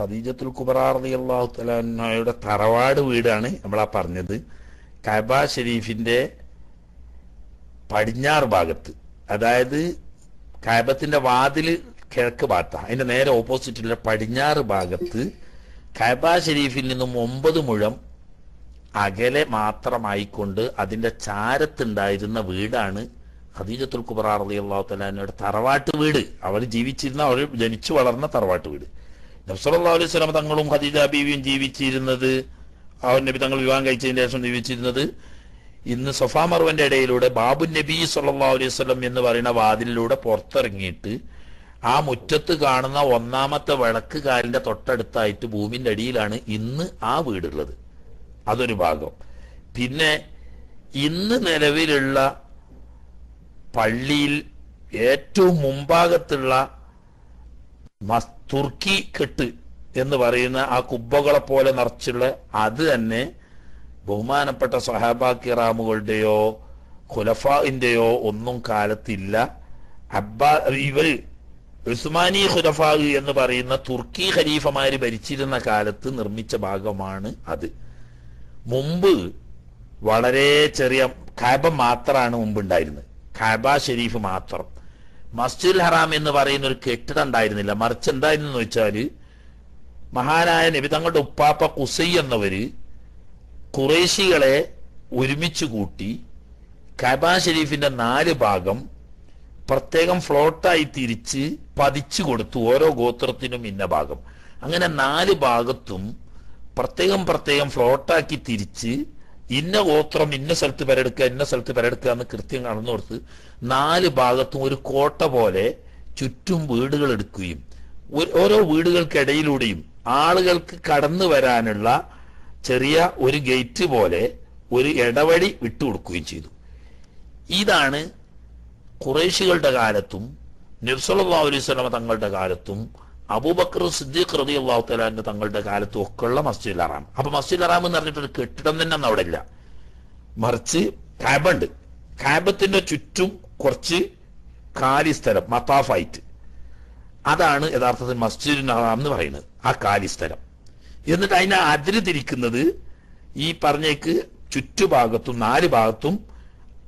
ഖദീജത്തുൽ കുബറാർദി അള്ളാഹു തലാഹയുടെ തറവാട് വീടാണ് നമ്മൾ ആ പറഞ്ഞത്. കബ ഷരീഫിന്റെ പടിഞ്ഞാറ് ഭാഗത്ത്. അതായത് കഅബത്തിന്റെ വാതിൽ കിഴക്ക് ഭാഗത്ത. അതിന്റെ നേരെ ഓപ്പോസിറ്റുള്ള പടിഞ്ഞാറ് ഭാഗത്ത് കബ ഷരീഫിൽ നിന്നും ഒമ്പത് മുഴം അകലെ മാത്രമായിക്കൊണ്ട് അതിന്റെ ചാരത്തുണ്ടായിരുന്ന വീടാണ് ഖദീജത്തുൽ കുബറ റളിയല്ലാഹു തആലയുടെ തറവാട്ട് വീട്. അവർ ജീവിച്ചിരുന്ന അവർ ജനിച്ചു വളർന്ന തറവാട്ട് വീട്. നബ്സല്ലാ അലൈഹി സ്വലാം തങ്ങളും ഹദീജ ബീവിയും ജീവിച്ചിരുന്നത് അവർ നബി തങ്ങൾ വിവാഹം കഴിച്ചതിന് ശേഷം ജീവിച്ചിരുന്നത്. ഇന്ന് സൊഫാ മർവന്റെ ഇടയിലൂടെ ബാബു നബി സല്ലാ അലൈഹി സ്വലം എന്ന് പറയുന്ന വാതിലിലൂടെ പുറത്തിറങ്ങിയിട്ട് ആ മുറ്റത്ത് കാണുന്ന ഒന്നാമത്തെ വിളക്ക് കാലിന്റെ തൊട്ടടുത്തായിട്ട് ഭൂമിന്റെ അടിയിലാണ് ഇന്ന് ആ വീടുള്ളത്. അതൊരു ഭാഗം. പിന്നെ ഇന്ന് നിലവിലുള്ള പള്ളിയിൽ ഏറ്റവും മുമ്പാകത്തുള്ള മസ് തുർക്കി കെട്ട് എന്ന് പറയുന്ന ആ കുബ്ബകളെ പോലെ നിറച്ചുള്ള അത് തന്നെ ബഹുമാനപ്പെട്ട സഹാബാക്കിറാമുകളുടെയോ ഖുലഫാഇന്റെയോ ഒന്നും കാലത്തില്ല. അബ്ബാ ഇവർ ഉസ്മാനി ഖുലഫാ എന്ന് പറയുന്ന തുർക്കി ഖലീഫമാര് ഭരിച്ചിരുന്ന കാലത്ത് നിർമ്മിച്ച ഭാഗമാണ് അത്. മുമ്പ് വളരെ ചെറിയ കാബ മാത്രമാണ് മുമ്പ് ഉണ്ടായിരുന്നത് കാബ ഷെരീഫ് മാത്രം. മസ്ജിദുൽ ഹറാം എന്ന് പറയുന്ന ഒരു കെട്ടിടം ഉണ്ടായിരുന്നില്ല. മറിച്ച് എന്തായിരുന്നു വെച്ചാൽ മഹാനായ നബി തങ്ങളുടെ ഉപ്പാപ്പ കുസൈ എന്നവര് കുറേശികളെ ഒരുമിച്ച് കൂട്ടി കബ ഷെരീഫിന്റെ നാല് ഭാഗം പ്രത്യേകം ഫ്ലോട്ടായി തിരിച്ച് പതിച്ചു കൊടുത്തു ഓരോ ഗോത്രത്തിനും ഇന്ന ഭാഗം. അങ്ങനെ നാല് ഭാഗത്തും പ്രത്യേകം പ്രത്യേകം ഫ്ലോട്ടാക്കി തിരിച്ച് ഇന്ന ഗോത്രം ഇന്ന സ്ഥലത്ത് പെരെടുക്കുക ഇന്ന സ്ഥലത്ത് പെരെടുക്കുക എന്ന് കൃത്യം കടന്നു കൊടുത്ത് നാല് ഭാഗത്തും ഒരു കോട്ട പോലെ ചുറ്റും വീടുകൾ എടുക്കുകയും ഓരോ വീടുകൾക്കിടയിലൂടെയും ആളുകൾക്ക് കടന്നു വരാനുള്ള ചെറിയ ഒരു ഗേറ്റ് പോലെ ഒരു ഇടവഴി വിട്ടുകൊടുക്കുകയും ചെയ്തു. ഇതാണ് കുറേശികളുടെ കാലത്തും നബ്സല്ലാ അലൈഹി സ്വലമ തങ്ങളുടെ കാലത്തും അബൂബക്കർ സിദ്ദീഖ് റതി അള്ളാഹു തലാന്റെ തങ്ങളുടെ കാലത്തും ഒക്കെയുള്ള മസ്ജിദ് അറാം അപ്പൊ മസ്ജിദ് അറാം എന്ന് പറഞ്ഞിട്ടൊരു കെട്ടിടം തന്നെ അന്ന് അവിടെ ഇല്ല. മറിച്ച് കാബ ഉണ്ട് കാബത്തിന്റെ ചുറ്റും കുറച്ച് കാലി സ്ഥലം മത്താഫായിട്ട്. അതാണ് യഥാർത്ഥത്തിൽ മസ്ജിദ് ഹറാം എന്ന് പറയുന്നത് ആ കാലി സ്ഥലം. എന്നിട്ട് അതിനെ അതിര് തിരിക്കുന്നത് ഈ പറഞ്ഞേക്ക് ചുറ്റുഭാഗത്തും നാല് ഭാഗത്തും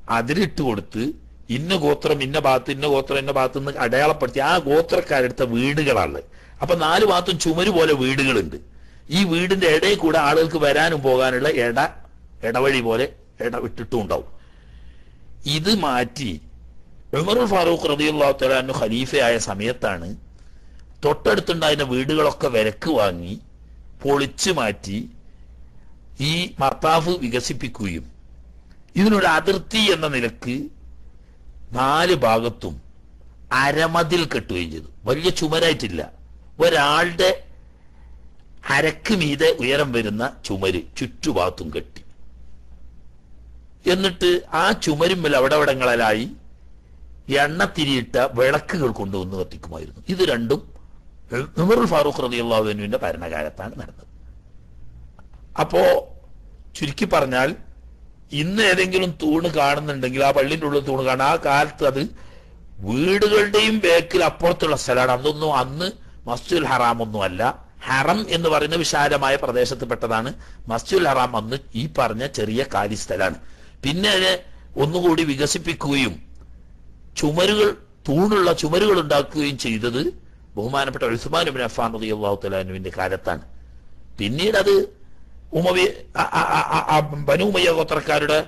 അതിരിട്ട് കൊടുത്ത് ഇന്ന ഗോത്രം ഇന്ന ഭാഗത്ത് ഇന്ന ഗോത്രം ഇന്ന ഭാഗത്ത് നിന്ന് അടയാളപ്പെടുത്തി ആ ഗോത്രക്കാരെടുത്ത വീടുകളാണ്. അപ്പൊ നാല് ഭാഗത്തും ചുമര് പോലെ വീടുകളുണ്ട്. ഈ വീടിന്റെ ഇടയിൽ കൂടെ ആളുകൾക്ക് വരാനും പോകാനുള്ള ഇട ഇടവഴി പോലെ ഇട വിട്ടിട്ടും ഉണ്ടാവും ഇത് മാറ്റി ഉമറുൽ ഫാറൂഖ് തആല ഖലീഫയായ സമയത്താണ് തൊട്ടടുത്തുണ്ടായിരുന്ന വീടുകളൊക്കെ വിലക്ക് വാങ്ങി പൊളിച്ചു മാറ്റി ഈ മത്താഫ് വികസിപ്പിക്കുകയും ഇതിനൊരു അതിർത്തി എന്ന നിലയ്ക്ക് നാല് ഭാഗത്തും അരമതിൽ കെട്ടുകയും ചെയ്തു. വലിയ ചുമരായിട്ടില്ല. ഒരാളുടെ അരക്ക് മീതെ ഉയരം വരുന്ന ചുമര് ചുറ്റുഭാഗത്തും കെട്ടി. എന്നിട്ട് ആ ചുമരുമ്മൽ അവിടെ എണ്ണ എണ്ണത്തിരിയിട്ട വിളക്കുകൾ കൊണ്ടുവന്ന് കത്തിക്കുമായിരുന്നു. ഇത് രണ്ടും ഉമറുൽ ഫാറൂഖ് റളിയല്ലാഹുവിന്റെ ഭരണകാലത്താണ് നടന്നത്. അപ്പോ ചുരുക്കി പറഞ്ഞാൽ ഇന്ന് ഏതെങ്കിലും തൂണ് കാണുന്നുണ്ടെങ്കിൽ ആ പള്ളിന്റെ ഉള്ളിൽ തൂണ് കാണാൻ ആ കാലത്ത് അത് വീടുകളുടെയും ബേക്കിൽ അപ്പുറത്തുള്ള സ്ഥലമാണ്. അതൊന്നും അന്ന് മസ്ജിദുൽ ഹറാം ഒന്നും അല്ല. ഹറം എന്ന് പറയുന്ന വിശാലമായ പ്രദേശത്തിൽപ്പെട്ടതാണ് മസ്ജിദുൽ ഹറാം അന്ന് ഈ പറഞ്ഞ ചെറിയ കാലി സ്ഥലമാണ് പിന്നെ അതിനെ ഒന്നുകൂടി വികസിപ്പിക്കുകയും ചുമരുകൾ തൂണുള്ള ചുമരുകൾ ഉണ്ടാക്കുകയും ചെയ്തത് ബഹുമാനപ്പെട്ട ഉസ്മാൻ ബിൻ അഫാൻ റളിയല്ലാഹു തആലാനുവിന്റെ കാലത്താണ്. പിന്നീട് അത് ഉമവി ആ- ആ- ആ- ആ- ആ ബനു ഉമയ്യ ഗോത്രക്കാരുടെ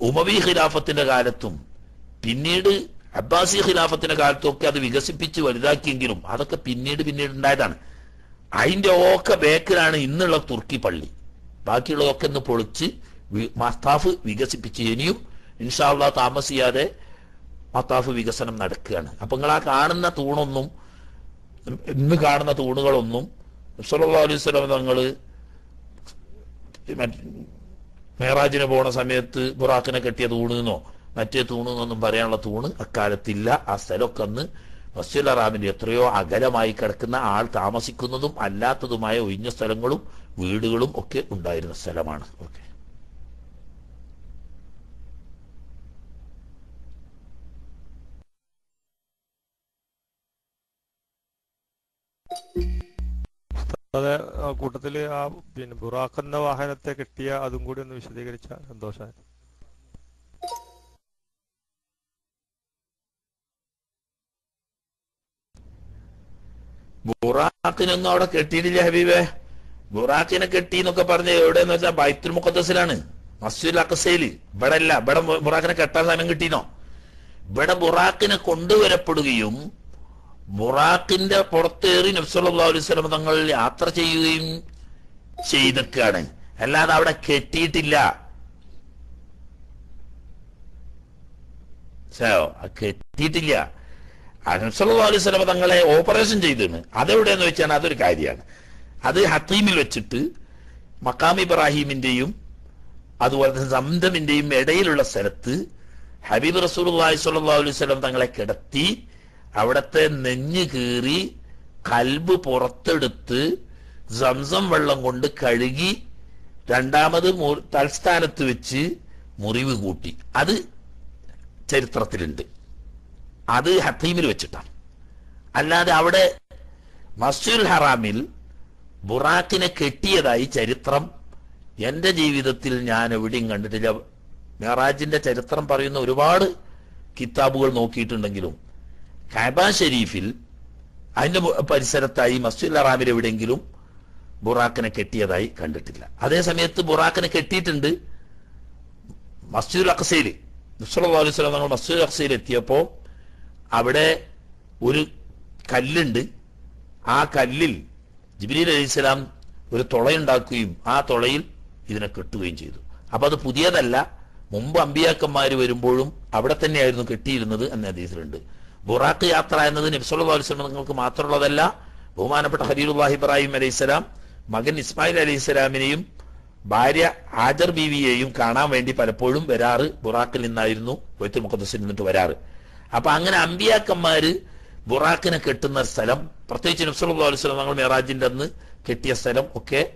ഉമവി ഖിലാഫത്തിന്റെ കാലത്തും പിന്നീട് അബ്ബാസി ഖിലാഫത്തിന്റെ കാലത്തും ഒക്കെ അത് വികസിപ്പിച്ച് വലുതാക്കിയെങ്കിലും അതൊക്കെ പിന്നീട് പിന്നീട് ഉണ്ടായതാണ്. അതിന്റെ ഒക്കെ ബേക്കിലാണ് ഇന്നുള്ള തുർക്കി പള്ളി. ബാക്കിയുള്ളതൊക്കെ ഒന്ന് പൊളിച്ച് മസ്താഫ് വികസിപ്പിച്ച്. ഇനിയും ഇൻഷാള്ള താമസിയാതെ മത്താഫ് വികസനം നടക്കുകയാണ്. അപ്പൊ നിങ്ങൾ ആ കാണുന്ന തൂണൊന്നും ഇന്ന് കാണുന്ന തൂണുകളൊന്നും അലൈഹി സ്വലം തങ്ങൾ മറ്റ് മേറാജിന് പോണ സമയത്ത് ബുറാക്കിനെ കെട്ടിയ തൂണെന്നോ മറ്റേ തൂണെന്നൊന്നും പറയാനുള്ള തൂണ് അക്കാലത്തില്ല. ആ സ്ഥലമൊക്കെ അന്ന് മസ്ജിദ് അറാമിന്റെ എത്രയോ അകലമായി കിടക്കുന്ന ആൾ താമസിക്കുന്നതും അല്ലാത്തതുമായ ഒഴിഞ്ഞ സ്ഥലങ്ങളും വീടുകളും ഒക്കെ ഉണ്ടായിരുന്ന സ്ഥലമാണ്. ഓക്കെ. അതെ ആ കൂട്ടത്തിൽ ആ പിന്നെ ബുറാഖ് എന്ന വാഹനത്തെ കിട്ടിയ അതും കൂടി ഒന്ന് വിശദീകരിച്ച സന്തോഷമായി ബുറാഖിനൊന്നും അവിടെ കെട്ടിയിട്ടില്ല ഹബീബേ. ബുറാഖിനെ കെട്ടി എന്നൊക്കെ പറഞ്ഞ എവിടെയെന്ന് വെച്ചാൽ ബൈത്തുൽ മുഖത്തസിലാണ് മസ്ജിദുൽ അക്കസയിൽ ഇവിടെ അല്ല ഇവിടെ ബുറാഖിനെ കെട്ടാൻ സമയം കിട്ടിനോ ഇവിടെ ബുറാഖിനെ കൊണ്ടുവരപ്പെടുകയും ബുറാഖിന്റെ പുറത്തേറി നബ്സല്ലാ അലൈഹി സ്വലം തങ്ങൾ യാത്ര ചെയ്യുകയും ചെയ്തൊക്കെയാണ് അല്ലാതെ അവിടെ കെട്ടിയിട്ടില്ല. കെട്ടിയിട്ടില്ല. അനസല്ലാ അലൈഹി സ്വലം തങ്ങളെ ഓപ്പറേഷൻ ചെയ്തിരുന്നു അതെവിടെയെന്ന് വെച്ചാൽ അതൊരു കാര്യമാണ്. അത് ഹത്തീമിൽ വെച്ചിട്ട് മക്കാം ഇബ്രാഹിമിന്റെയും അതുപോലെ തന്നെ സംദമിന്റെയും ഇടയിലുള്ള സ്ഥലത്ത് ഹബീബ് റസൂൽ അലൈഹി വസല്ലം തങ്ങളെ കിടത്തി അവിടത്തെ നെഞ്ഞ് കീറി കൽബ് പുറത്തെടുത്ത് സംസം വെള്ളം കൊണ്ട് കഴുകി രണ്ടാമത് തൽസ്ഥാനത്ത് വെച്ച് മുറിവ് കൂട്ടി. അത് ചരിത്രത്തിലുണ്ട്. അത് ഹത്തീമിൽ വെച്ചിട്ടാണ്. അല്ലാതെ അവിടെ മസ്ജിദുൽ ഹറാമിൽ ബുറാക്കിനെ കെട്ടിയതായി ചരിത്രം എന്റെ ജീവിതത്തിൽ ഞാൻ എവിടെയും കണ്ടിട്ടില്ല. മെഹറാജിന്റെ ചരിത്രം പറയുന്ന ഒരുപാട് കിതാബുകൾ നോക്കിയിട്ടുണ്ടെങ്കിലും കഅബ ഷരീഫിൽ അതിന്റെ പരിസരത്തായി മസ്ജിദുൽ ഹറാമിൽ എവിടെയെങ്കിലും ബുറാക്കിനെ കെട്ടിയതായി കണ്ടിട്ടില്ല. അതേ സമയത്ത് ബുറാക്കിനെ കെട്ടിയിട്ടുണ്ട് മസ്ജിദുൽ അക്സയിൽ. അലൈഹി വസല്ലം തങ്ങൾ മസ്ജിദുൽ അക്സയിൽ എത്തിയപ്പോൾ അവിടെ ഒരു കല്ലുണ്ട്. ആ കല്ലിൽ ജിബ്രീൽ അലൈഹിസ്സലാം ഒരു തുളയുണ്ടാക്കുകയും ആ തുളയിൽ ഇതിനെ കെട്ടുകയും ചെയ്തു. അപ്പൊ അത് പുതിയതല്ല. മുമ്പ് അമ്പിയാക്കന്മാർ വരുമ്പോഴും അവിടെ തന്നെയായിരുന്നു കെട്ടിയിരുന്നത് എന്ന ഹദീസിലുണ്ട്. ബുറാഖ് യാത്ര എന്നത് അലുസ്ലം നിങ്ങൾക്ക് മാത്രമുള്ളതല്ല. ബഹുമാനപ്പെട്ട ഹരീറുല്ലാഹി ഇബ്രാഹിം അലൈഹിസ്സലാം മകൻ ഇസ്മായിൽ അലൈഹിസ്സലാമിനെയും ഭാര്യ ആജർ ബീവിയെയും കാണാൻ വേണ്ടി പലപ്പോഴും വരാറ്. ബുറാഖിൽ നിന്നായിരുന്നു വൈത്തുൽ മുഖദ്സിൽ നിന്നിട്ട് വരാറ്. അപ്പൊ അങ്ങനെ അമ്പിയാക്കന്മാര് ബുറാഖിനെ കെട്ടുന്ന സ്ഥലം പ്രത്യേകിച്ച് നബ്സുല്ലാ അലൈഹി തങ്ങൾ മെഹറാജിന്റെ അന്ന് കെട്ടിയ സ്ഥലം ഒക്കെ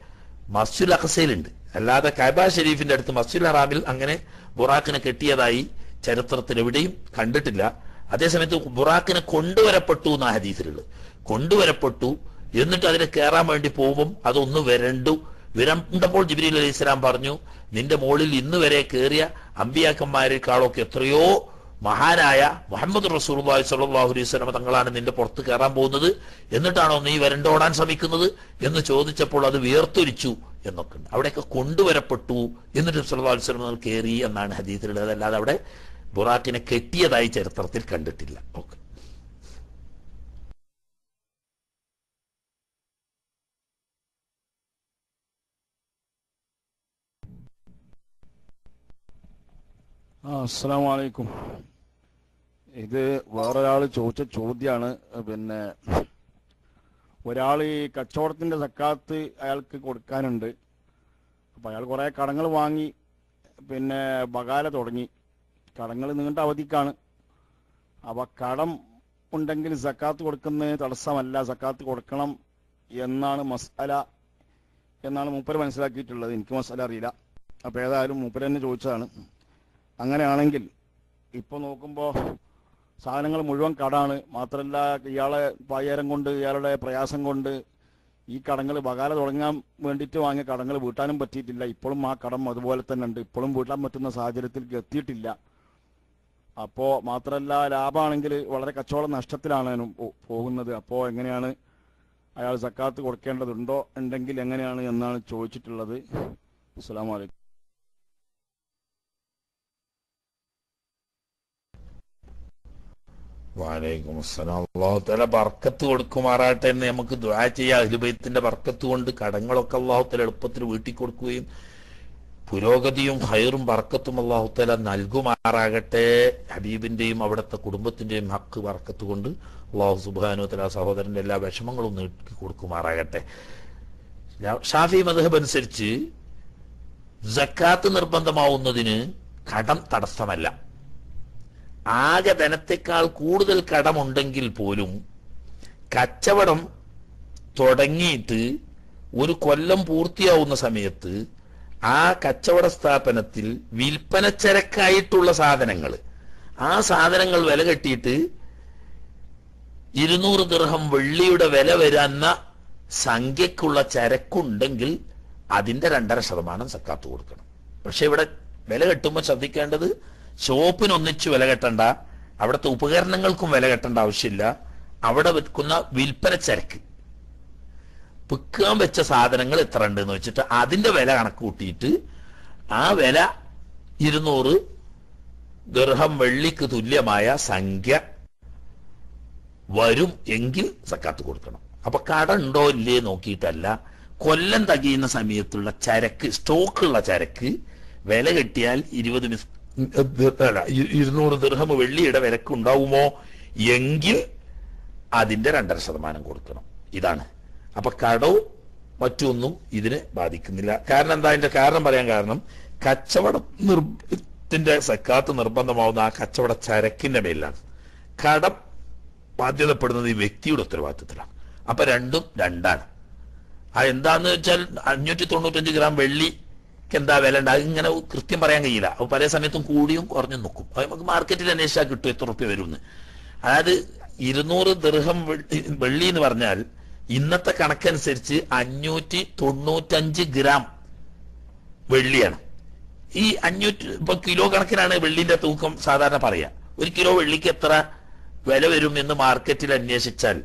മസ്ജിദുൽ അഖസയിലുണ്ട്. അല്ലാതെ കൈബ ഷെരീഫിന്റെ അടുത്ത് മസ്ജിദുൽ ഹറാമിൽ അങ്ങനെ ബുറാഖിനെ കെട്ടിയതായി ചരിത്രത്തിൽ എവിടെയും കണ്ടിട്ടില്ല. അതേസമയത്ത് ബുറാക്കിനെ കൊണ്ടുവരപ്പെട്ടു എന്നാ ഹദീസിലുള്ളത്. കൊണ്ടുവരപ്പെട്ടു എന്നിട്ട് അതിനെ കയറാൻ വേണ്ടി പോകും അതൊന്ന് വരണ്ടു. വിരണ്ടപ്പോൾ ജിബിരി അലൈഹി ഇസ്ലാം പറഞ്ഞു നിന്റെ മുകളിൽ ഇന്ന് വരെ കയറിയ അമ്പിയാക്കന്മാരെക്കാളൊക്കെ എത്രയോ മഹാനായ മുഹമ്മദ് റസൂർബായ് സല്ലാഹു അലൈഹി സ്വലമ തങ്ങളാണ് നിന്റെ പുറത്ത് കയറാൻ പോകുന്നത്. എന്നിട്ടാണോ നീ വരണ്ടോടാൻ ശ്രമിക്കുന്നത്? എന്ന് ചോദിച്ചപ്പോൾ അത് വിയർത്തൊരിച്ചു എന്നൊക്കെ ഉണ്ട്. അവിടെയൊക്കെ കൊണ്ടുവരപ്പെട്ടു. എന്നിട്ട് സല്ലാ അലൈഹി കയറി എന്നാണ് ഹദീസിലുള്ളത്. അല്ലാതെ അവിടെ ബുറാക്കിനെ കെട്ടിയതായി ചരിത്രത്തിൽ കണ്ടിട്ടില്ല. ഓക്കെ. അസ്സാമലൈക്കും ഇത് വേറൊരാൾ ചോദിച്ച ചോദ്യമാണ് പിന്നെ ഒരാൾ ഈ കച്ചവടത്തിന്റെ സക്കാത്ത് അയാൾക്ക് കൊടുക്കാനുണ്ട്. അപ്പം അയാൾ കുറേ കടങ്ങൾ വാങ്ങി പിന്നെ ബകാല തുടങ്ങി. കടങ്ങൾ നീണ്ട അവധിക്കാണ്. അവ കടം ഉണ്ടെങ്കിൽ സക്കാത്ത് കൊടുക്കുന്നതിന് തടസ്സമല്ല സക്കാത്ത് കൊടുക്കണം എന്നാണ് മസാല എന്നാണ് മൂപ്പര് മനസ്സിലാക്കിയിട്ടുള്ളത്. എനിക്ക് മസാല അറിയില്ല. അപ്പോൾ ഏതായാലും മൂപ്പര് തന്നെ ചോദിച്ചതാണ്. അങ്ങനെയാണെങ്കിൽ ഇപ്പൊ നോക്കുമ്പോൾ സാധനങ്ങൾ മുഴുവൻ കടാണ്. മാത്രമല്ല ഇയാളെ പായേരം കൊണ്ട് ഇയാളുടെ പ്രയാസം കൊണ്ട് ഈ കടങ്ങൾ വകാല തുടങ്ങാൻ വേണ്ടിയിട്ട് വാങ്ങിയ കടങ്ങൾ വീട്ടാനും പറ്റിയിട്ടില്ല. ഇപ്പോഴും ആ കടം അതുപോലെ തന്നെ ഉണ്ട്. ഇപ്പോഴും വീട്ടാൻ പറ്റുന്ന സാഹചര്യത്തിലേക്ക് എത്തിയിട്ടില്ല. അപ്പോ മാത്രമല്ല ലാഭമാണെങ്കിൽ വളരെ കച്ചവടം നഷ്ടത്തിലാണ് പോകുന്നത്. അപ്പോ എങ്ങനെയാണ് അയാൾ സക്കാത്ത് കൊടുക്കേണ്ടതുണ്ടോ ഉണ്ടെങ്കിൽ എങ്ങനെയാണ് എന്നാണ് ചോദിച്ചിട്ടുള്ളത്. അസ്സാം വലൈക്കും വാലൈക്കും അസ്സലാം. അള്ളാഹു തല ബർക്കത്ത് കൊടുക്കുമാറാട്ടെ എന്ന് നമുക്ക് ദുആ ചെയ്യാം. അഹ്ലുബൈത്തിന്റെ ബർക്കത്ത് കൊണ്ട് കടങ്ങളൊക്കെ അള്ളാഹു തല എളുപ്പത്തിൽ വീട്ടിൽ കൊടുക്കുകയും പുരോഗതിയും ഹൈറും ബർക്കത്തും അള്ളാഹുത്തല തല നൽകുമാറാകട്ടെ. ഹബീബിന്റെയും അവിടുത്തെ കുടുംബത്തിന്റെയും ഹക്ക് വറക്കത്തുകൊണ്ട് അള്ളാഹു സുബാനു തല സഹോദരന്റെ എല്ലാ വിഷമങ്ങളും നീട്ടി കൊടുക്കുമാറാകട്ടെ. ഷാഫി മദഹബ് അനുസരിച്ച് ജക്കാത്ത് നിർബന്ധമാവുന്നതിന് കടം തടസ്സമല്ല. ആകെ ധനത്തെക്കാൾ കൂടുതൽ കടമുണ്ടെങ്കിൽ പോലും കച്ചവടം തുടങ്ങിയിട്ട് ഒരു കൊല്ലം പൂർത്തിയാവുന്ന സമയത്ത് ആ കച്ചവട സ്ഥാപനത്തിൽ വിൽപ്പനച്ചരക്കായിട്ടുള്ള സാധനങ്ങൾ. ആ സാധനങ്ങൾ വില കെട്ടിയിട്ട് ഇരുന്നൂറ് ദിർഹം വെള്ളിയുടെ വില വരുന്ന സംഖ്യക്കുള്ള ചരക്കുണ്ടെങ്കിൽ അതിന്റെ രണ്ടര ശതമാനം സക്കാത്ത് കൊടുക്കണം. പക്ഷെ ഇവിടെ വില കെട്ടുമ്പോൾ ശ്രദ്ധിക്കേണ്ടത് ഷോപ്പിനൊന്നിച്ച് വില കെട്ടണ്ട അവിടുത്തെ ഉപകരണങ്ങൾക്കും വില കെട്ടേണ്ട ആവശ്യമില്ല. അവിടെ വിൽക്കുന്ന വിൽപ്പന ചരക്ക്. വിൽക്കാൻ വെച്ച സാധനങ്ങൾ എത്ര ഉണ്ട് എന്ന് വെച്ചിട്ട് അതിന്റെ വില കണക്ക് കൂട്ടിയിട്ട് ആ വില ഇരുന്നൂറ് ദർഹം വെള്ളിക്ക് തുല്യമായ സംഖ്യ വരും എങ്കിൽ സക്കാത്ത് കൊടുക്കണം. അപ്പൊ കട ഉണ്ടോ ഇല്ലേ നോക്കിയിട്ടല്ല. കൊല്ലം തകയുന്ന സമയത്തുള്ള ചരക്ക് സ്റ്റോക്കുള്ള ചരക്ക് വില കെട്ടിയാൽ ഇരുപത് മിസ് അല്ല ഇരുന്നൂറ് ദീർഘം വെള്ളിയുടെ വിലക്ക് ഉണ്ടാവുമോ എങ്കിൽ അതിന്റെ രണ്ടര ശതമാനം കൊടുക്കണം. ഇതാണ്. അപ്പൊ കടവും മറ്റൊന്നും ഇതിനെ ബാധിക്കുന്നില്ല. കാരണം എന്താ? അതിന്റെ കാരണം പറയാൻ കാരണം കച്ചവട നിർത്തിന്റെ സക്കാത്ത് നിർബന്ധമാവുന്ന ആ കച്ചവട ചരക്കിന്റെ മേലാണ്. കടം ബാധ്യതപ്പെടുന്നത് ഈ വ്യക്തിയുടെ ഉത്തരവാദിത്തത്തിലാണ്. അപ്പൊ രണ്ടും രണ്ടാണ്. ആ എന്താന്ന് വെച്ചാൽ അഞ്ഞൂറ്റി തൊണ്ണൂറ്റഞ്ച് ഗ്രാം വെള്ളിക്ക് എന്താ വില ഉണ്ട് അതിങ്ങനെ കൃത്യം പറയാൻ കഴിയില്ല. അപ്പൊ പല സമയത്തും കൂടിയും കുറഞ്ഞും നോക്കും അത് നമുക്ക് മാർക്കറ്റിൽ അന്വേഷിച്ചാൽ കിട്ടും എത്ര റുപ്യ വരുമെന്ന്. അതായത് ഇരുന്നൂറ് ദീർഘം വെള്ളി എന്ന് പറഞ്ഞാൽ ഇന്നത്തെ കണക്കനുസരിച്ച് അഞ്ഞൂറ്റി തൊണ്ണൂറ്റഞ്ച് ഗ്രാം വെള്ളിയാണ്. ഈ അഞ്ഞൂറ്റി ഇപ്പൊ കിലോ കണക്കിനാണ് വെള്ളിന്റെ തൂക്കം സാധാരണ പറയാ. ഒരു കിലോ വെള്ളിക്ക് എത്ര വില വരും എന്ന് മാർക്കറ്റിൽ അന്വേഷിച്ചാൽ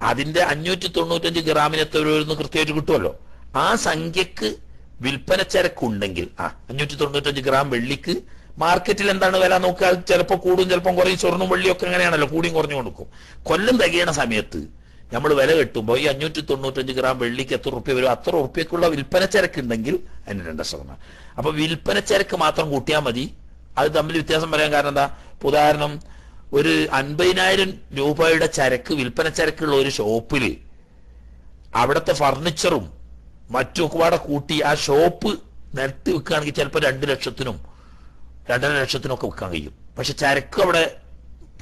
അതിന്റെ അഞ്ഞൂറ്റി തൊണ്ണൂറ്റഞ്ച് ഗ്രാമിന് എത്ര വരുമെന്ന് കൃത്യമായിട്ട് കിട്ടുമല്ലോ. ആ സംഖ്യക്ക് വിൽപ്പന ചരക്കുണ്ടെങ്കിൽ ആ അഞ്ഞൂറ്റി തൊണ്ണൂറ്റഞ്ച് ഗ്രാം വെള്ളിക്ക് മാർക്കറ്റിൽ എന്താണ് വില നോക്കുക? ചിലപ്പോൾ കൂടും ചിലപ്പോൾ കുറയും. സ്വർണം വെള്ളിയൊക്കെ അങ്ങനെയാണല്ലോ കൂടിയും കുറഞ്ഞു കൊടുക്കും. കൊല്ലം തികയണ സമയത്ത് നമ്മൾ വില കെട്ടുമ്പോൾ ഈ അഞ്ഞൂറ്റി തൊണ്ണൂറ്റഞ്ച് ഗ്രാം വെള്ളിക്ക് എത്ര റുപ്യ വരും? അത്ര റുപ്യക്കുള്ള വിൽപ്പന ചരക്ക് ഉണ്ടെങ്കിൽ അതിന് രണ്ട് ശതമാനം. അപ്പൊ വിൽപ്പന ചരക്ക് മാത്രം കൂട്ടിയാൽ മതി. അത് തമ്മിൽ വ്യത്യാസം പറയാൻ കാരണം എന്താ? ഉദാഹരണം ഒരു അൻപതിനായിരം രൂപയുടെ ചരക്ക് വിൽപ്പന ചരക്കുള്ള ഒരു ഷോപ്പിൽ അവിടുത്തെ ഫർണിച്ചറും മറ്റൊക്കെ ഒക്കെ കൂടെ കൂട്ടി ആ ഷോപ്പ് നിരത്തി വിൽക്കുകയാണെങ്കിൽ ചിലപ്പോൾ രണ്ട് ലക്ഷത്തിനും രണ്ടര ലക്ഷത്തിനും ഒക്കെ വിൽക്കാൻ കഴിയും. പക്ഷെ ചരക്ക് അവിടെ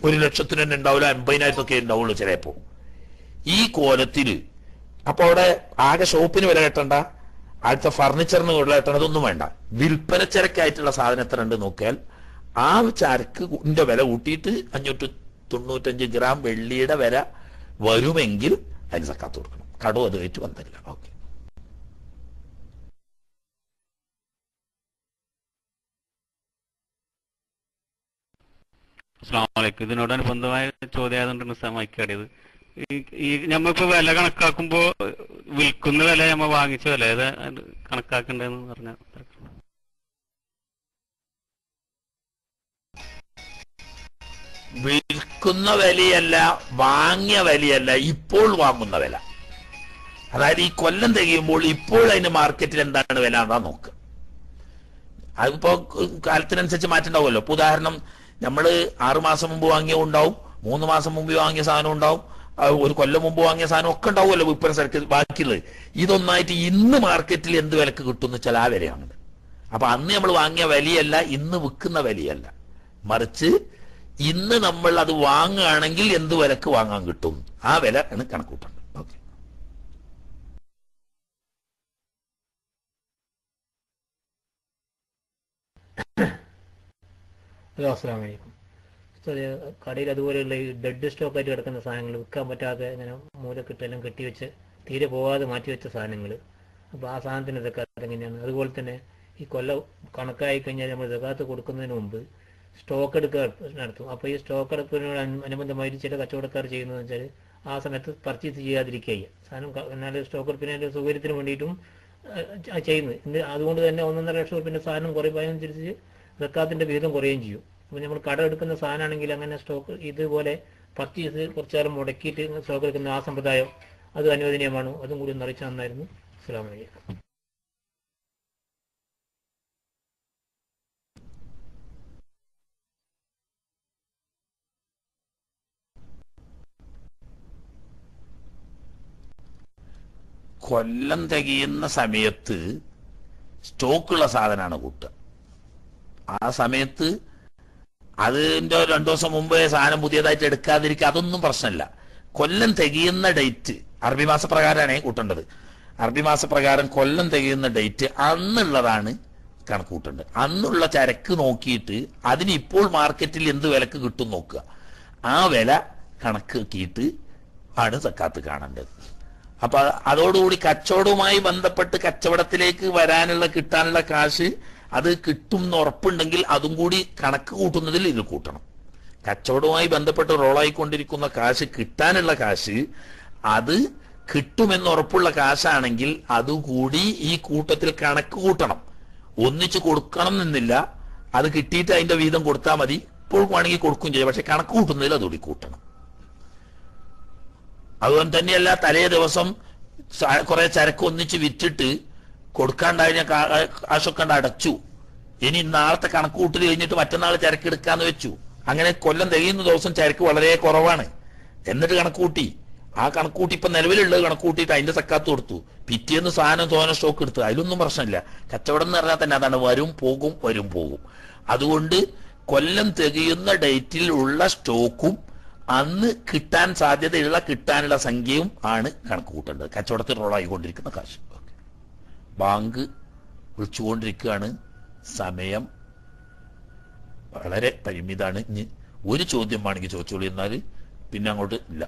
ഒരു ലക്ഷത്തിന് തന്നെ ഉണ്ടാവില്ല അൻപതിനായിരത്തൊക്കെ ഉണ്ടാവുള്ളൂ ചിലപ്പോ. ഈ കോലത്തിൽ അപ്പൊ അവിടെ ആകെ ഷോപ്പിന് വില കെട്ടണ്ട അടുത്ത ഫർണിച്ചറിന് വില കെട്ടണം അതൊന്നും വേണ്ട. വിൽപ്പന ചരക്കായിട്ടുള്ള സാധനം എത്ര ഉണ്ട് നോക്കിയാൽ ആ ചരക്കിന്റെ വില കൂട്ടിയിട്ട് അഞ്ഞൂറ്റി തൊണ്ണൂറ്റഞ്ച് ഗ്രാം വെള്ളിയുടെ വില വരുമെങ്കിൽ അതിന് സക്കാത്ത് കൊടുക്കണം. കടവും കയറ്റി വന്നില്ല ഓക്കെ. അസ്ലാമലൈക്കും ഇതിനോടനുബന്ധമായ ആയതുകൊണ്ട് സമയക്കാടിയത് ഈ നമ്മളിപ്പോ വില കണക്കാക്കുമ്പോ വിൽക്കുന്ന വില നമ്മ വാങ്ങിച്ച വില. ഏതാ കണക്കാക്കണ്ടെന്ന് പറഞ്ഞ വിൽക്കുന്ന വിലയല്ല വാങ്ങിയ വിലയല്ല ഇപ്പോൾ വാങ്ങുന്ന വില. അതായത് ഈ കൊല്ലം തികയുമ്പോൾ ഇപ്പോൾ അതിന് മാർക്കറ്റിൽ എന്താണ് വില എന്നാ നോക്ക്. അതിപ്പോ കാലത്തിനനുസരിച്ച് മാറ്റുണ്ടാവുമല്ലോ ഉദാഹരണം നമ്മൾ ആറുമാസം മുമ്പ് വാങ്ങിയ ഉണ്ടാവും മൂന്ന് മാസം മുമ്പ് വാങ്ങിയ സാധനം ഉണ്ടാവും. ഒരു കൊല്ലം മുമ്പ് വാങ്ങിയ സാധനം ഒക്കെ ഉണ്ടാവുമല്ലോ വിൽപ്പന സർക്കിൾ ബാക്കിയുള്ളത്. ഇതൊന്നായിട്ട് ഇന്ന് മാർക്കറ്റിൽ എന്ത് വിലക്ക് കിട്ടുമെന്ന് വെച്ചാൽ ആ വിലയാണത്. അപ്പൊ അന്ന് നമ്മൾ വാങ്ങിയ വിലയല്ല ഇന്ന് വിൽക്കുന്ന വിലയല്ല. മറിച്ച് ഇന്ന് നമ്മൾ അത് വാങ്ങുകയാണെങ്കിൽ എന്ത് വിലക്ക് വാങ്ങാൻ കിട്ടും? ആ വില ആണ് കണക്കൂട്ടേണ്ടത് ഓക്കെ. അസ്സാം വലൈക്കും കടയിൽ അതുപോലെയുള്ള ഈ ഡെഡ് സ്റ്റോക്ക് ആയിട്ട് കിടക്കുന്ന സാധനങ്ങൾ വിൽക്കാൻ പറ്റാതെ ഇങ്ങനെ മൂലക്കിട്ടെല്ലാം കെട്ടിവെച്ച് തീരെ പോകാതെ മാറ്റി വെച്ച സാധനങ്ങൾ. അപ്പോൾ ആ സാധനത്തിന് സക്കാത്ത് എങ്ങനെയാണ് അതുപോലെ തന്നെ ഈ കൊല്ല കണക്കായി കഴിഞ്ഞാൽ നമ്മൾ സക്കാത്ത് കൊടുക്കുന്നതിന് മുമ്പ് സ്റ്റോക്ക് എടുക്കുക നടത്തും. അപ്പോൾ ഈ സ്റ്റോക്ക് എടുക്കുന്നതിനോട് അനു- അനുബന്ധമായിട്ട് ചില കച്ചവടക്കാർ ചെയ്യുന്നത് വെച്ചാൽ ആ സമയത്ത് പർച്ചേസ് ചെയ്യാതിരിക്കുക സാധനം എന്നാൽ സ്റ്റോക്ക് എടുപ്പിനെ സൗകര്യത്തിന് വേണ്ടിയിട്ടും ചെയ്യുന്നു ചെയ്യുന്നത്. അതുകൊണ്ട് തന്നെ ഒന്നൊന്നര ലക്ഷം പിന്നെ സാധനം കുറയുമ്പോൾ അതിനനുസരിച്ച് സക്കാത്തിന്റെ വിഹിതം കുറയുകയും ചെയ്യും. അപ്പോൾ നമ്മൾ കട എടുക്കുന്ന സാധനമാണെങ്കിൽ അങ്ങനെ സ്റ്റോക്ക് ഇതുപോലെ പർച്ചേസ് കുറച്ചു കാലം മുടക്കിയിട്ട് സ്റ്റോക്ക് എടുക്കുന്ന ആ സമ്പ്രദായം അത് അനുവദനീയമാണ്. അതും കൂടി ഒന്ന് അറിയിച്ചാൽ നന്നായിരുന്നു അസ്സാം വലൈക്കും കൊല്ലം തികയുന്ന സമയത്ത് സ്റ്റോക്കുള്ള സാധനമാണ് കൂട്ടുക. ആ സമയത്ത് അതിന്റെ രണ്ടു ദിവസം മുമ്പേ സാധനം പുതിയതായിട്ട് എടുക്കാതിരിക്കുക അതൊന്നും പ്രശ്നമില്ല. കൊല്ലം തികയുന്ന ഡേറ്റ് അറബി മാസ പ്രകാരമാണ് കൂട്ടേണ്ടത്. അറബി മാസ പ്രകാരം കൊല്ലം തികയുന്ന ഡേറ്റ് അന്നുള്ളതാണ് കണക്ക് കൂട്ടേണ്ടത് അന്നുള്ള ചരക്ക് നോക്കിയിട്ട് അതിന് ഇപ്പോൾ മാർക്കറ്റിൽ എന്ത് വിലക്ക് കിട്ടും നോക്കുക. ആ വില കണക്കാക്കിയിട്ട് ആണ് സക്കാത്ത് കാണേണ്ടത്. അപ്പൊ അതോടുകൂടി കച്ചവടവുമായി ബന്ധപ്പെട്ട് കച്ചവടത്തിലേക്ക് വരാനുള്ള കിട്ടാനുള്ള കാശ് അത് കിട്ടും എന്ന് ഉറപ്പുണ്ടെങ്കിൽ അതും കൂടി കണക്ക് കൂട്ടുന്നതിൽ ഇത് കൂട്ടണം. കച്ചവടവുമായി ബന്ധപ്പെട്ട് റോളായിക്കൊണ്ടിരിക്കുന്ന കാശ് കിട്ടാനുള്ള കാശ് അത് കിട്ടുമെന്ന് ഉറപ്പുള്ള കാശാണെങ്കിൽ അതുകൂടി ഈ കൂട്ടത്തിൽ കണക്ക് കൂട്ടണം. ഒന്നിച്ച് കൊടുക്കണം എന്നില്ല അത് കിട്ടിയിട്ട് അതിന്റെ വീതം കൊടുത്താൽ മതി. ഇപ്പോൾ വേണമെങ്കിൽ കൊടുക്കുകയും ചെയ്യാം. പക്ഷെ കണക്ക് കൂട്ടുന്നതിൽ അതുകൂടി കൂട്ടണം. അതുകൊണ്ട് തന്നെയല്ല തലേ ദിവസം കുറെ ചരക്ക് ഒന്നിച്ച് വിറ്റിട്ട് കൊടുക്കാണ്ടായ കാശൊക്കെ അടച്ചു. ഇനി നാളത്തെ കണക്ക് കൂട്ടൽ കഴിഞ്ഞിട്ട് മറ്റന്നാൾ ചരക്ക് എടുക്കാന്ന് വെച്ചു. അങ്ങനെ കൊല്ലം തികയുന്ന ദിവസം ചരക്ക് വളരെ കുറവാണ്. എന്നിട്ട് കണക്ക് കൂട്ടി ആ കണക്ക് കൂട്ടി ഇപ്പൊ നിലവിലുള്ളത് കണക്ക് കൂട്ടിയിട്ട് അതിന്റെ സക്കാത്ത് കൊടുത്തു. പിറ്റേന്ന് സാധനം തോന സ്റ്റോക്ക് എടുത്തു. അതിലൊന്നും പ്രശ്നമില്ല. കച്ചവടം എന്ന് പറഞ്ഞാൽ തന്നെ അതാണ് വരും പോകും വരും പോകും. അതുകൊണ്ട് കൊല്ലം തികയുന്ന ഡേറ്റിൽ ഉള്ള സ്റ്റോക്കും അന്ന് കിട്ടാൻ സാധ്യതയുള്ള കിട്ടാനുള്ള സംഖ്യയും ആണ് കണക്ക് കൂട്ടേണ്ടത് കച്ചവടത്തിൽ റോളായിക്കൊണ്ടിരിക്കുന്ന കാശ്. ബാങ്ക് വിളിച്ചുകൊണ്ടിരിക്കുകയാണ്. സമയം വളരെ പരിമിതമാണ് ഇനി ഒരു ചോദ്യം വേണമെങ്കിൽ ചോദിച്ചോളൂ. എന്നാൽ പിന്നെ അങ്ങോട്ട് ഇല്ല.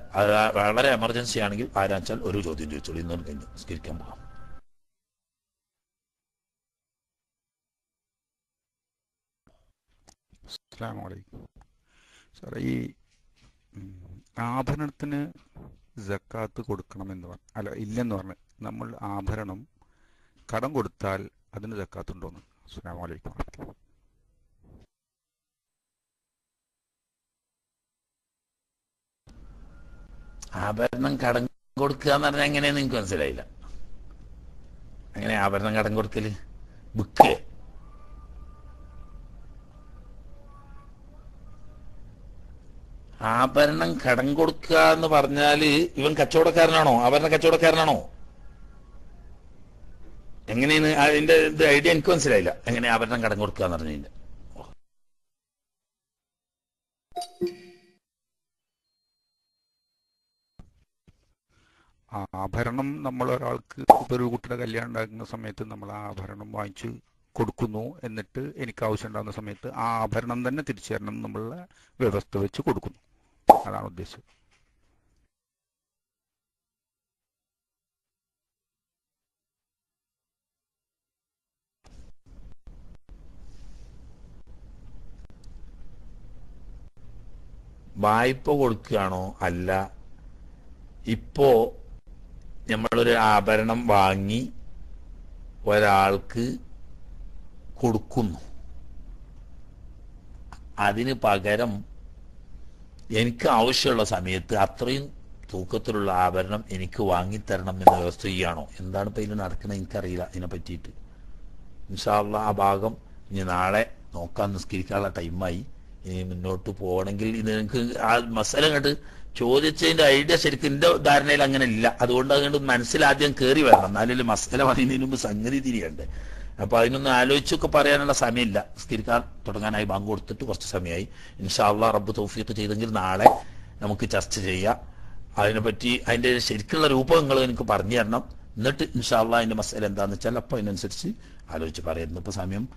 വളരെ എമർജൻസി ആണെങ്കിൽ ആരാച്ചാൽ ഒരു ചോദ്യം ചോദിച്ചോളൂ. ഇന്നും കഴിഞ്ഞു സ്കരിക്കാൻ പോകാം. സാറേ ഈ ആഭരണത്തിന് ജക്കാത്ത് കൊടുക്കണമെന്ന് പറഞ്ഞു അല്ല ഇല്ലെന്ന് പറഞ്ഞു നമ്മൾ ആഭരണം കടം കൊടുത്താൽ അതിന് തക്കാത്തുണ്ടോന്ന് അസ്സാം ആഭരണം കടം കൊടുക്കുക എന്ന് പറഞ്ഞാൽ എങ്ങനെയാന്ന് എനിക്ക് മനസ്സിലായില്ല? അങ്ങനെ ആഭരണം കടം കൊടുക്കൽ? ബുക്ക്. ആഭരണം കടം കൊടുക്കുക എന്ന് പറഞ്ഞാൽ ഇവൻ കച്ചവടക്കാരനാണോ? ആഭരണ കച്ചവടക്കാരനാണോ? എങ്ങനെയാണ് അതിന്റെ ഇത് ഐഡിയ എനിക്ക് മനസ്സിലായില്ല. എങ്ങനെ ആഭരണം കടം കൊടുക്കുക എന്ന് പറഞ്ഞതിന്റെ ആഭരണം നമ്മൾ ഒരാൾക്ക് ഒരു കുട്ടിയുടെ കല്യാണം ഉണ്ടാക്കുന്ന സമയത്ത് നമ്മൾ ആ ആഭരണം വാങ്ങിച്ച് കൊടുക്കുന്നു എന്നിട്ട് എനിക്ക് ആവശ്യം ഉണ്ടാകുന്ന സമയത്ത് ആ ആഭരണം തന്നെ തിരിച്ചു തരണം എന്നുള്ള വ്യവസ്ഥ വെച്ച് കൊടുക്കുന്നു. അതാണ് ഉദ്ദേശം. വായ്പ കൊടുക്കുകയാണോ അല്ല? ഇപ്പോ നമ്മളൊരു ആഭരണം വാങ്ങി ഒരാൾക്ക് കൊടുക്കുന്നു. അതിന് പകരം എനിക്ക് ആവശ്യമുള്ള സമയത്ത് അത്രയും തൂക്കത്തിലുള്ള ആഭരണം എനിക്ക് വാങ്ങിത്തരണം എന്ന വ്യവസ്ഥ ചെയ്യുകയാണോ? എന്താണ് ഇപ്പൊ ഇതിന് നടക്കുന്നത് എനിക്കറിയില്ല ഇതിനെ പറ്റിയിട്ട്. ഇൻഷാള്ള ആ ഭാഗം ഇനി നാളെ നോക്കാൻ നിസ്കരിക്കാനുള്ള ടൈമായി ഇനി മുന്നോട്ട് പോകണമെങ്കിൽ ഇത് നിങ്ങൾക്ക് ആ മസാല കണ്ട് ചോദിച്ചതിന്റെ ഐഡിയ ശരിക്കും എന്റെ ധാരണയിൽ അങ്ങനെ ഇല്ല. അതുകൊണ്ട് അതുകൊണ്ട് മനസ്സിലാദ്യം കയറി വരണം. എന്നാലും മസാല പറയുന്നതിന് മുമ്പ് സംഗതി തിരിയണ്ടേ. അപ്പൊ അതിനൊന്നും ആലോചിച്ചൊക്കെ പറയാനുള്ള സമയമില്ല. നിസ്കരിക്കാൻ തുടങ്ങാനായി ബാങ്ക് കൊടുത്തിട്ട് കുറച്ച് സമയമായി. ഇൻഷാല്ല റബ്ബ് തൗഫീഖ് ചെയ്തെങ്കിൽ നാളെ നമുക്ക് ചർച്ച ചെയ്യാം. അതിനെപ്പറ്റി അതിന്റെ ശരിക്കുള്ള രൂപം നിങ്ങൾ എനിക്ക് പറഞ്ഞു തരണം. എന്നിട്ട് ഇൻഷാല്ല അതിന്റെ മസാല എന്താന്ന് വെച്ചാൽ അപ്പൊ അതിനനുസരിച്ച് ആലോചിച്ച് പറയുന്നു ഇപ്പൊ സമയം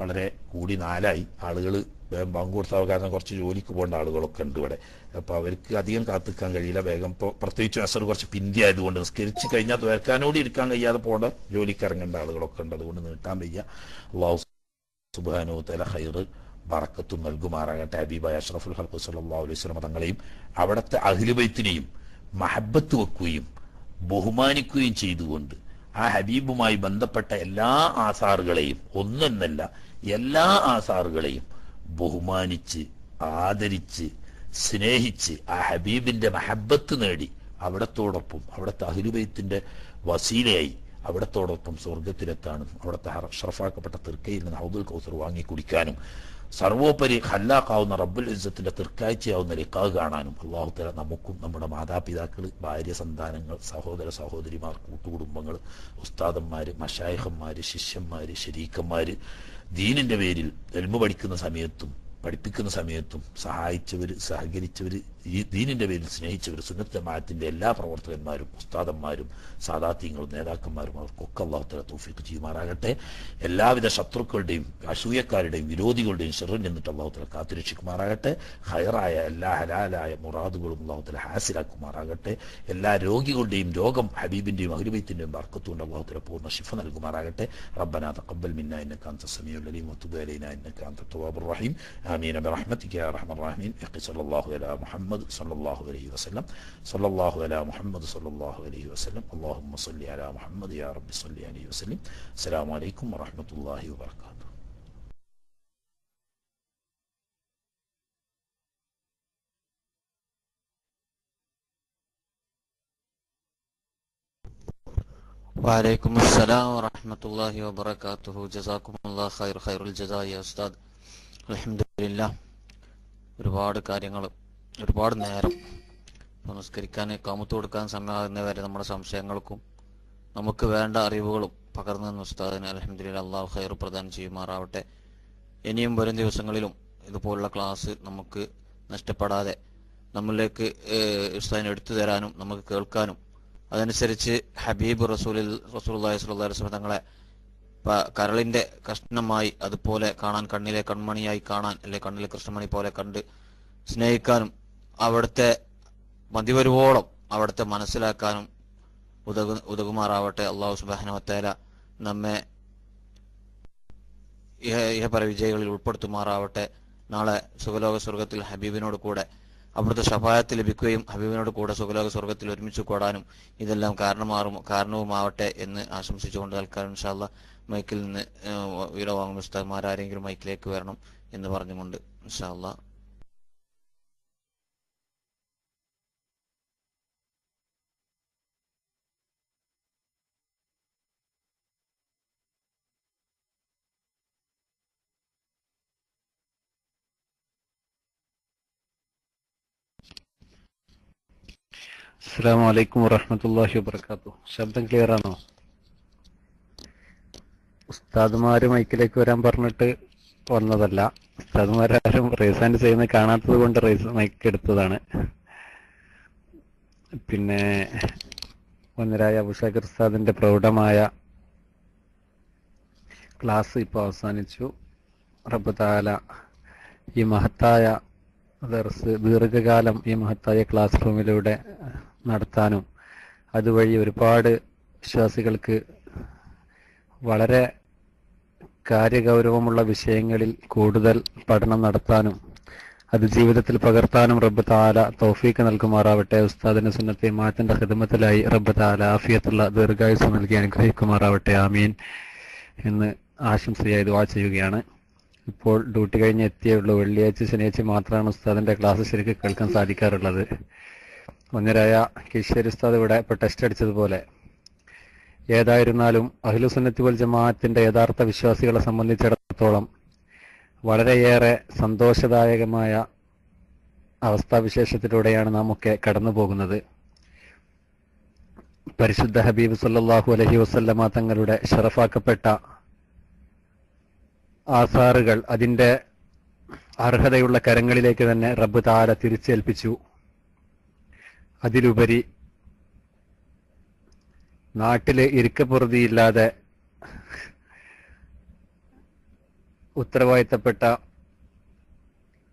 വളരെ കൂടി നാലായി. ആളുകൾ വേഗം പങ്കു കൊടുത്ത കാരണം കുറച്ച് ജോലിക്ക് പോകേണ്ട ആളുകളൊക്കെ ഉണ്ട് ഇവിടെ. അപ്പൊ അവർക്ക് അധികം കാത്തിക്കാൻ കഴിയില്ല. വേഗം ഇപ്പോൾ പ്രത്യേകിച്ച് അസർ കുറച്ച് പിന്തി ആയതുകൊണ്ട് നിസ്കരിച്ച് കഴിഞ്ഞാൽ വേർക്കാനോട് ഇരിക്കാൻ കഴിയാതെ പോകേണ്ട ജോലിക്ക് ഇറങ്ങേണ്ട ആളുകളൊക്കെ ഉണ്ട്. അതുകൊണ്ട് നീട്ടാൻ വയ്യ. അള്ളാഹു സുബാനോ തല ഹൈറ് ബറക്കത്തും നൽകുമാറാകട്ടെ. ഹബീബായ അഷ്റഫുൽ ഹൽക്കു സല്ലല്ലാഹു അലൈഹി വസല്ലം തങ്ങളെയും അവിടുത്തെ അഖിലുബൈത്തിനെയും മഹബത്ത് വെക്കുകയും ബഹുമാനിക്കുകയും ചെയ്തുകൊണ്ട് ആ ഹബീബുമായി ബന്ധപ്പെട്ട എല്ലാ ആസാറുകളെയും ഒന്നെന്നല്ല എല്ലാ ആസാറുകളെയും ബഹുമാനിച്ച് ആദരിച്ച് സ്നേഹിച്ച് ആ ഹബീബിന്റെ മഹബത്ത് നേടി. അവിടത്തോടൊപ്പം അവിടുത്തെ അഹിലുബൈത്തിന്റെ വസീലയായി. അവിടത്തോടൊപ്പം സ്വർഗത്തിലെത്താനും അവിടുത്തെ ഷറഫാക്കപ്പെട്ട തീർക്കയിൽ നിന്ന് ഹൗദുൽ കൗസർ വാങ്ങി കുടിക്കാനും സർവോപരി ഹല്ലാക്കാവുന്ന റബ്ബുൽ ഇസ്സത്തിന്റെ തൃക്കാഴ്ചയാവുന്ന ലിക്കാ കാണാനും അള്ളാഹു തല നമുക്കും നമ്മുടെ മാതാപിതാക്കൾ ഭാര്യ സന്താനങ്ങൾ സഹോദര സഹോദരിമാർ കൂട്ടുകുടുംബങ്ങൾ ഉസ്താദന്മാര് മഷായഹന്മാര് ശിഷ്യന്മാര് ശരീക്കന്മാര് ദീനിന്റെ പേരിൽ എൽമ പഠിക്കുന്ന സമയത്തും പഠിപ്പിക്കുന്ന സമയത്തും സഹായിച്ചവർ സഹകരിച്ചവർ ഈ ദീനിന്റെ പേരിൽ സ്നേഹിച്ചവർ സുന്നത്തമായത്തിന്റെ എല്ലാ പ്രവർത്തകന്മാരും ഉസ്താദന്മാരും സാദാത്യങ്ങളും നേതാക്കന്മാരും അവർക്കൊക്കെ അള്ളാഹുത്തല തൗഫീഖ് ചെയ്യുമാറാകട്ടെ. എല്ലാവിധ ശത്രുക്കളുടെയും അസൂയക്കാരുടെയും വിരോധികളുടെയും ശെറിൽ നിന്നിട്ട് അള്ളാഹുത്തല കാത്തുരക്ഷിക്കുമാറാകട്ടെ. ഹയറായ എല്ലാ ഹലാലായ മുറാദുകളും അള്ളാഹുത്തല ഹാസിലാക്കുമാറാകട്ടെ. എല്ലാ രോഗികളുടെയും രോഗം ഹബീബിന്റെയും അഹ്ലുബൈത്തിന്റെയും വർക്കത്തുകൊണ്ട് അള്ളാഹുത്തല പൂർണ ശിഫ നൽകുമാറാകട്ടെ. റബ്ബന തക്കബൽ മിന്ന ഇന്ന കാന്ത സമീഉല്ലീം വത്തുബലൈന ഇന്ന കാന്ത തവാബുർ റഹീം. ആമീൻ. ബിറഹ്മതിക യാ റഹ്മൻ റഹീം. ഇഖ്സല്ലല്ലാഹു അലാ മുഹമ്മദ് محمد صلى الله عليه وسلم صلى الله على محمد صلى الله عليه وسلم اللهم صل على محمد يا رب صل عليه وسلم السلام عليكم ورحمه الله وبركاته وعليكم السلام ورحمة الله وبركاته جزاكم الله خير خير الجزاء يا أستاذ الحمد لله ഒരുപാട് കാര്യങ്ങൾ ഒരുപാട് നേരം ഇപ്പൊ നിസ്കരിക്കാൻ കാമത്ത് കൊടുക്കാൻ സമയമാകുന്നവരെ നമ്മുടെ സംശയങ്ങൾക്കും നമുക്ക് വേണ്ട അറിവുകളും പകർന്നു തന്ന ഉസ്താദിന്. അലഹമ്മദില്ല അള്ളാഹു ഖൈർ പ്രദാനം ചെയ്യുമാറാവട്ടെ. ഇനിയും വരും ദിവസങ്ങളിലും ഇതുപോലുള്ള ക്ലാസ് നമുക്ക് നഷ്ടപ്പെടാതെ നമ്മളിലേക്ക് ഉസ്താദിന് എടുത്തു തരാനും നമുക്ക് കേൾക്കാനും. അതനുസരിച്ച് ഹബീബ് റസൂലിൽ അലൈഹി വസല്ലം തങ്ങളെ കരളിന്റെ കഷ്ണമായി അതുപോലെ കാണാൻ കണ്ണിലെ കൺമണിയായി കാണാൻ അല്ലെ കണ്ണിലെ കൃഷ്ണമണി പോലെ കണ്ട് സ്നേഹിക്കാനും അവിടുത്തെ മതി വരുവോളം അവിടുത്തെ മനസ്സിലാക്കാനും ഉതകു ഉതകുമാറാവട്ടെ. അള്ളാഹു സുബാനവത്തേല നമ്മെ ഇഹ വിജയികളിൽ ഉൾപ്പെടുത്തുമാറാവട്ടെ. നാളെ സുഖലോക സ്വർഗത്തിൽ ഹബീബിനോട് കൂടെ അവിടുത്തെ ഷഫായത്ത് ലഭിക്കുകയും ഹബീബിനോട് കൂടെ സുഖലോക സ്വർഗത്തിൽ ഒരുമിച്ച് കൂടാനും ഇതെല്ലാം കാരണമാറും കാരണവുമാവട്ടെ എന്ന് ആശംസിച്ചുകൊണ്ട് തൽക്കാലം ഇൻഷാല്ല മൈക്കിൽ നിന്ന് വീട വാങ്ങുന്ന പുസ്തകന്മാരാരെങ്കിലും മൈക്കിലേക്ക് വരണം എന്ന് പറഞ്ഞുകൊണ്ട് ഇൻഷാല്ല അസ്സാം വലൈക്കും വറഹമത്തല്ലാഹി വബർക്കാത്തു ശബ്ദം ക്ലിയർ ആണോ? ഉസ്താദുമാര് മൈക്കിലേക്ക് വരാൻ പറഞ്ഞിട്ട് വന്നതല്ല. ഉസ്താദ്മാരും റേസ് ഹാൻഡ് ചെയ്യുന്നത് കാണാത്തത് കൊണ്ട് റേസ് മൈക്ക് എടുത്തതാണ്. പിന്നെ ഒന്നരായ അബുഷാഖർ ഉസ്താദിന്റെ പ്രൗഢമായ ക്ലാസ് ഇപ്പോൾ അവസാനിച്ചു. റബ്ബ് താല ഈ മഹത്തായ ദർസ് ദീർഘകാലം ഈ മഹത്തായ ക്ലാസ് റൂമിലൂടെ നടത്താനും അതുവഴി ഒരുപാട് വിശ്വാസികൾക്ക് വളരെ കാര്യഗൗരവമുള്ള വിഷയങ്ങളിൽ കൂടുതൽ പഠനം നടത്താനും അത് ജീവിതത്തിൽ പകർത്താനും റബ്ബ് താല തൗഫീക്ക് നൽകുമാറാവട്ടെ. ഉസ്താദിന്റെ സുന്നത്തെ മാറ്റിന്റെ ഹിദമത്തിലായി റബ്ബ് താല ആഫിയത്തുള്ള ദീർഘായുസ് നൽകി അനുഗ്രഹിക്കുമാറാവട്ടെ. ആമീൻ. എന്ന് ആശംസയായി ദുവാ ചെയ്യുകയാണ്. ഇപ്പോൾ ഡ്യൂട്ടി കഴിഞ്ഞ് എത്തിയേ ഉള്ളൂ. വെള്ളിയാഴ്ച ശനിയാഴ്ച മാത്രമാണ് ഉസ്താദിന്റെ ക്ലാസ് ശരിക്കും കേൾക്കാൻ സാധിക്കാറുള്ളത്. ഒന്നരായ കിഷേരി ഉസ്താദ് ഇവിടെ ഇപ്പൊ ടെസ്റ്റ് അടിച്ചതുപോലെ ഏതായിരുന്നാലും അഖിലുസുന്നത്തി വൽ ജമാഅത്തിന്റെ യഥാർത്ഥ വിശ്വാസികളെ സംബന്ധിച്ചിടത്തോളം വളരെയേറെ സന്തോഷദായകമായ അവസ്ഥാവിശേഷത്തിലൂടെയാണ് നാം ഒക്കെ കടന്നു പോകുന്നത് പരിശുദ്ധ ഹബീബ് സല്ലാഹു അലഹി വസല്ലമ തങ്ങളുടെ ഷറഫാക്കപ്പെട്ട ആസാറുകൾ അതിന്റെ അർഹതയുള്ള കരങ്ങളിലേക്ക് തന്നെ റബ്ബ് താര തിരിച്ചേൽപ്പിച്ചു. അതിലുപരി നാട്ടിൽ ഇരിക്കപ്പുറതിയില്ലാതെ ഉത്തരവാദിത്തപ്പെട്ട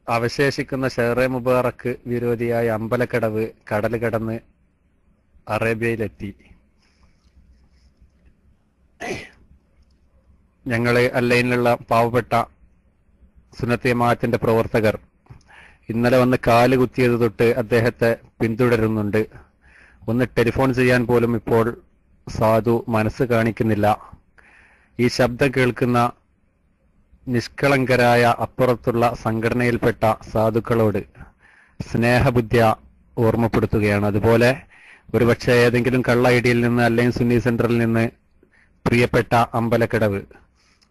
അവശേഷിക്കുന്ന ഷെഹറെ മുബാറക്ക് വിരോധിയായ അമ്പലക്കടവ് കടൽ കടന്ന് അറേബ്യയിലെത്തി. ഞങ്ങളെ അല്ലൈനിലുള്ള പാവപ്പെട്ട സുന്നത്തിയമാത്തിന്റെ പ്രവർത്തകർ ഇന്നലെ വന്ന് കാൽ കുത്തിയത് തൊട്ട് അദ്ദേഹത്തെ പിന്തുടരുന്നുണ്ട്. ഒന്ന് ടെലിഫോൺ ചെയ്യാൻ പോലും ഇപ്പോൾ സാധു മനസ്സ് കാണിക്കുന്നില്ല. ഈ ശബ്ദം കേൾക്കുന്ന നിഷ്കളങ്കരായ അപ്പുറത്തുള്ള സംഘടനയിൽപ്പെട്ട സാധുക്കളോട് സ്നേഹബുദ്ധ്യ ഓർമ്മപ്പെടുത്തുകയാണ്. അതുപോലെ ഒരുപക്ഷെ ഏതെങ്കിലും കള്ള ഐഡിയിൽ നിന്ന് അല്ലെങ്കിൽ സുന്നി സെന്ററിൽ നിന്ന് പ്രിയപ്പെട്ട അമ്പലക്കടവ്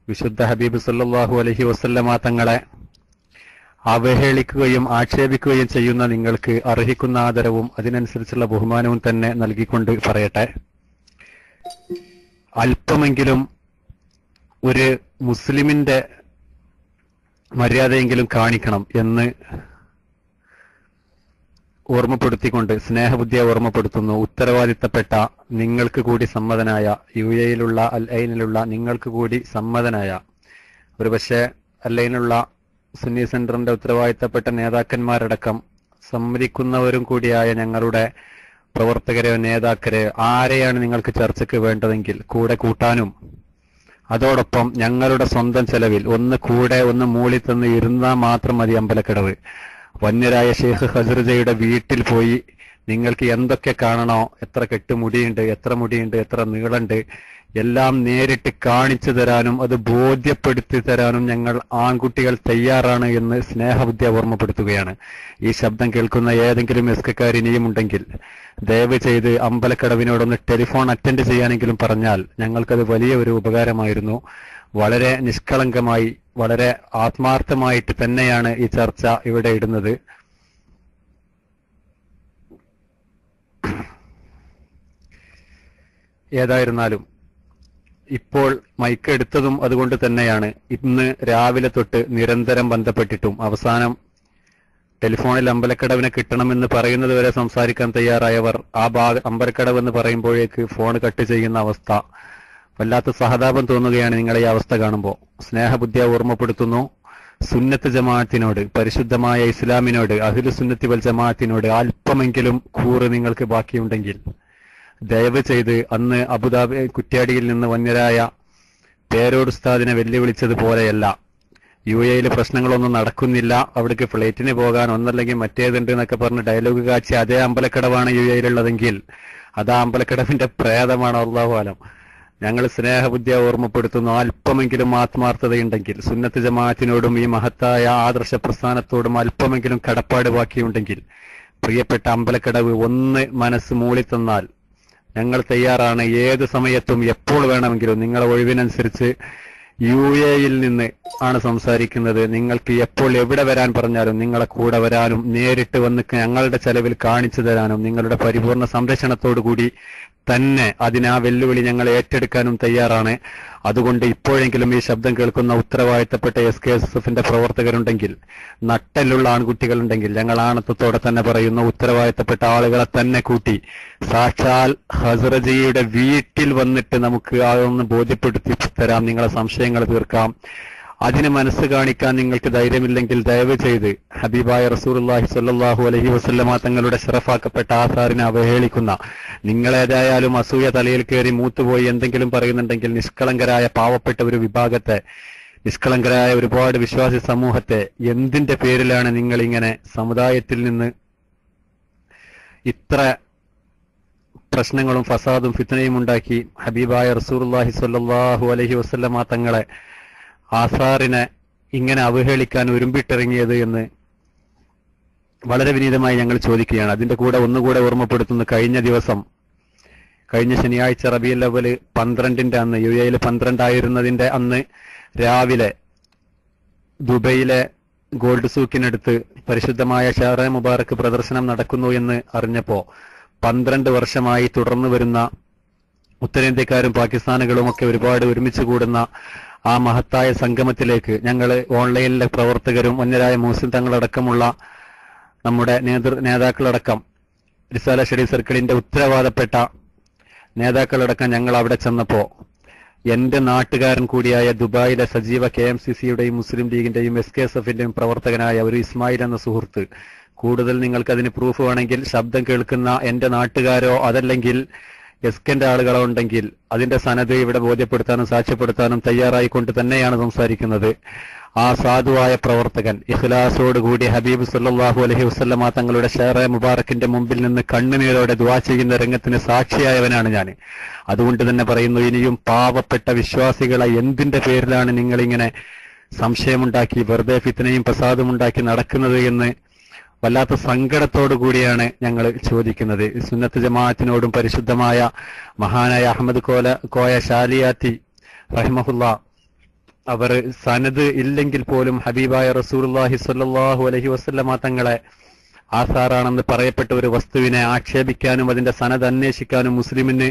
വിശുദ്ധ ഹബീബ് സല്ലാഹു അലഹി വസല്ലമ തങ്ങളെ അവഹേളിക്കുകയും ആക്ഷേപിക്കുകയും ചെയ്യുന്ന നിങ്ങൾക്ക് അർഹിക്കുന്ന ആദരവും അതിനനുസരിച്ചുള്ള ബഹുമാനവും തന്നെ നൽകിക്കൊണ്ട് പറയട്ടെ. അല്പമെങ്കിലും ഒരു മുസ്ലിമിന്റെ മര്യാദയെങ്കിലും കാണിക്കണം എന്ന് ഓർമ്മപ്പെടുത്തിക്കൊണ്ട് സ്നേഹബുദ്ധിയെ ഓർമ്മപ്പെടുത്തുന്നു. ഉത്തരവാദിത്തപ്പെട്ട നിങ്ങൾക്ക് കൂടി സമ്മതനായ യു എയിലുള്ള അൽ ഐനിലുള്ള നിങ്ങൾക്ക് കൂടി സമ്മതനായ ഒരുപക്ഷെ അല്ലൈനുള്ള സുന്നി സെന്ററിന്റെ ഉത്തരവാദിത്തപ്പെട്ട നേതാക്കന്മാരടക്കം സമ്മതിക്കുന്നവരും കൂടിയായ ഞങ്ങളുടെ പ്രവർത്തകരെയോ നേതാക്കരെയോ ആരെയാണ് നിങ്ങൾക്ക് ചർച്ചയ്ക്ക് വേണ്ടതെങ്കിൽ കൂടെ കൂട്ടാനും. അതോടൊപ്പം ഞങ്ങളുടെ സ്വന്തം ചെലവിൽ ഒന്ന് കൂടെ ഒന്ന് മൂളി തന്ന് ഇരുന്നാൽ മാത്രം മതി അമ്പലക്കിടവ്. വന്യരായ ഷെയ്ഖ് ഹസറുജയുടെ വീട്ടിൽ പോയി നിങ്ങൾക്ക് എന്തൊക്കെ കാണണോ എത്ര കെട്ട് മുടിയുണ്ട് എത്ര മുടിയുണ്ട് എത്ര നീളണ്ട് എല്ലാം നേരിട്ട് കാണിച്ചു തരാനും അത് ബോധ്യപ്പെടുത്തി തരാനും ഞങ്ങൾ ആൺകുട്ടികൾ തയ്യാറാണ് എന്ന് സ്നേഹബുദ്ധി ഓർമ്മപ്പെടുത്തുകയാണ്. ഈ ശബ്ദം കേൾക്കുന്ന ഏതെങ്കിലും എസ്കക്കാർ ഇനിയും ഉണ്ടെങ്കിൽ ദയവ് ചെയ്ത് അമ്പലക്കടവിനോടൊന്ന് ടെലിഫോൺ അറ്റൻഡ് ചെയ്യാനെങ്കിലും പറഞ്ഞാൽ ഞങ്ങൾക്കത് വലിയ ഒരു ഉപകാരമായിരുന്നു. വളരെ നിഷ്കളങ്കമായി വളരെ ആത്മാർത്ഥമായിട്ട് തന്നെയാണ് ഈ ചർച്ച ഇവിടെ ഇടുന്നത്. ഏതായിരുന്നാലും ഇപ്പോൾ മൈക്ക് എടുത്തതും അതുകൊണ്ട് തന്നെയാണ് ഇന്ന് രാവിലെ തൊട്ട് നിരന്തരം ബന്ധപ്പെട്ടിട്ടും അവസാനം ടെലിഫോണിൽ അമ്പലക്കടവിനെ കിട്ടണമെന്ന് പറയുന്നത് വരെ സംസാരിക്കാൻ തയ്യാറായവർ ആ ഭാഗ അമ്പലക്കടവ് എന്ന് പറയുമ്പോഴേക്ക് ഫോൺ കട്ട് ചെയ്യുന്ന അവസ്ഥ. വല്ലാത്ത സഹതാപം തോന്നുകയാണ് നിങ്ങളെ ഈ അവസ്ഥ കാണുമ്പോൾ. സ്നേഹബുദ്ധിയെ ഓർമ്മപ്പെടുത്തുന്നു. സുന്നത്ത് ജമാഅത്തിനോട് പരിശുദ്ധമായ ഇസ്ലാമിനോട് അഹിലു സുന്നത്തി വൽ ജമാഅത്തിനോട് അല്പമെങ്കിലും കൂറ് നിങ്ങൾക്ക് ബാക്കിയുണ്ടെങ്കിൽ ദയവ് ചെയ്ത് അന്ന് അബുദാബി കുറ്റ്യാടിയിൽ നിന്ന് വന്യരായ പേരോട് ഉസ്താദിനെ വെല്ലുവിളിച്ചതുപോലെയല്ല യു എയിൽ പ്രശ്നങ്ങളൊന്നും നടക്കുന്നില്ല. അവിടേക്ക് ഫ്ലൈറ്റിന് പോകാൻ ഒന്നല്ലെങ്കിൽ മറ്റേതുണ്ട് എന്നൊക്കെ പറഞ്ഞ് ഡയലോഗ് കാച്ചി അതേ അമ്പലക്കടവാണ് യു എയിലുള്ളതെങ്കിൽ അത് ആ അമ്പലക്കടവിന്റെ പ്രേതമാണ് അള്ളാഹുലം ഞങ്ങൾ സ്നേഹബുദ്ധിയെ ഓർമ്മപ്പെടുത്തുന്നു. അല്പമെങ്കിലും ആത്മാർത്ഥതയുണ്ടെങ്കിൽ സുന്നത്ത് ജമാഅത്തിനോടും ഈ മഹത്തായ ആദർശ പ്രസ്ഥാനത്തോടും അല്പമെങ്കിലും കടപ്പാട് ബാക്കിയുണ്ടെങ്കിൽ പ്രിയപ്പെട്ട അമ്പലക്കടവ് ഒന്ന് മനസ്സ് മൂളിത്തന്നാൽ ഞങ്ങൾ തയ്യാറാണ്. ഏത് സമയത്തും എപ്പോൾ വേണമെങ്കിലും നിങ്ങളെ ഒഴിവിനനുസരിച്ച് യു എയിൽ നിന്ന് ആണ് സംസാരിക്കുന്നത്. നിങ്ങൾക്ക് എപ്പോൾ എവിടെ വരാൻ പറഞ്ഞാലും നിങ്ങളെ കൂടെ വരാനും നേരിട്ട് വന്ന് ഞങ്ങളുടെ ചെലവിൽ കാണിച്ചു തരാനും നിങ്ങളുടെ പരിപൂർണ സംരക്ഷണത്തോടു കൂടി തന്നെ അതിനാ വെല്ലുവിളി ഞങ്ങൾ ഏറ്റെടുക്കാനും തയ്യാറാണ്. അതുകൊണ്ട് ഇപ്പോഴെങ്കിലും ഈ ശബ്ദം കേൾക്കുന്ന ഉത്തരവാദിത്തപ്പെട്ട എസ് കെ എസ് എഫിന്റെ പ്രവർത്തകരുണ്ടെങ്കിൽ നട്ടലുള്ള ആൺകുട്ടികളുണ്ടെങ്കിൽ ഞങ്ങൾ ആണത്തത്തോടെ തന്നെ പറയുന്ന ഉത്തരവാദിത്തപ്പെട്ട ആളുകളെ തന്നെ കൂട്ടി. സാക്ഷാൽ ഹസ്രജിയുടെ വീട്ടിൽ വന്നിട്ട് നമുക്ക് അതൊന്ന് ബോധ്യപ്പെടുത്തി തരാം നിങ്ങളെ സംശയങ്ങൾ തീർക്കാം. അതിന് മനസ്സ് കാണിക്കാൻ നിങ്ങൾക്ക് ധൈര്യമില്ലെങ്കിൽ ദയവ് ചെയ്ത് ഹബീബായ റസൂർല്ലാഹി സ്വല്ലല്ലാഹു അലഹി വസല്ലമ തങ്ങളുടെ ഷറഫാക്കപ്പെട്ട ആസാറിനെ അവഹേളിക്കുന്ന നിങ്ങളേതായാലും അസൂയ തലയിൽ കയറി മൂത്തുപോയി എന്തെങ്കിലും പറയുന്നുണ്ടെങ്കിൽ നിഷ്കളങ്കരായ പാവപ്പെട്ട ഒരു വിഭാഗത്തെ നിഷ്കളങ്കരായ ഒരുപാട് വിശ്വാസി സമൂഹത്തെ എന്തിന്റെ പേരിലാണ് നിങ്ങൾ ഇങ്ങനെ സമുദായത്തിൽ നിന്ന് ഇത്ര പ്രശ്നങ്ങളും ഫസാദും ഫിത്തനയും ഉണ്ടാക്കി ഹബീബായ റസൂർല്ലാഹി സ്വല്ലല്ലാഹു അലഹി വസല്ലമ തങ്ങളെ ആസാറിനെ ഇങ്ങനെ അവഹേളിക്കാൻ ഉരുമ്പിട്ടിറങ്ങിയത് എന്ന് വളരെ വിനീതമായി ഞങ്ങൾ ചോദിക്കുകയാണ്. അതിന്റെ കൂടെ ഒന്നുകൂടെ ഓർമ്മപ്പെടുത്തുന്നു കഴിഞ്ഞ ദിവസം കഴിഞ്ഞ ശനിയാഴ്ച റബിയൽ ലവൽ പന്ത്രണ്ടിന്റെ അന്ന് യു എയിൽ പന്ത്രണ്ടായിരുന്നതിന്റെ അന്ന് രാവിലെ ദുബൈയിലെ ഗോൾഡ് സൂക്കിനടുത്ത് പരിശുദ്ധമായ ഷാറ മുബാറക്ക് പ്രദർശനം നടക്കുന്നു എന്ന് അറിഞ്ഞപ്പോ പന്ത്രണ്ട് വർഷമായി തുടർന്നു വരുന്ന ഉത്തരേന്ത്യക്കാരും പാകിസ്ഥാനുകളും ഒക്കെ ഒരുപാട് ഒരുമിച്ച് കൂടുന്ന ആ മഹത്തായ സംഗമത്തിലേക്ക് ഞങ്ങൾ ഓൺലൈനിലെ പ്രവർത്തകരും അന്യരായ മൂസിം തങ്ങളടക്കമുള്ള നമ്മുടെ നേതൃ നേതാക്കളടക്കം റിസാല ഷെഡി സർക്കിളിന്റെ ഉത്തരവാദപ്പെട്ട നേതാക്കളടക്കം ഞങ്ങൾ അവിടെ ചെന്നപ്പോ എന്റെ നാട്ടുകാരൻ കൂടിയായ ദുബായിലെ സജീവ കെ എം സി സിയുടെയും മുസ്ലിം ലീഗിന്റെയും എസ് കെ എസ് എഫിന്റെയും പ്രവർത്തകനായ ഒരു ഇസ്മായിൽ എന്ന സുഹൃത്ത്. കൂടുതൽ നിങ്ങൾക്ക് അതിന് പ്രൂഫ് വേണമെങ്കിൽ ശബ്ദം കേൾക്കുന്ന എന്റെ നാട്ടുകാരോ അതല്ലെങ്കിൽ എസ്കെന്റെ ആളുകളുണ്ടെങ്കിൽ അതിന്റെ സനത് ഇവിടെ ബോധ്യപ്പെടുത്താനും സാക്ഷ്യപ്പെടുത്താനും തയ്യാറായിക്കൊണ്ട് തന്നെയാണ് സംസാരിക്കുന്നത്. ആ സാധുവായ പ്രവർത്തകൻ ഇഖ്ലാസോടുകൂടി ഹബീബ് സല്ലല്ലാഹു അലൈഹി വസല്ലമ തങ്ങളുടെ ഷേറെ മുബാറക്കിന്റെ മുമ്പിൽ നിന്ന് കണ്ണുനീരോടെ ദുആ ചെയ്യുന്ന രംഗത്തിന് സാക്ഷിയായവനാണ് ഞാൻ. അതുകൊണ്ട് തന്നെ പറയുന്നു ഇനിയും പാവപ്പെട്ട വിശ്വാസികളെ എന്തിന്റെ പേരിലാണ് നിങ്ങളിങ്ങനെ സംശയമുണ്ടാക്കി വെറുതെ ഫിത്തനയും പ്രസാദമുണ്ടാക്കി നടക്കുന്നത് എന്ന് വല്ലാത്ത സങ്കടത്തോടു കൂടിയാണ് ഞങ്ങൾ ചോദിക്കുന്നത്. സുന്നത്ത് ജമാഅത്തിനോടും പരിശുദ്ധമായ മഹാനായ അഹമ്മദ് കോല കോയ ഷാലിയാത്തി റഹ്മഹുല്ല അവർ സനദ് ഇല്ലെങ്കിൽ പോലും ഹബീബായ റസൂലുള്ളാഹി സ്വല്ലല്ലാഹു അലൈഹി വസല്ലമ തങ്ങളെ ആസാറാണെന്ന് പറയപ്പെട്ട ഒരു വസ്തുവിനെ ആക്ഷേപിക്കാനും അതിന്റെ സനത് അന്വേഷിക്കാനും മുസ്ലിമിന്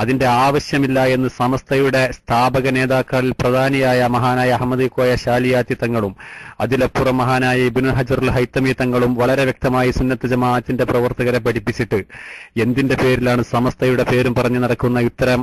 അതിന്റെ ആവശ്യമില്ല എന്ന് സമസ്തയുടെ സ്ഥാപക നേതാക്കളിൽ പ്രധാനിയായ മഹാനായ അഹമ്മദ് കോയ ഷാലിയാത്തി തങ്ങളും അതിലപ്പുറം മഹാനായ ഇബ്നു ഹജറുൽ ഹൈത്തമി തങ്ങളും വളരെ വ്യക്തമായി സുന്നത്ത് ജമാഅത്തിന്റെ പ്രവർത്തകരെ പഠിപ്പിച്ചിട്ട് എന്തിന്റെ പേരിലാണ് സമസ്തയുടെ പേരും പറഞ്ഞു നടക്കുന്ന ഇത്തരം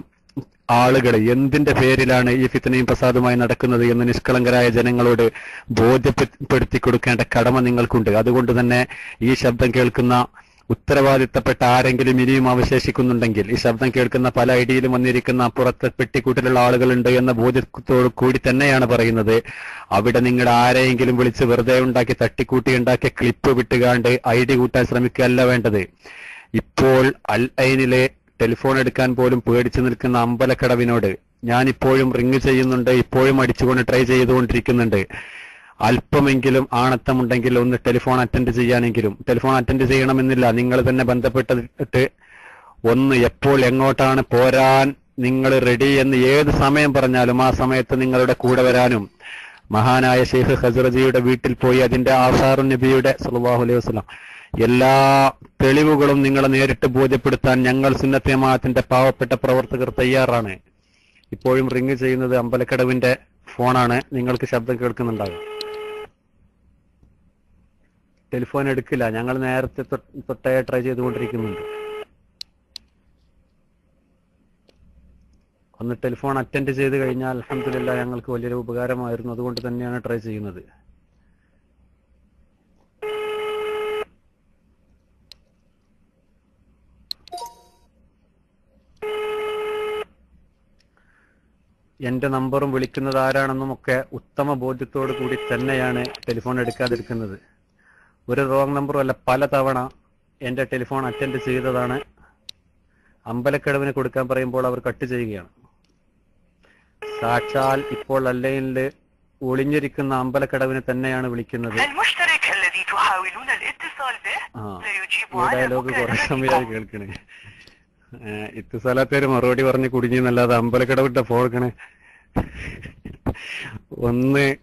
ആളുകൾ എന്തിന്റെ പേരിലാണ് ഈ ഫിത്തനയും പ്രസാദുമായി നടക്കുന്നത് എന്ന് നിഷ്കളങ്കരായ ജനങ്ങളോട് ബോധ്യപ്പെടുത്തി കൊടുക്കേണ്ട കടമ നിങ്ങൾക്കുണ്ട്. അതുകൊണ്ട് തന്നെ ഈ ശബ്ദം കേൾക്കുന്ന ഉത്തരവാദിത്തപ്പെട്ട ആരെങ്കിലും ഇനിയും അവശേഷിക്കുന്നുണ്ടെങ്കിൽ ഈ ശബ്ദം കേൾക്കുന്ന പല ഐഡിയിലും വന്നിരിക്കുന്ന പുറത്ത് പെട്ടിക്കൂട്ടിലുള്ള ആളുകളുണ്ട് എന്ന ബോധ്യത്തോടു കൂടി തന്നെയാണ് പറയുന്നത്. അവിടെ നിങ്ങൾ ആരെയെങ്കിലും വിളിച്ച് വെറുതെ ഉണ്ടാക്കി തട്ടിക്കൂട്ടി ഉണ്ടാക്കിയ ക്ലിപ്പ് വിട്ടുകാണ്ട് ഐ ഡി കൂട്ടാൻ ശ്രമിക്കുകയല്ല വേണ്ടത്. ഇപ്പോൾ അൽ ഐനിലെ ടെലിഫോൺ എടുക്കാൻ പോലും പേടിച്ചു നിൽക്കുന്ന അമ്പലക്കടവിനോട് ഞാൻ ഇപ്പോഴും റിങ് ചെയ്യുന്നുണ്ട് ഇപ്പോഴും അടിച്ചുകൊണ്ട് ട്രൈ ചെയ്തുകൊണ്ടിരിക്കുന്നുണ്ട്. അല്പമെങ്കിലും ആണത്തമുണ്ടെങ്കിൽ ഒന്ന് ടെലിഫോൺ അറ്റൻഡ് ചെയ്യാനെങ്കിലും. ടെലിഫോൺ അറ്റൻഡ് ചെയ്യണമെന്നില്ല. നിങ്ങൾ തന്നെ ബന്ധപ്പെട്ടിട്ട് ഒന്ന് എപ്പോൾ എങ്ങോട്ടാണ് പോരാൻ നിങ്ങൾ റെഡി എന്ന് ഏത് സമയം പറഞ്ഞാലും ആ സമയത്ത് നിങ്ങളുടെ കൂടെ വരാനും. മഹാനായ ഷെയ്ഖ് ഹസ്രജിയുടെ വീട്ടിൽ പോയി അതിന്റെ ആസാറു നബിയുടെ സല്ലല്ലാഹു അലൈഹി വസല്ലം എല്ലാ തെളിവുകളും നിങ്ങളെ നേരിട്ട് ബോധ്യപ്പെടുത്താൻ ഞങ്ങൾ സുന്നത്തേമാത്തിന്റെ പാവപ്പെട്ട പ്രവർത്തകർ തയ്യാറാണ്. ഇപ്പോഴും റിങ് ചെയ്യുന്നത് അമ്പലക്കടവിന്റെ ഫോണാണ്. നിങ്ങൾക്ക് ശബ്ദം കേൾക്കുന്നുണ്ടാകും. ടെലിഫോൺ എടുക്കില്ല. ഞങ്ങൾ നേരത്തെ തൊട്ടേ ട്രൈ ചെയ്തുകൊണ്ടിരിക്കുന്നുണ്ട്. ഒന്ന് ടെലിഫോൺ അറ്റൻഡ് ചെയ്ത് കഴിഞ്ഞാൽ അലഹമില്ല ഞങ്ങൾക്ക് വലിയൊരു ഉപകാരമായിരുന്നു. അതുകൊണ്ട് തന്നെയാണ് ട്രൈ ചെയ്യുന്നത്. എന്റെ നമ്പറും വിളിക്കുന്നത് ആരാണെന്നും ഒക്കെ ഉത്തമ ബോധ്യത്തോടു കൂടി തന്നെയാണ് ടെലിഫോൺ എടുക്കാതിരിക്കുന്നത്. ഒരു റോങ് നമ്പറും അല്ല പല തവണ എന്റെ ടെലിഫോൺ അറ്റൻഡ് ചെയ്തതാണ്. അമ്പലക്കിടവിന് കൊടുക്കാൻ പറയുമ്പോൾ അവർ കട്ട് ചെയ്യുകയാണ്. സാക്ഷാൽ ഇപ്പോൾ അല്ലെങ്കിൽ ഒളിഞ്ഞിരിക്കുന്ന അമ്പലക്കടവിനെ തന്നെയാണ് വിളിക്കുന്നത്. ആ ഡയലോഗ് കുറെ സമയമായി കേൾക്കണേ. ഇത്തുസാലാത്തേര് മറുപടി പറഞ്ഞ് കുടുങ്ങി എന്നല്ലാതെ അമ്പലക്കടവിട്ട ഫോർക്കണേ ഒന്ന്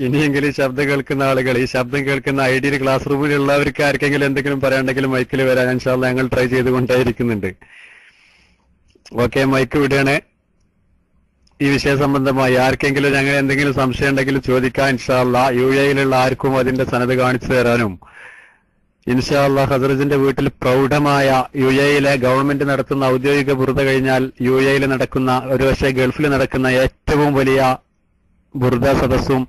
ഇനിയെങ്കിലും ശബ്ദം കേൾക്കുന്ന ആളുകൾ ഈ ശബ്ദം കേൾക്കുന്ന ഐ ഡിയിൽ ക്ലാസ് റൂമിലുള്ളവർക്ക് ആർക്കെങ്കിലും എന്തെങ്കിലും പറയാണ്ടെങ്കിലും മൈക്കിൽ വരാൻ ഇൻഷാല്ല ഞങ്ങൾ ട്രൈ ചെയ്തുകൊണ്ടേയിരിക്കുന്നുണ്ട്. ഓക്കെ മൈക്ക് വിടുകയാണ്. ഈ വിഷയ സംബന്ധമായി ആർക്കെങ്കിലും ഞങ്ങൾ എന്തെങ്കിലും സംശയം ഉണ്ടെങ്കിൽ ചോദിക്കാൻ ഇൻഷാല്ല യു എയിലുള്ള ആർക്കും അതിന്റെ സനത് കാണിച്ചു തരാനും. ഇൻഷാല്ല ഹസറജിന്റെ വീട്ടിൽ പ്രൗഢമായ യു എയിലെ ഗവൺമെന്റ് നടത്തുന്ന ഔദ്യോഗിക ബുറുത കഴിഞ്ഞാൽ യു എയിൽ നടക്കുന്ന ഒരുപക്ഷെ ഗൾഫിൽ നടക്കുന്ന ഏറ്റവും വലിയ ബുറുത സദസ്സും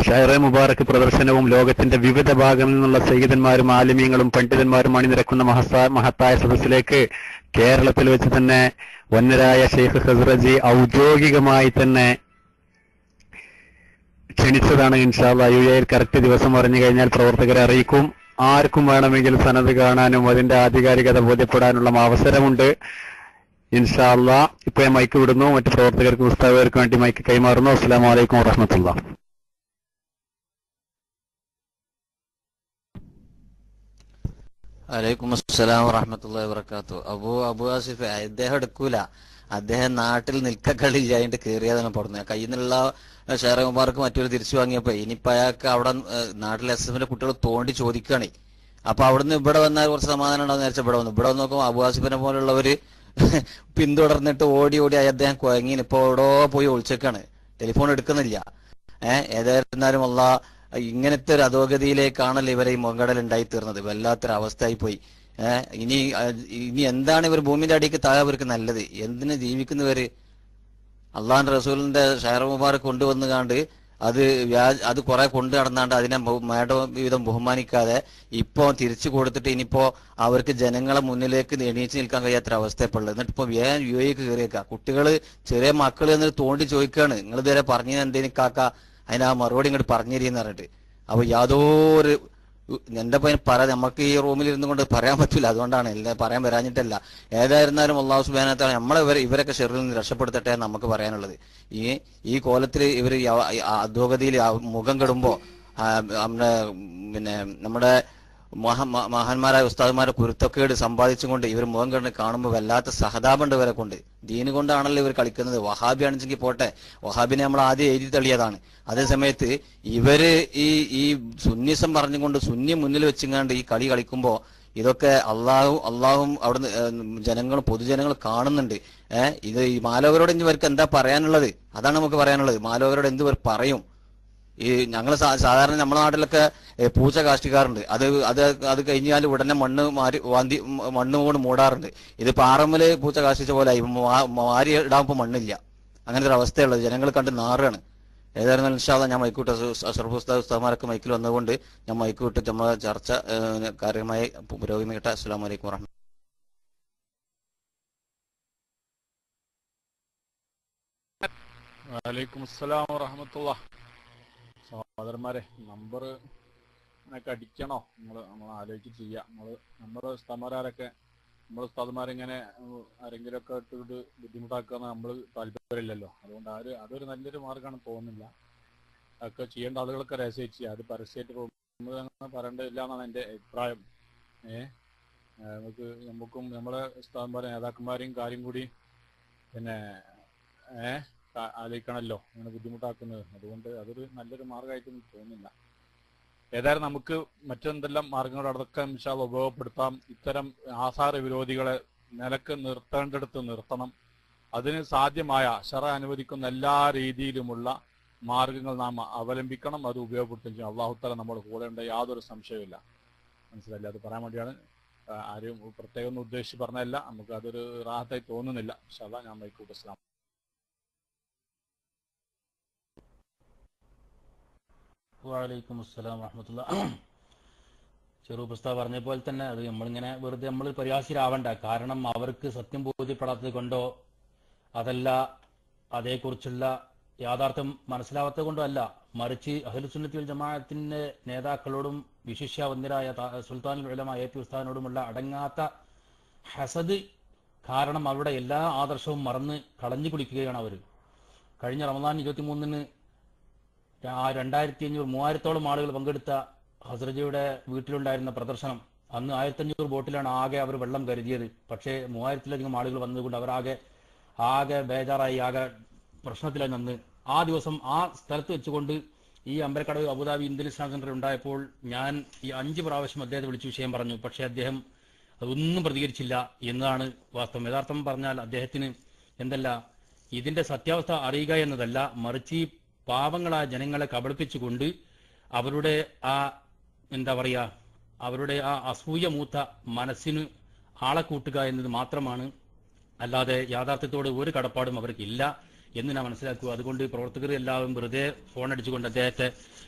ഷൈറെ മുബാറക് പ്രദർശനവും ലോകത്തിന്റെ വിവിധ ഭാഗങ്ങളിൽ നിന്നുള്ള സയ്യിദന്മാരും ആലിമീങ്ങളും പണ്ഡിതന്മാരും അണിനിരക്കുന്ന മഹത്തായ സദസ്സിലേക്ക് കേരളത്തിൽ വെച്ച് തന്നെ വന്നരായ ഷെയ്ഖ് ഹസ്രജി ഔദ്യോഗികമായി തന്നെ ക്ഷണിച്ചതാണ് ഇൻഷാല്ല യു എയിൽ കറക്റ്റ് ദിവസം പറഞ്ഞു കഴിഞ്ഞാൽ പ്രവർത്തകരെ അറിയിക്കും. ആർക്കും വേണമെങ്കിൽ സനത് കാണാനും അതിന്റെ ആധികാരികത ബോധ്യപ്പെടാനുള്ള അവസരമുണ്ട്. ഇൻഷാല്ല ഇപ്പൊ ഞാൻ മൈക്ക് വിടുന്നു. മറ്റു പ്രവർത്തകർക്കും ഉസ്താവുകാർക്കും വേണ്ടി മൈക്ക് കൈമാറുന്നു. അസ്സാം വലൈക്കും വറഹമത്തുള്ള. അലൈക്കും അസ്സലാം വറഹമത്തുള്ളാഹി വബറകാത്തു അബു അബു ആസിഫ് അദ്ദേഹം എടുക്കൂല. അദ്ദേഹം നാട്ടിൽ നിൽക്കക്കളില്ലായിട്ട് കയറിയതാണ് പറഞ്ഞു കയ്യിൽ നിന്നുള്ള ഷെയർ മുബാർക്ക് മറ്റൊരു തിരിച്ചു വാങ്ങിയപ്പോ ഇനിയിപ്പോ അയാൾക്ക് അവിടെ നാട്ടിലെ എസ് എഫിന്റെ കുട്ടികൾ തോണ്ടി ചോദിക്കുകയാണേ. അപ്പൊ അവിടുന്ന് ഇവിടെ വന്നാൽ കുറച്ച് സമാധാനം ഉണ്ടാവും നേരത്തെ ഇവിടെ വന്നു. ഇവിടെ വന്ന് നോക്കുമ്പോൾ അബുവാസിഫിനെ പോലുള്ളവര് പിന്തുടർന്നിട്ട് ഓടി ഓടി ആയി അദ്ദേഹം കുഴങ്ങി ഇപ്പൊ എവിടോ പോയി ഒളിച്ചേക്കാണ്. ടെലിഫോൺ എടുക്കുന്നില്ല. ഏഹ് ഏതായിരുന്നാലും ഉള്ള ഇങ്ങനത്തെ ഒരു അധോഗതിയിലേക്കാണല്ലോ ഇവരെ ഈ മുഖടൽ ഉണ്ടായി തീർന്നത് വല്ലാത്തൊരു അവസ്ഥയായി പോയി ഇനി ഇനി എന്താണ് ഇവർ ഭൂമിന്റെ അടിക്ക് താഴെ അവർക്ക് നല്ലത്. എന്തിനു ജീവിക്കുന്നവര്? അള്ളാഹ് റസൂലിന്റെ ഷെയർ കൊണ്ടുവന്നു കാണ്ട് അത് വ്യാജ അത് കുറെ കൊണ്ടു നടന്നാണ്ട് അതിനെ മേട വിധം ബഹുമാനിക്കാതെ ഇപ്പോ തിരിച്ചു കൊടുത്തിട്ട് ഇനിയിപ്പോ അവർക്ക് ജനങ്ങളെ മുന്നിലേക്ക് എണീച്ചു നിൽക്കാൻ കഴിയാത്ത അവസ്ഥയപ്പുള്ളത്. എന്നിട്ട് ഇപ്പൊ വേഗം യു എക്ക് കയറിയേക്കാം. കുട്ടികൾ ചെറിയ മക്കൾ എന്നിട്ട് തോണ്ടി ചോദിക്കുകയാണ് നിങ്ങൾ ഇതുവരെ പറഞ്ഞു എന്തേലും കാക്ക? അതിന് ആ മറുപടി ഇങ്ങോട്ട് പറഞ്ഞു തരീന്ന് പറഞ്ഞിട്ട്. അപ്പൊ യാതൊരു എന്റെ പയ്യൻ പറ നമുക്ക് ഈ റൂമിൽ ഇരുന്നു കൊണ്ട് പറയാൻ പറ്റില്ല അതുകൊണ്ടാണ് എല്ലാം പറയാൻ വരാഞ്ഞിട്ടല്ല. ഏതായിരുന്നാലും അള്ളാഹു സുബാനത്താണ് നമ്മളെ ഇവരൊക്കെ ഷെറിൽ നിന്ന് രക്ഷപ്പെടുത്തട്ടെ നമുക്ക് പറയാനുള്ളത്. ഈ ഈ കോലത്തിൽ ഇവർ അധോഗതിയിൽ മുഖം കെടുമ്പോ നമ്മുടെ പിന്നെ നമ്മുടെ മഹാന്മാരായ ഉസ്താദുമാരെ കുരുത്തക്കേട് സമ്പാദിച്ചുകൊണ്ട് ഇവർ മുഖം കണ്ട് കാണുമ്പോൾ വല്ലാത്ത സഹതാപമുണ്ട് ഇവരെ കൊണ്ട്. ദീന് കൊണ്ടാണല്ലോ ഇവർ കളിക്കുന്നത്. വഹാബി ആണെച്ചെങ്കിൽ പോട്ടെ. വഹാബിനെ നമ്മൾ ആദ്യം എഴുതി തള്ളിയതാണ്. അതേ സമയത്ത് ഇവർ ഈ ഈ സുന്നിസം പറഞ്ഞുകൊണ്ട് സുന്നി മുന്നിൽ വെച്ചിങ്ങാണ്ട് ഈ കളി കളിക്കുമ്പോൾ ഇതൊക്കെ അള്ളാഹും അള്ളാഹും അവിടുന്ന് ജനങ്ങൾ പൊതുജനങ്ങൾ കാണുന്നുണ്ട്. ഏഹ് ഇത് ഈ മാലോകരോട് ഇവർക്ക് എന്താ പറയാനുള്ളത്? അതാണ് നമുക്ക് പറയാനുള്ളത്. മാലോകരോട് എന്ത് പറയും? ഈ ഞങ്ങൾ സാധാരണ നമ്മുടെ നാട്ടിലൊക്കെ പൂച്ച കാഷ്ടിക്കാറുണ്ട്. അത് അത് അത് കഴിഞ്ഞാൽ ഉടനെ മണ്ണ് മാറി വാന്തി മണ്ണ് കൊണ്ട് മൂടാറുണ്ട്. ഇത് പാറമ്മൽ പൂച്ച കാഷ്ടിച്ച പോലെ ആയി. മാ- ഇടാൻ ഇടാകുമ്പോൾ മണ്ണില്ല. അങ്ങനത്തെ ഒരു അവസ്ഥയുള്ളത്. ജനങ്ങൾ കണ്ട് നാറുകയാണ് ഏതായിരുന്നാലും ഇൻഷാല്ല ഞാൻ മൈക്കൂട്ട് ഉസ്താദ്മാരൊക്കെ മൈക്കിൽ വന്നതുകൊണ്ട് ഞാൻ മൈക്കൂട്ട് നമ്മളെ ചർച്ച കാര്യമായി കാര്യമായി പുരോഗമിക്കട്ടെ. അസ്സാം വലൈക്കും വറഹമ വലൈക്കും അസ്സലാം വറഹമത്തുള്ള സഹോദരന്മാരെ നമ്പർ ഒക്കെ അടിക്കണോ? നമ്മൾ നമ്മൾ ആലോചിച്ച് ചെയ്യാം. നമ്മൾ നമ്മുടെ ഉസ്താമാരൊക്കെ നമ്മൾ ഉസ്താദ്മാരിങ്ങനെ ആരെങ്കിലും ആരെങ്കിലുമൊക്കെ ഇട്ടിട്ട് ബുദ്ധിമുട്ടാക്കുക നമ്മൾ താല്പര്യമില്ലല്ലോ. അതുകൊണ്ട് ആര് അതൊരു നല്ലൊരു മാർഗമാണ് തോന്നുന്നില്ല. അതൊക്കെ ചെയ്യേണ്ട ആളുകളൊക്കെ രഹസ്യം ചെയ്യുക അത് പരസ്യമായിട്ട് പോകുമ്പോൾ അങ്ങനെ പറയേണ്ടതില്ല എന്നാണ് എന്റെ അഭിപ്രായം. ഏഹ് നമുക്ക് നമുക്കും നമ്മളെ ഉസ്താദ്മാരെ നേതാക്കന്മാരെയും കാര്യം കൂടി പിന്നെ ഏഹ് ആലോചിക്കണമല്ലോ. അങ്ങനെ ബുദ്ധിമുട്ടാക്കുന്നത്. അതുകൊണ്ട് അതൊരു നല്ലൊരു മാർഗമായിട്ട് എനിക്ക് തോന്നുന്നില്ല. ഏതായാലും നമുക്ക് മറ്റെന്തെല്ലാം മാർഗങ്ങൾ അടക്കം ഇൻഷാ ഉപയോഗപ്പെടുത്താം. ഇത്തരം ആസാര വിരോധികളെ നിലയ്ക്ക് നിർത്തേണ്ടടുത്ത് നിർത്തണം. അതിന് സാധ്യമായ ശറ അനുവദിക്കുന്ന എല്ലാ രീതിയിലുമുള്ള മാർഗങ്ങൾ നാം അവലംബിക്കണം. അത് ഉപയോഗപ്പെടുത്തുകയും ചെയ്യും അള്ളാഹുത്തല നമ്മൾ കൂടെ ഉണ്ട്. യാതൊരു സംശയവുമില്ല. മനസ്സിലല്ല അത് പറയാൻ വേണ്ടിയാണ് ആരും പ്രത്യേകം ഒന്നും ഉദ്ദേശിച്ച് പറഞ്ഞതല്ല. നമുക്ക് അതൊരു റാഹത്തായി തോന്നുന്നില്ല. ഇൻഷാ ഞാൻ വൈക്കൂട്ട് ഇസ്ലാം വാലൈക്കും അസ്സലാം വറഹമത്തുള്ള. ചെറു പ്രസ്താവ് പറഞ്ഞ പോലെ തന്നെ അത് നമ്മളിങ്ങനെ വെറുതെ നമ്മൾ പരിഹാസ്യരാവണ്ട. കാരണം അവർക്ക് സത്യം ബോധ്യപ്പെടാത്തത് കൊണ്ടോ അതല്ല അതേക്കുറിച്ചുള്ള യാഥാർത്ഥ്യം മനസ്സിലാവാത്തത് കൊണ്ടോ അല്ല. മറിച്ച് അഹലുസുന്നത്തിൽ ജമാഅത്തിന്റെ നേതാക്കളോടും വിശിഷ്യ വന്ദരായ സുൽത്താൻ ഉലമ എ പി ഉസ്താദിനോടുമുള്ള അടങ്ങാത്ത ഹസദ് കാരണം അവരുടെ എല്ലാ ആദർശവും മറന്ന് കളഞ്ഞു കുടിക്കുകയാണ് അവർ കഴിഞ്ഞ റമദാൻ ഇരുപത്തി മൂന്നിന് ആ രണ്ടായിരത്തി അഞ്ഞൂറ് മൂവായിരത്തോളം ആളുകൾ പങ്കെടുത്ത ഹസ്രജയുടെ വീട്ടിലുണ്ടായിരുന്ന പ്രദർശനം അന്ന് ആയിരത്തഞ്ഞൂറ് ബോട്ടിലാണ് ആകെ അവർ വെള്ളം കരുതിയത്. പക്ഷേ മൂവായിരത്തിലധികം ആളുകൾ വന്നതുകൊണ്ട് അവരാകെ ആകെ ബേജാറായി ആകെ പ്രശ്നത്തിലായി നിന്ന്. ആ ദിവസം ആ സ്ഥലത്ത് വെച്ചുകൊണ്ട് ഈ Ambalakkadavu Abu Dhabi Indian Islam centre ഉണ്ടായപ്പോൾ ഞാൻ ഈ അഞ്ച് പ്രാവശ്യം അദ്ദേഹത്തെ വിളിച്ചു വിഷയം പറഞ്ഞു. പക്ഷേ അദ്ദേഹം അതൊന്നും പ്രതികരിച്ചില്ല എന്നതാണ് വാസ്തവം. യഥാർത്ഥം പറഞ്ഞാൽ അദ്ദേഹത്തിന് എന്തല്ല ഇതിന്റെ സത്യാവസ്ഥ അറിയുക എന്നതല്ല മറിച്ച് പാവങ്ങളായ ജനങ്ങളെ കബളിപ്പിച്ചുകൊണ്ട് അവരുടെ ആ എന്താ പറയുക അവരുടെ ആ അസൂയ മൂത്ത മനസ്സിന് ആളെ കൂട്ടുക എന്നത് മാത്രമാണ്. അല്ലാതെ യാഥാർത്ഥ്യത്തോട് ഒരു കടപ്പാടും അവർക്കില്ല എന്ന് ഞാൻ മനസ്സിലാക്കുക. അതുകൊണ്ട് പ്രവർത്തകർ എല്ലാവരും വെറുതെ ഫോൺ അടിച്ചുകൊണ്ട് അദ്ദേഹത്തെ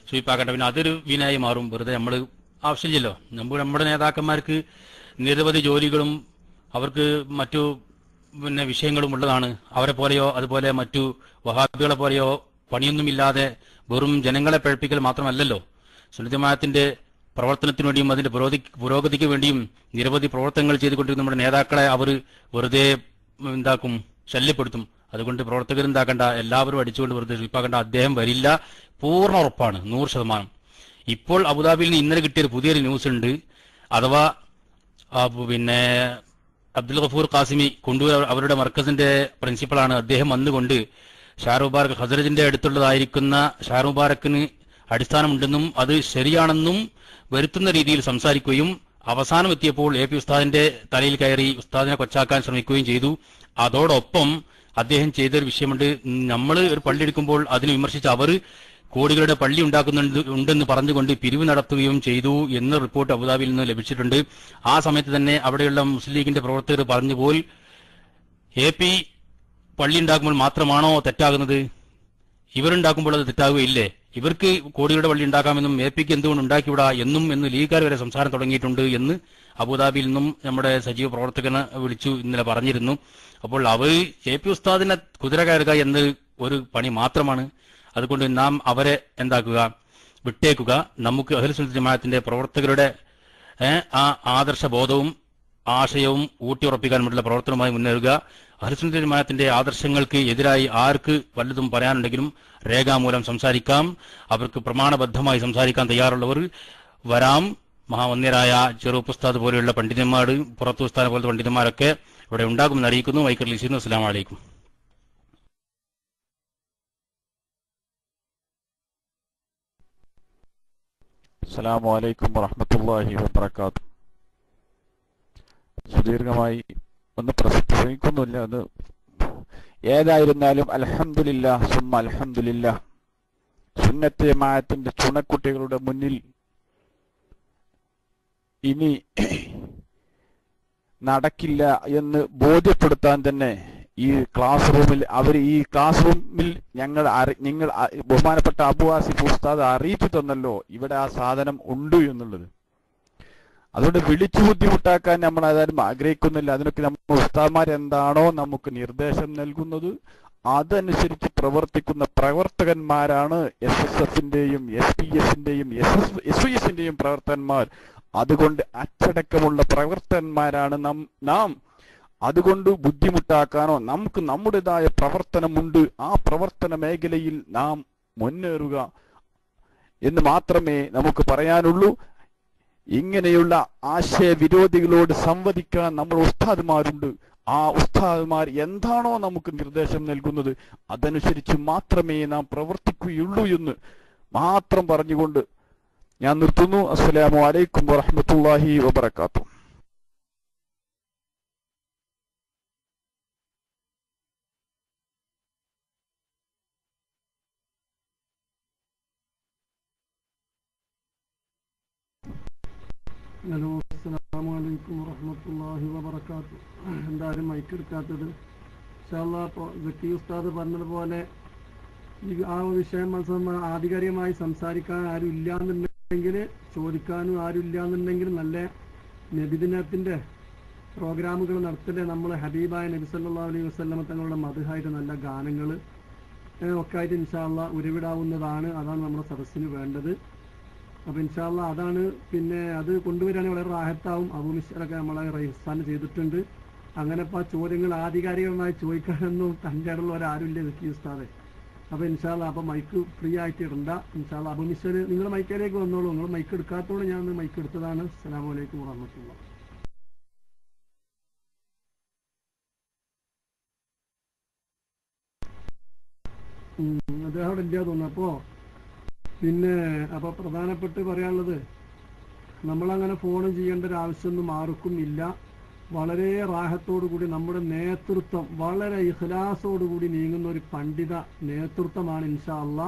സ്വീപ്പാക്കേണ്ട പിന്നെ അതൊരു വിനായി മാറും. വെറുതെ നമ്മൾ ആവശ്യമില്ലല്ലോ. നമ്മൾ നമ്മുടെ നേതാക്കന്മാർക്ക് നിരവധി ജോലികളും അവർക്ക് മറ്റു പിന്നെ വിഷയങ്ങളും ഉള്ളതാണ്. അവരെ പോലെയോ അതുപോലെ മറ്റു വഹാബികളെ പോലെയോ പണിയൊന്നുമില്ലാതെ വെറും ജനങ്ങളെ പഴപ്പിക്കൽ മാത്രമല്ലല്ലോ. സുനിതമായത്തിന്റെ പ്രവർത്തനത്തിനു വേണ്ടിയും അതിന്റെ പുരോഗതി പുരോഗതിക്ക് വേണ്ടിയും നിരവധി പ്രവർത്തനങ്ങൾ ചെയ്തുകൊണ്ടിരുന്ന നമ്മുടെ നേതാക്കളെ അവർ വെറുതെ എന്താക്കും ശല്യപ്പെടുത്തും. അതുകൊണ്ട് പ്രവർത്തകർ എന്താക്കണ്ട എല്ലാവരും അടിച്ചുകൊണ്ട് വെറുതെ ശില്പാക്കേണ്ട അദ്ദേഹം വരില്ല. പൂർണ ഉറപ്പാണ്. നൂറ് ശതമാനം. ഇപ്പോൾ അബുദാബിയിൽ നിന്ന് ഇന്നലെ കിട്ടിയൊരു പുതിയൊരു ന്യൂസ് ഉണ്ട് അഥവാ പിന്നെ അബ്ദുൽ ഗഫൂർ ഖാസിമി കൊണ്ടൂർ അവരുടെ മർക്കസിന്റെ പ്രിൻസിപ്പളാണ്. അദ്ദേഹം വന്നുകൊണ്ട് ഷാർ മുബാറക് ഹസരജിന്റെ അടുത്തുള്ളതായിരിക്കുന്ന ഷാർ മുബാറക്കിന് അടിസ്ഥാനമുണ്ടെന്നും അത് ശരിയാണെന്നും വരുത്തുന്ന രീതിയിൽ സംസാരിക്കുകയും അവസാനം എത്തിയപ്പോൾ എ പി ഉസ്താദിന്റെ തലയിൽ കയറി ഉസ്താദിനെ കൊച്ചാക്കാൻ ശ്രമിക്കുകയും ചെയ്തു. അതോടൊപ്പം അദ്ദേഹം ചെയ്തൊരു വിഷയമുണ്ട്. നമ്മൾ ഒരു പള്ളി എടുക്കുമ്പോൾ അതിനെ വിമർശിച്ച് അവർ കോടികളുടെ പള്ളി ഉണ്ടാക്കുന്നുണ്ട് ഉണ്ടെന്ന് പറഞ്ഞുകൊണ്ട് പിരിവ് നടത്തുകയും ചെയ്തു എന്ന റിപ്പോർട്ട് അബുദാബിയിൽ നിന്ന് ലഭിച്ചിട്ടുണ്ട്. ആ സമയത്ത് തന്നെ അവിടെയുള്ള മുസ്ലിം ലീഗിന്റെ പ്രവർത്തകർ പറഞ്ഞുപോൽ എ പി പള്ളി ഉണ്ടാക്കുമ്പോൾ മാത്രമാണോ തെറ്റാകുന്നത്? ഇവരുണ്ടാക്കുമ്പോൾ അത് തെറ്റാകുകയില്ലേ? ഇവർക്ക് കോടികളുടെ പള്ളി ഉണ്ടാക്കാമെന്നും എ പിക്ക് എന്തുകൊണ്ട് ഉണ്ടാക്കിവിടാ എന്നും എന്ന് ലീഗുകാർ വരെ സംസാരം തുടങ്ങിയിട്ടുണ്ട് എന്ന് അബുദാബിയിൽ നിന്നും നമ്മുടെ സജീവ പ്രവർത്തകനെ വിളിച്ചു ഇന്നലെ പറഞ്ഞിരുന്നു. അപ്പോൾ അവർ എ പി ഉസ്താദിനെ കുതിര കയറുക എന്ന ഒരു പണി മാത്രമാണ്. അതുകൊണ്ട് നാം അവരെ എന്താക്കുക? വിട്ടേക്കുക. നമുക്ക് അഹ്ലുസുൽ ജമാഅത്തിന്റെ പ്രവർത്തകരുടെ ആ ആദർശ ബോധവും ആശയവും ഊട്ടിയുറപ്പിക്കാൻ വേണ്ടിയുള്ള പ്രവർത്തനവുമായി മുന്നേറുക. ജമാഅത്തിന്റെ ആദർശങ്ങൾക്ക് എതിരായി ആർക്ക് വല്ലതും പറയാനുണ്ടെങ്കിലും രേഖാമൂലം സംസാരിക്കാം. അവർക്ക് പ്രമാണബദ്ധമായി സംസാരിക്കാൻ തയ്യാറുള്ളവർ വരാം. മഹാവന്യരായ ചെറുപ്പുസ്താദ് പോലെയുള്ള പണ്ഡിതന്മാർ പുറത്തു ഉസ്താദ് പോലത്തെ പണ്ഡിതന്മാരൊക്കെ ഇവിടെ ഉണ്ടാകുമെന്ന് അറിയിക്കുന്നു. വൈക്കർ ലിസിന്നു അസ്സലാമു അലൈക്കും. അസ്സലാമു അലൈക്കും വറഹ്മത്തുള്ളാഹി വബറകാത്തു സുദീർഘമായി ഒന്ന് പ്രസ- പ്രസംഗിക്കൊന്നുമില്ല അത് ഏതായിരുന്നാലും അലഹമില്ല സുമ അലഹമില്ല സുന്നത്തെ മായത്തിന്റെ ചുണക്കുട്ടികളുടെ മുന്നിൽ ഇനി നടക്കില്ല എന്ന് ബോധ്യപ്പെടുത്താൻ തന്നെ ഈ ക്ലാസ് റൂമിൽ അവർ ഈ ക്ലാസ് റൂമിൽ ഞങ്ങൾ നിങ്ങൾ ബഹുമാനപ്പെട്ട അബുവാസി ഉസ്താദ് അറിയിച്ചു തന്നല്ലോ. ഇവിടെ ആ സാധനം ഉണ്ട് എന്നുള്ളത്. അതുകൊണ്ട് വിളിച്ചു ബുദ്ധിമുട്ടാക്കാൻ നമ്മൾ ഏതായാലും ആഗ്രഹിക്കുന്നില്ല. അതിനൊക്കെ നമ്മൾ ഉസ്താദ്മാർ എന്താണോ നമുക്ക് നിർദ്ദേശം നൽകുന്നത്. അതനുസരിച്ച് പ്രവർത്തിക്കുന്ന പ്രവർത്തകന്മാരാണ് എസ് എസ് എഫിന്റെയും എസ് പി എസിന്റെയും എസ് എസ് എസ് യു എസിന്റെയും പ്രവർത്തകന്മാർ. അതുകൊണ്ട് അച്ചടക്കമുള്ള പ്രവർത്തകന്മാരാണ് നാം നാം. അതുകൊണ്ട് ബുദ്ധിമുട്ടാക്കാനോ നമുക്ക് നമ്മുടേതായ പ്രവർത്തനമുണ്ട്. ആ പ്രവർത്തന മേഖലയിൽ നാം മുന്നേറുക എന്ന് മാത്രമേ നമുക്ക് പറയാനുള്ളൂ. ഇങ്ങനെയുള്ള ആശയവിരോധികളോട് സംവദിക്കാൻ നമ്മൾ ഉസ്താദ്മാരുണ്ട്. ആ ഉസ്താദ്മാർ എന്താണോ നമുക്ക് നിർദ്ദേശം നൽകുന്നത് അതനുസരിച്ച് മാത്രമേ നാം പ്രവർത്തിക്കുകയുള്ളൂ എന്ന് മാത്രം പറഞ്ഞുകൊണ്ട് ഞാൻ നിർത്തുന്നു. അസ്സലാമു അലൈക്കും വബറകാത്തു ഹലോ അസ്സാം വലൈക്കും വറഹമത്തല്ലാഹി വബറകാത്തു എന്തായാലും മൈക്ക് എടുക്കാത്തത്. സക്കി ഉസ്താദ് പറഞ്ഞതുപോലെ ഈ ആ വിഷയം ആധികാരികമായി സംസാരിക്കാൻ ആരും ഇല്ലാന്നുണ്ടെങ്കിൽ ചോദിക്കാനും ആരും ഇല്ലാന്നുണ്ടെങ്കിൽ നല്ല നബിദിനത്തിന്റെ പ്രോഗ്രാമുകൾ നടത്തൽ നമ്മൾ ഹബീബായ നബി സല്ലാ അലൈഹി വസ്ലമ തങ്ങളുടെ മധുഹായിട്ട് നല്ല ഗാനങ്ങൾ ഒക്കെ ആയിട്ട് ഇൻഷാല്ല ഉരുവിടാവുന്നതാണ്. അതാണ് നമ്മുടെ സദസ്സിന് വേണ്ടത്. അപ്പൊ ഇൻഷാല്ല അതാണ് പിന്നെ അത് കൊണ്ടുവരികയാണെങ്കിൽ വളരെ റാഹത്താവും. അബുമിഷറൊക്കെ നമ്മളെ റൈസ്ഥാൻ ചെയ്തിട്ടുണ്ട്. അങ്ങനെ ഇപ്പൊ ചോദ്യങ്ങൾ ആധികാരികമായി ചോദിക്കാനൊന്നും തന്റെ ഇടമുള്ളവരാരും ഇല്ല വിക്കി ഉസ്താദെ. അപ്പൊ ഇൻഷാല്ല അപ്പൊ മൈക്ക് ഫ്രീ ആയിട്ട് ഇടണ്ട. ഇൻഷാല്ല അബുമിഷർ നിങ്ങൾ മൈക്കിലേക്ക് വന്നോളൂ. നിങ്ങൾ മൈക്ക് എടുക്കാത്തോണ്ട് ഞാൻ മൈക്ക് എടുത്തതാണ്. അലൈക്കും വറഹമത്തുള്ള അദ്ദേഹം അവിടെ ഇല്ല തോന്നുന്നു. അപ്പോ പിന്നെ അപ്പൊ പ്രധാനപ്പെട്ട് പറയാനുള്ളത് നമ്മളങ്ങനെ ഫോൺ ചെയ്യേണ്ട ഒരു ആവശ്യമൊന്നും ആർക്കും ഇല്ല. വളരെ റാഹത്തോടു കൂടി നമ്മുടെ നേതൃത്വം വളരെ ഇഖ്ലാസോടു കൂടി നീങ്ങുന്ന ഒരു പണ്ഡിത നേതൃത്വമാണ് ഇൻഷാ അള്ളാ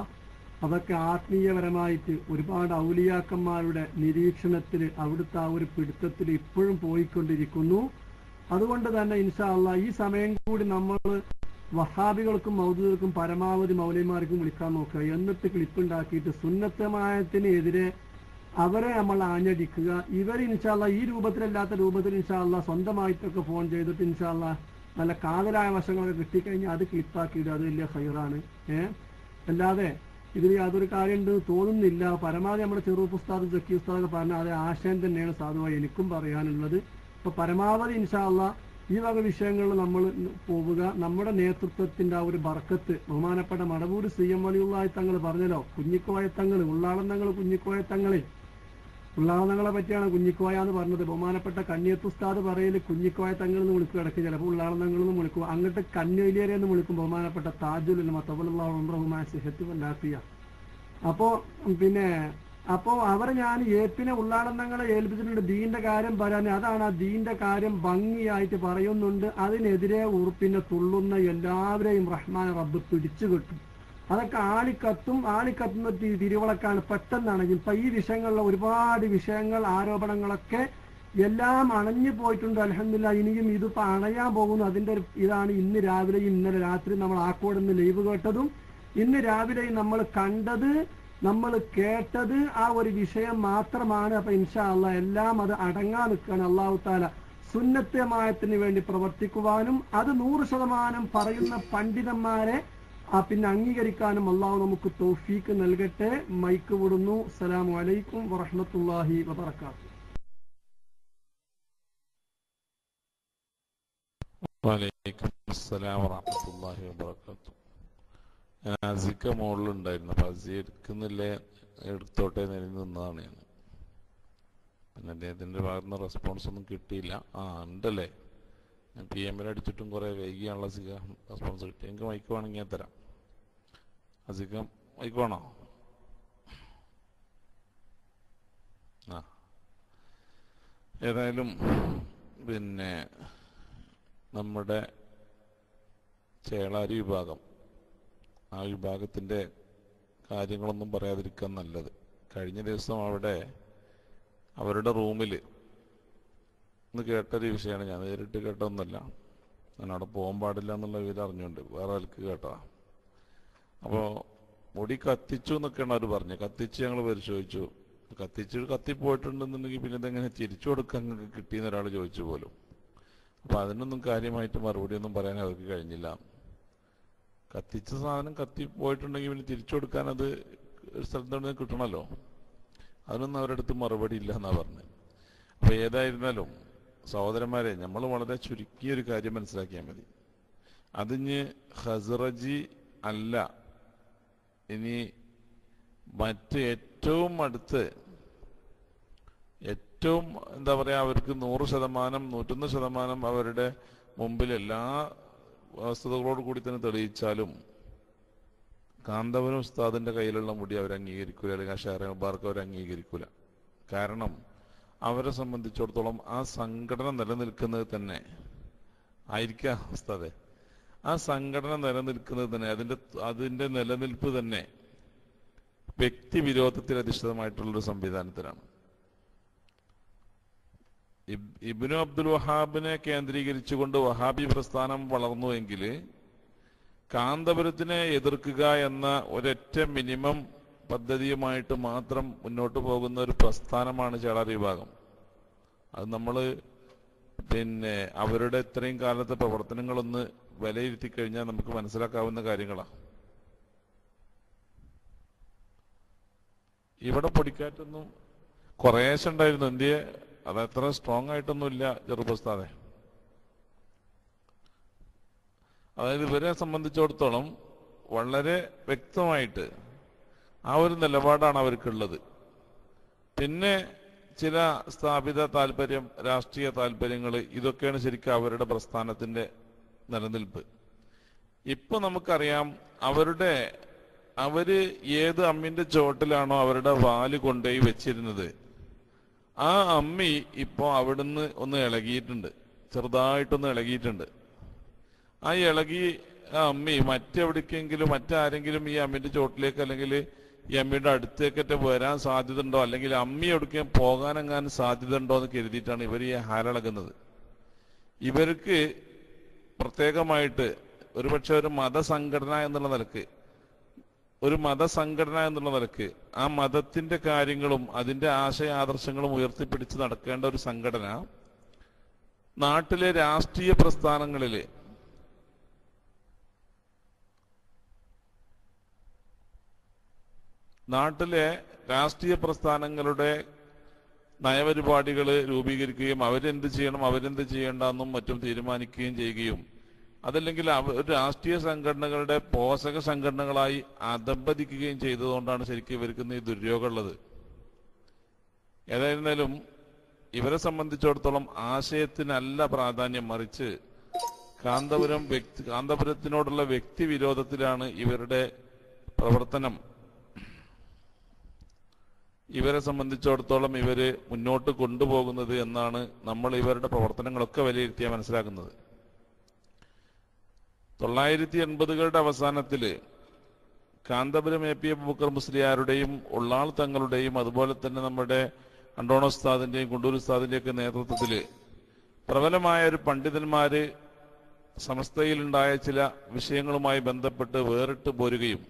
അതൊക്കെ ആത്മീയപരമായിട്ട് ഒരുപാട് ഔലിയാക്കന്മാരുടെ നിരീക്ഷണത്തിൽ അവിടുത്തെ ആ ഒരു പിടുത്തത്തിൽ ഇപ്പോഴും പോയിക്കൊണ്ടിരിക്കുന്നു. അതുകൊണ്ട് തന്നെ ഇൻഷാ അള്ളാ ഈ സമയം കൂടി നമ്മൾ വഹാബികൾക്കും മൗദൂദർക്കും പരമാവധി മൗലൈമാർക്കും വിളിക്കാൻ നോക്കുക. എന്നിട്ട് ക്ലിപ്പ് ഉണ്ടാക്കിയിട്ട് സുന്നത്തമായത്തിന് എതിരെ അവരെ നമ്മൾ ആഞ്ഞടിക്കുക. ഇവർ ഇൻഷാല്ല ഈ രൂപത്തിലല്ലാത്ത രൂപത്തിൽ ഇൻഷാല്ല സ്വന്തമായിട്ടൊക്കെ ഫോൺ ചെയ്തിട്ട് ഇൻഷാല്ല നല്ല കാതലായ വശങ്ങളൊക്കെ കിട്ടിക്കഴിഞ്ഞാൽ അത് ക്ലിപ്പാക്കിയിട്ട് അത് വലിയ ഹൈറാണ് ഏഹ് അല്ലാതെ ഇതിൽ യാതൊരു കാര്യമുണ്ട് തോന്നുന്നില്ല. പരമാവധി നമ്മുടെ ചെറുപ്പ് ഉസ്താദ് ജക്കി ഉസ്താദ് പറഞ്ഞ അതേ ആശയം തന്നെയാണ് സാധുവായി എനിക്കും പറയാനുള്ളത്. അപ്പൊ പരമാവധി ഇൻഷാല്ല ഈ വക വിഷയങ്ങളിൽ നമ്മൾ പോവുക. നമ്മുടെ നേതൃത്വത്തിന്റെ ആ ഒരു ബർക്കത്ത് ബഹുമാനപ്പെട്ട മടവൂർ സി എം വലിയുള്ള തങ്ങൾ പറഞ്ഞല്ലോ കുഞ്ഞിക്കോയ തങ്ങൾ ഉള്ളാളം തങ്ങൾ കുഞ്ഞിക്കോയ തങ്ങളെ ഉള്ളാളങ്ങളെ പറ്റിയാണ് കുഞ്ഞിക്കോയ എന്ന് പറഞ്ഞത്. ബഹുമാനപ്പെട്ട കണ്ണിയത്തുസ്താദ് പറയൽ കുഞ്ഞിക്കോയ തങ്ങൾ എന്ന് വിളിക്കും ഇടയ്ക്ക്. ചിലപ്പോൾ ഉള്ളാളങ്ങൾ എന്ന് വിളിക്കും. അങ്ങോട്ട് കണ്ണിലേരെ എന്ന് വിളിക്കും ബഹുമാനപ്പെട്ട താജുൽ മത്തബുല്ലാഫിയ അപ്പോ പിന്നെ അപ്പോ അവർ ഞാൻ ഏപ്പിനെ ഉള്ളാടന്നങ്ങളെ ഏൽപ്പിച്ചിട്ടുണ്ട്. ദീന്റെ കാര്യം പറയാൻ അതാണ് ആ ദീന്റെ കാര്യം ഭംഗിയായിട്ട് പറയുന്നുണ്ട്. അതിനെതിരെ ഉറുപ്പിനെ തുള്ളുന്ന എല്ലാവരെയും റഹ്മാൻ റബ്ബ് പിടിച്ചു കിട്ടും. അതൊക്കെ ആളിക്കത്തും ആളിക്കത്തുന്ന തിരുവളക്കാണ് പെട്ടെന്നാണെങ്കിൽ. ഇപ്പൊ ഈ വിഷയങ്ങളിലെ ഒരുപാട് വിഷയങ്ങൾ ആരോപണങ്ങളൊക്കെ എല്ലാം അണഞ്ഞു പോയിട്ടുണ്ട്. അലഹമില്ല ഇനിയും ഇതിപ്പോ അണയാൻ പോകുന്നു. അതിന്റെ ഇതാണ് ഇന്ന് രാവിലെയും ഇന്നലെ രാത്രി നമ്മൾ ആക്കോടുന്ന് ലൈവ് കേട്ടതും. ഇന്ന് രാവിലെയും നമ്മൾ കണ്ടത് നമ്മൾ കേട്ടത് ആ ഒരു വിഷയം മാത്രമാണ്. അപ്പൊ ഇൻഷാ അല്ല എല്ലാം അത് അടങ്ങാ നിൽക്കുകയാണ്. അള്ളാഹു താല സുന്നത്തമായത്തിന് വേണ്ടി പ്രവർത്തിക്കുവാനും അത് നൂറ് ശതമാനം പറയുന്ന പണ്ഡിതന്മാരെ ആ പിന്നെ അംഗീകരിക്കാനും അള്ളാഹു നമുക്ക് തോഫീക്ക് നൽകട്ടെ. മൈക്ക് വിടുന്നു. അസ്സലാമു അലൈക്കും വറഹമത്തല്ലാഹി വബറകാതുഹു. വലൈക്കും അസ്സലാം വറഹമത്തല്ലാഹി വബറകാത്തു ഞാൻ അസിക്ക മുകളിലുണ്ടായിരുന്നു അപ്പൊ അസി എടുക്കുന്നില്ലേ എടുത്തോട്ടെ നിലയിൽ നിന്നതാണ് ഞാൻ. പിന്നെ അദ്ദേഹത്തിന്റെ ഭാഗത്തുനിന്ന് റെസ്പോൺസ് ഒന്നും കിട്ടിയില്ല. ആ ഉണ്ടല്ലേ? ഞാൻ പി എമ്മിൽ അടിച്ചിട്ടും കുറേ വൈകിയാണല്ലോ അസിക. റെസ്പോൺസ് കിട്ടി എനിക്ക് മൈക്ക് വേണമെങ്കിൽ ഞാൻ തരാം. അസിക മൈക്ക് വേണോ? ആ. ഏതായാലും പിന്നെ നമ്മുടെ ചേളാരി വിഭാഗം. ആ വിഭാഗത്തിന്റെ കാര്യങ്ങളൊന്നും പറയാതിരിക്കാൻ നല്ലത്. കഴിഞ്ഞ ദിവസം അവിടെ അവരുടെ റൂമിൽ ഇന്ന് കേട്ടൊരു വിഷയമാണ്. ഞാൻ നേരിട്ട് കേട്ടതൊന്നുമല്ല. ഞാൻ അവിടെ പോകാൻ പാടില്ല എന്നുള്ള വിവരം അറിഞ്ഞുകൊണ്ട് വേറെ ആൾക്ക് കേട്ടതാ. അപ്പോൾ മുടി കത്തിച്ചു എന്നൊക്കെയാണ് അവർ പറഞ്ഞത്. കത്തിച്ച് ഞങ്ങൾ പരിശോധിച്ചു. കത്തിച്ച് കത്തിപ്പോയിട്ടുണ്ടെന്നുണ്ടെങ്കിൽ പിന്നെ ഇതെങ്ങനെ തിരിച്ചു കൊടുക്കാൻ കിട്ടിയെന്ന് ഒരാൾ ചോദിച്ചു പോലും. അപ്പോൾ അതിനൊന്നും കാര്യമായിട്ട് മറുപടി ഒന്നും പറയാൻ അവർക്ക് കഴിഞ്ഞില്ല. കത്തിച്ച സാധനം കത്തി പോയിട്ടുണ്ടെങ്കിൽ പിന്നെ തിരിച്ചു കൊടുക്കാൻ അത് ഒരു സ്ഥലത്ത് നിന്ന് കിട്ടണമല്ലോ. അതിനൊന്നും അവരുടെ അടുത്ത് മറുപടി ഇല്ല എന്നാ പറഞ്ഞത് അപ്പൊ ഏതായിരുന്നാലും സഹോദരന്മാരെ നമ്മൾ വളരെ ചുരുക്കിയ ഒരു കാര്യം മനസ്സിലാക്കിയാൽ മതി. അതിഞ്ഞ് ഹസ്റജി അല്ല. ഇനി മറ്റ് ഏറ്റവും അടുത്ത് ഏറ്റവും എന്താ പറയാ അവർക്ക് നൂറ് ശതമാനം നൂറ്റൊന്ന് ശതമാനം അവരുടെ മുമ്പിൽ എല്ലാ വസ്തുതകളോട് കൂടി തന്നെ തെളിയിച്ചാലും കാന്തവനും ഉസ്താദിന്റെ കയ്യിലുള്ള മുടി അവർ അംഗീകരിക്കൂല അല്ലെങ്കിൽ ആ ഷെയർ മുബാർക്ക് അവർ അംഗീകരിക്കൂല. കാരണം അവരെ സംബന്ധിച്ചിടത്തോളം ആ സംഘടന നിലനിൽക്കുന്നത് തന്നെ ആയിരിക്കാം ഉസ്താദെ. ആ സംഘടന നിലനിൽക്കുന്നത് തന്നെ അതിന്റെ അതിന്റെ നിലനിൽപ്പ് തന്നെ വ്യക്തിവിരോധത്തിൽ അധിഷ്ഠിതമായിട്ടുള്ളൊരു സംവിധാനത്തിലാണ്. ഇബ്നു അബ്ദുൽ വഹാബിനെ കേന്ദ്രീകരിച്ചുകൊണ്ട് വഹാബി പ്രസ്ഥാനം വളർന്നുവെങ്കിൽ കാന്തപുരത്തിനെ എതിർക്കുക എന്ന ഒരൊറ്റ മിനിമം പദ്ധതിയുമായിട്ട് മാത്രം മുന്നോട്ട് പോകുന്ന ഒരു പ്രസ്ഥാനമാണ് ചേളാർ വിഭാഗം. അത് നമ്മൾ പിന്നെ അവരുടെ ഇത്രയും കാലത്തെ പ്രവർത്തനങ്ങളൊന്ന് വിലയിരുത്തി കഴിഞ്ഞാൽ നമുക്ക് മനസ്സിലാക്കാവുന്ന കാര്യങ്ങളാണ് ഇവിടെ പൊടിക്കാറ്റൊന്നും കുറേശ്ശെ ഉണ്ടായിരുന്നു. ഇന്ത്യയെ അത് അത്ര സ്ട്രോങ് ആയിട്ടൊന്നുമില്ല ചെറുപ്രസ്ഥാനെ അതായത് ഇവരെ സംബന്ധിച്ചിടത്തോളം വളരെ വ്യക്തമായിട്ട് ആ ഒരു നിലപാടാണ് അവർക്കുള്ളത്. പിന്നെ ചില സ്ഥാപിത താല്പര്യം രാഷ്ട്രീയ താല്പര്യങ്ങൾ ഇതൊക്കെയാണ് ശരിക്കും അവരുടെ പ്രസ്ഥാനത്തിന്റെ നിലനിൽപ്പ്. ഇപ്പൊ നമുക്കറിയാം അവരുടെ അവർ ഏത് അമ്മിന്റെ ചോട്ടിലാണോ അവരുടെ വാൽ കൊണ്ടുപോയി വെച്ചിരുന്നത്. ആ അമ്മി ഇപ്പോൾ അവിടുന്ന് ഒന്ന് ഇളകിയിട്ടുണ്ട്. ചെറുതായിട്ടൊന്ന് ഇളകിയിട്ടുണ്ട്. ആ ഇളകി ആ അമ്മി മറ്റെവിടേക്കെങ്കിലും മറ്റാരെങ്കിലും ഈ അമ്മിന്റെ ചോട്ടിലേക്ക് അല്ലെങ്കിൽ ഈ അമ്മിയുടെ അടുത്തേക്കൊക്കെ വരാൻ സാധ്യത ഉണ്ടോ അല്ലെങ്കിൽ അമ്മി എവിടേക്കും പോകാനെങ്ങാനും സാധ്യത ഉണ്ടോ എന്ന് കരുതിയിട്ടാണ് ഇവർ ഈ ഹാരളകുന്നത്. ഇവർക്ക് പ്രത്യേകമായിട്ട് ഒരുപക്ഷെ ഒരു മതസംഘടന എന്നുള്ള നിലയ്ക്ക് ഒരു മതസംഘടന എന്നുള്ള നിലയ്ക്ക് ആ മതത്തിന്റെ കാര്യങ്ങളും അതിന്റെ ആശയ ആദർശങ്ങളും ഉയർത്തിപ്പിടിച്ച് നടക്കേണ്ട ഒരു സംഘടന നാട്ടിലെ രാഷ്ട്രീയ പ്രസ്ഥാനങ്ങളിലെ നാട്ടിലെ രാഷ്ട്രീയ പ്രസ്ഥാനങ്ങളുടെ നയപരിപാടികൾ രൂപീകരിക്കുകയും അവരെന്ത് ചെയ്യണം അവരെന്ത് ചെയ്യേണ്ടെന്നും മറ്റും തീരുമാനിക്കുകയും ചെയ്യുകയും അതല്ലെങ്കിൽ രാഷ്ട്രീയ സംഘടനകളുടെ പോഷക സംഘടനകളായി അധംപതിക്കുകയും ചെയ്തതുകൊണ്ടാണ് ശരിക്കും ഇവർക്ക് ഈ ദുര്യോഗം ഉള്ളത്. ഏതായിരുന്നാലും ഇവരെ സംബന്ധിച്ചിടത്തോളം ആശയത്തിനല്ല പ്രാധാന്യം മറിച്ച് കാന്തപുരം വ്യക്തി കാന്തപുരത്തിനോടുള്ള വ്യക്തി വിരോധത്തിലാണ് ഇവരുടെ പ്രവർത്തനം. ഇവരെ സംബന്ധിച്ചിടത്തോളം ഇവർ മുന്നോട്ട് കൊണ്ടുപോകുന്നത് എന്നാണ് നമ്മൾ ഇവരുടെ പ്രവർത്തനങ്ങളൊക്കെ വിലയിരുത്തിയാൽ മനസ്സിലാക്കുന്നത്. തൊള്ളായിരത്തി എൺപതുകളുടെ അവസാനത്തിൽ കാന്തപുരം എ പി ബുക്കർ മുസ്ലിയാരുടെയും ഉള്ളാൾ തങ്ങളുടെയും അതുപോലെ തന്നെ നമ്മുടെ അണ്ടോണോസ്താദിന്റെയും കുണ്ടൂർ ഉസ്താദിന്റെയും ഒക്കെ നേതൃത്വത്തിൽ പ്രബലമായ ഒരു പണ്ഡിതന്മാര് സമസ്തയിലുണ്ടായ ചില വിഷയങ്ങളുമായി ബന്ധപ്പെട്ട് വേറിട്ട് പോരുകയും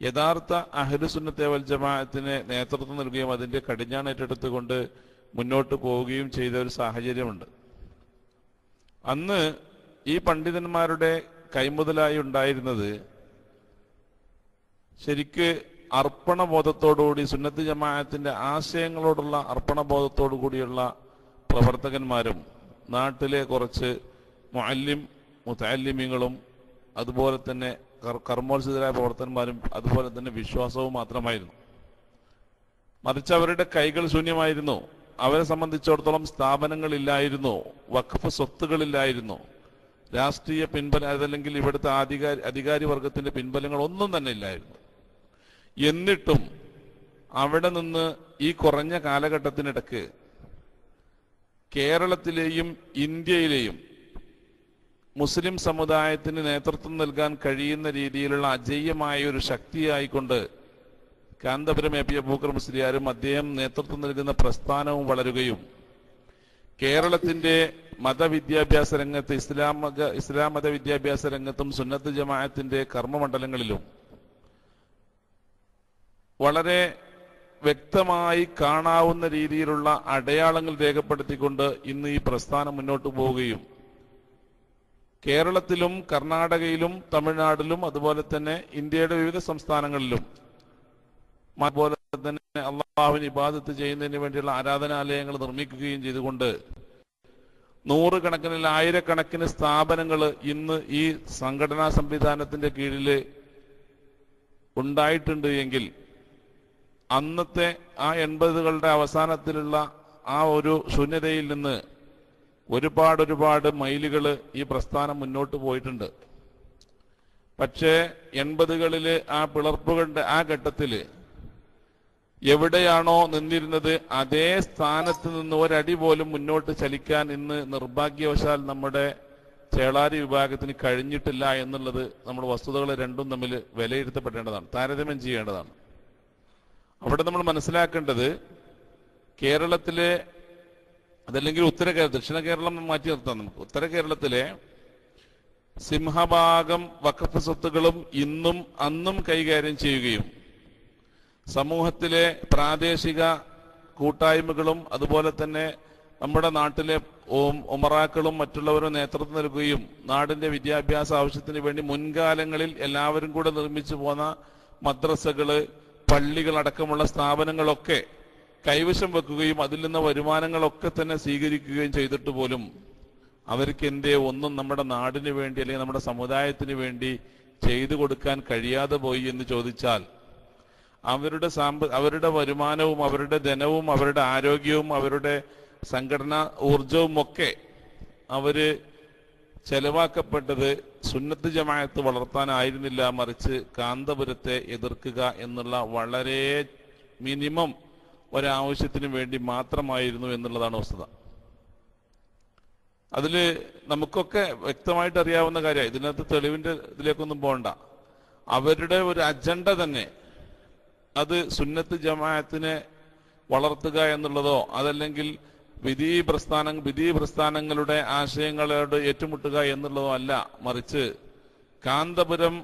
യഥാർത്ഥ അഹലുസുന്നത്തെ വൽ ജമാഅത്തിന് നേതൃത്വം നൽകുകയും അതിന്റെ കടിഞ്ഞാൺ ഏറ്റെടുത്തുകൊണ്ട് മുന്നോട്ട് പോവുകയും ചെയ്ത ഒരു സാഹചര്യമുണ്ട്. അന്ന് ഈ പണ്ഡിതന്മാരുടെ കൈമുതലായി ഉണ്ടായിരുന്നത് ശരിക്ക് അർപ്പണബോധത്തോടുകൂടി സുന്നത്ത് ജമാഅത്തിന്റെ ആശയങ്ങളോടുള്ള അർപ്പണബോധത്തോടു കൂടിയുള്ള പ്രവർത്തകന്മാരും നാട്ടിലെ കുറച്ച് മുഅല്ലിം മുത്തല്ലിമിങ്ങളും അതുപോലെ തന്നെ കർ- കർമ്മോത്സിതരായ പ്രവർത്തകന്മാരും അതുപോലെ തന്നെ വിശ്വാസവും മാത്രമായിരുന്നു. മറിച്ച് അവരുടെ കൈകൾ ശൂന്യമായിരുന്നു. അവരെ സംബന്ധിച്ചിടത്തോളം സ്ഥാപനങ്ങളില്ലായിരുന്നു. വഖഫ് സ്വത്തുകളില്ലായിരുന്നു. രാഷ്ട്രീയ പിൻബലം അതല്ലെങ്കിൽ ഇവിടുത്തെ അധികാരി അധികാരി വർഗത്തിന്റെ പിൻബലങ്ങൾ ഒന്നും തന്നെ ഇല്ലായിരുന്നു. എന്നിട്ടും അവിടെ നിന്ന് ഈ കുറഞ്ഞ കാലഘട്ടത്തിനിടക്ക് കേരളത്തിലെയും ഇന്ത്യയിലെയും മുസ്ലിം സമുദായത്തിന് നേതൃത്വം നൽകാൻ കഴിയുന്ന രീതിയിലുള്ള അജയ്യമായ ഒരു ശക്തിയായിക്കൊണ്ട് കാന്തപുരം എ പി അബൂക്കർ മുസ്ലിയാരും അദ്ദേഹം നേതൃത്വം നൽകുന്ന പ്രസ്ഥാനവും വളരുകയും കേരളത്തിന്റെ മതവിദ്യാഭ്യാസ രംഗത്ത് ഇസ്ലാം ഇസ്ലാം മത വിദ്യാഭ്യാസ രംഗത്തും സുന്നത്ത് ജമാഅത്തിന്റെ കർമ്മമണ്ഡലങ്ങളിലും വളരെ വ്യക്തമായി കാണാവുന്ന രീതിയിലുള്ള അടയാളങ്ങൾ രേഖപ്പെടുത്തിക്കൊണ്ട് ഇന്ന് ഈ പ്രസ്ഥാനം മുന്നോട്ട് പോവുകയും കേരളത്തിലും കർണാടകയിലും തമിഴ്നാട്ടിലും അതുപോലെ തന്നെ ഇന്ത്യയുടെ വിവിധ സംസ്ഥാനങ്ങളിലും അതുപോലെ അള്ളാഹുവിന് ഇബാദത്ത് ചെയ്യുന്നതിന് വേണ്ടിയുള്ള ആരാധനാലയങ്ങൾ നിർമ്മിക്കുകയും ചെയ്തുകൊണ്ട് നൂറുകണക്കിന് ആയിരക്കണക്കിന് സ്ഥാപനങ്ങൾ ഇന്ന് ഈ സംഘടനാ സംവിധാനത്തിന്റെ കീഴിൽ ഉണ്ടായിട്ടുണ്ട് എങ്കിൽ അന്നത്തെ ആ എൺപതുകളുടെ അവസാനത്തിലുള്ള ആ ഒരു ശൂന്യതയിൽ നിന്ന് ഒരുപാട് ഒരുപാട് മൈലുകൾ ഈ പ്രസ്ഥാനം മുന്നോട്ട് പോയിട്ടുണ്ട്. പക്ഷേ എൺപതുകളിൽ ആ പിളർപ്പുകളുടെ ആ ഘട്ടത്തിൽ എവിടെയാണോ നിന്നിരുന്നത് അതേ സ്ഥാനത്ത് നിന്ന് ഒരടി പോലും മുന്നോട്ട് ചലിക്കാൻ ഇന്ന് നിർഭാഗ്യവശാൽ നമ്മുടെ ചേളാരി വിഭാഗത്തിന് കഴിഞ്ഞിട്ടില്ല എന്നുള്ളത് നമ്മൾ വസ്തുതകൾ രണ്ടും തമ്മിൽ വിലയിരുത്തപ്പെടേണ്ടതാണ് താരതമ്യം ചെയ്യേണ്ടതാണ്. അവിടെ നമ്മൾ മനസ്സിലാക്കേണ്ടത് കേരളത്തിലെ അതല്ലെങ്കിൽ ഉത്തര കേരളം ദക്ഷിണ കേരളം മാറ്റി നിർത്താം നമുക്ക്. ഉത്തര കേരളത്തിലെ സിംഹഭാഗം വക്കഫ് സ്വത്തുകളും ഇന്നും അന്നും കൈകാര്യം ചെയ്യുകയും സമൂഹത്തിലെ പ്രാദേശിക കൂട്ടായ്മകളും അതുപോലെ തന്നെ നമ്മുടെ നാട്ടിലെ ഉമറാക്കളും മറ്റുള്ളവരും നേതൃത്വം നൽകുകയും നാടിന്റെ വിദ്യാഭ്യാസ ആവശ്യത്തിന് വേണ്ടി മുൻകാലങ്ങളിൽ എല്ലാവരും കൂടെ നിർമ്മിച്ചു പോന്ന മദ്രസകൾ പള്ളികൾ അടക്കമുള്ള സ്ഥാപനങ്ങളൊക്കെ കൈവശം വെക്കുകയും അതിൽ നിന്ന് വരുമാനങ്ങളൊക്കെ തന്നെ സ്വീകരിക്കുകയും ചെയ്തിട്ട് പോലും അവർക്ക് എന്തേ ഒന്നും നമ്മുടെ നാടിന് വേണ്ടി അല്ലെങ്കിൽ നമ്മുടെ സമുദായത്തിന് വേണ്ടി ചെയ്തു കൊടുക്കാൻ കഴിയാതെ പോയി എന്ന് ചോദിച്ചാൽ അവരുടെ സാമ്പ അവരുടെ വരുമാനവും അവരുടെ ധനവും അവരുടെ ആരോഗ്യവും അവരുടെ സംഘടന ഊർജവും ഒക്കെ അവർ ചെലവാക്കപ്പെട്ടത് സുന്നത്ത് ജമായത്ത് വളർത്താനായിരുന്നില്ല മറിച്ച് കാന്തപുരത്തെ എതിർക്കുക എന്നുള്ള വളരെ മിനിമം ഒരാവശ്യത്തിന് വേണ്ടി മാത്രമായിരുന്നു എന്നുള്ളതാണ് വസ്തുത. അതിൽ നമുക്കൊക്കെ വ്യക്തമായിട്ട് അറിയാവുന്ന കാര്യമാണ് ഇതിനകത്ത് തെളിവിന്റെ ഇതിലേക്കൊന്നും പോകണ്ട അവരുടെ ഒരു അജണ്ട തന്നെ അത് സുന്നത്ത് ജമാഅത്തിനെ വളർത്തുക എന്നുള്ളതോ അതല്ലെങ്കിൽ വിധി പ്രസ്ഥാന വിധി പ്രസ്ഥാനങ്ങളുടെ ആശയങ്ങളോട് ഏറ്റുമുട്ടുക എന്നുള്ളതോ അല്ല. മറിച്ച് കാന്തപുരം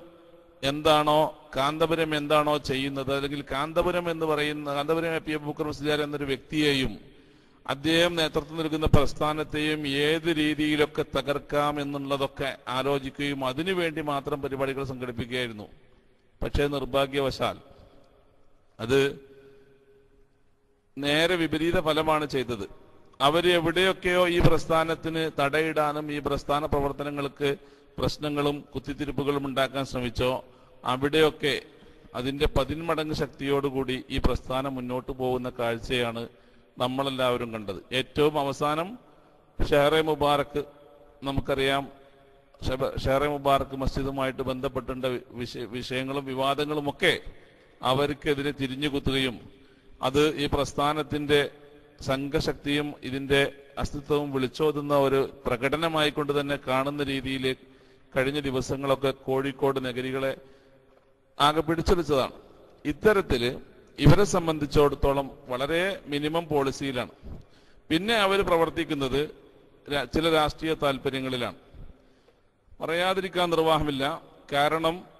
എന്താണോ കാന്തപുരം എന്താണോ ചെയ്യുന്നത് അല്ലെങ്കിൽ കാന്തപുരം എന്ന് പറയുന്ന കാന്തപുരം എ പി അബൂക്കർ മുസ്ലിയാർ എന്നൊരു വ്യക്തിയെയും അദ്ദേഹം നേതൃത്വം നൽകുന്ന പ്രസ്ഥാനത്തെയും ഏത് രീതിയിലൊക്കെ തകർക്കാം എന്നുള്ളതൊക്കെ ആലോചിക്കുകയും അതിനുവേണ്ടി മാത്രം പരിപാടികൾ സംഘടിപ്പിക്കുകയായിരുന്നു. പക്ഷേ നിർഭാഗ്യവശാൽ അത് നേരെ വിപരീത ഫലമാണ് ചെയ്തത്. അവർ എവിടെയൊക്കെയോ ഈ പ്രസ്ഥാനത്തിന് തടയിടാനും ഈ പ്രസ്ഥാന പ്രവർത്തനങ്ങൾക്ക് പ്രശ്നങ്ങളും കുത്തിത്തിരിപ്പുകളും ഉണ്ടാക്കാൻ ശ്രമിച്ചോ അവിടെയൊക്കെ അതിന്റെ പതിന്മടങ്ങ് ശക്തിയോടുകൂടി ഈ പ്രസ്ഥാനം മുന്നോട്ട് പോകുന്ന കാഴ്ചയാണ് നമ്മളെല്ലാവരും കണ്ടത്. ഏറ്റവും അവസാനം ഷെഹറെ മുബാറക്ക് നമുക്കറിയാം ഷെഹറെ മുബാറക്ക് മസ്ജിദുമായിട്ട് ബന്ധപ്പെട്ടുള്ള വിഷയങ്ങളും വിവാദങ്ങളും ഒക്കെ അവർക്കെതിരെ തിരിഞ്ഞു കുത്തുകയും അത് ഈ പ്രസ്ഥാനത്തിന്റെ സംഘശക്തിയും ഇതിന്റെ അസ്തിത്വവും വിളിച്ചോതുന്ന ഒരു പ്രകടനമായി കൊണ്ട് തന്നെ കാണുന്ന രീതിയിൽ കഴിഞ്ഞ ദിവസങ്ങളൊക്കെ കോഴിക്കോട് നഗരികളെ ആകെ പിടിച്ചെടുത്തതാണ് ഇത്തരത്തിൽ ഇവരെ സംബന്ധിച്ചിടത്തോളം വളരെ മിനിമം പോളിസിയിലാണ്. പിന്നെ അവർ പ്രവർത്തിക്കുന്നത് ചില രാഷ്ട്രീയ താല്പര്യങ്ങളിലാണ്. പറയാതിരിക്കാൻ നിർവാഹമില്ല. കാരണം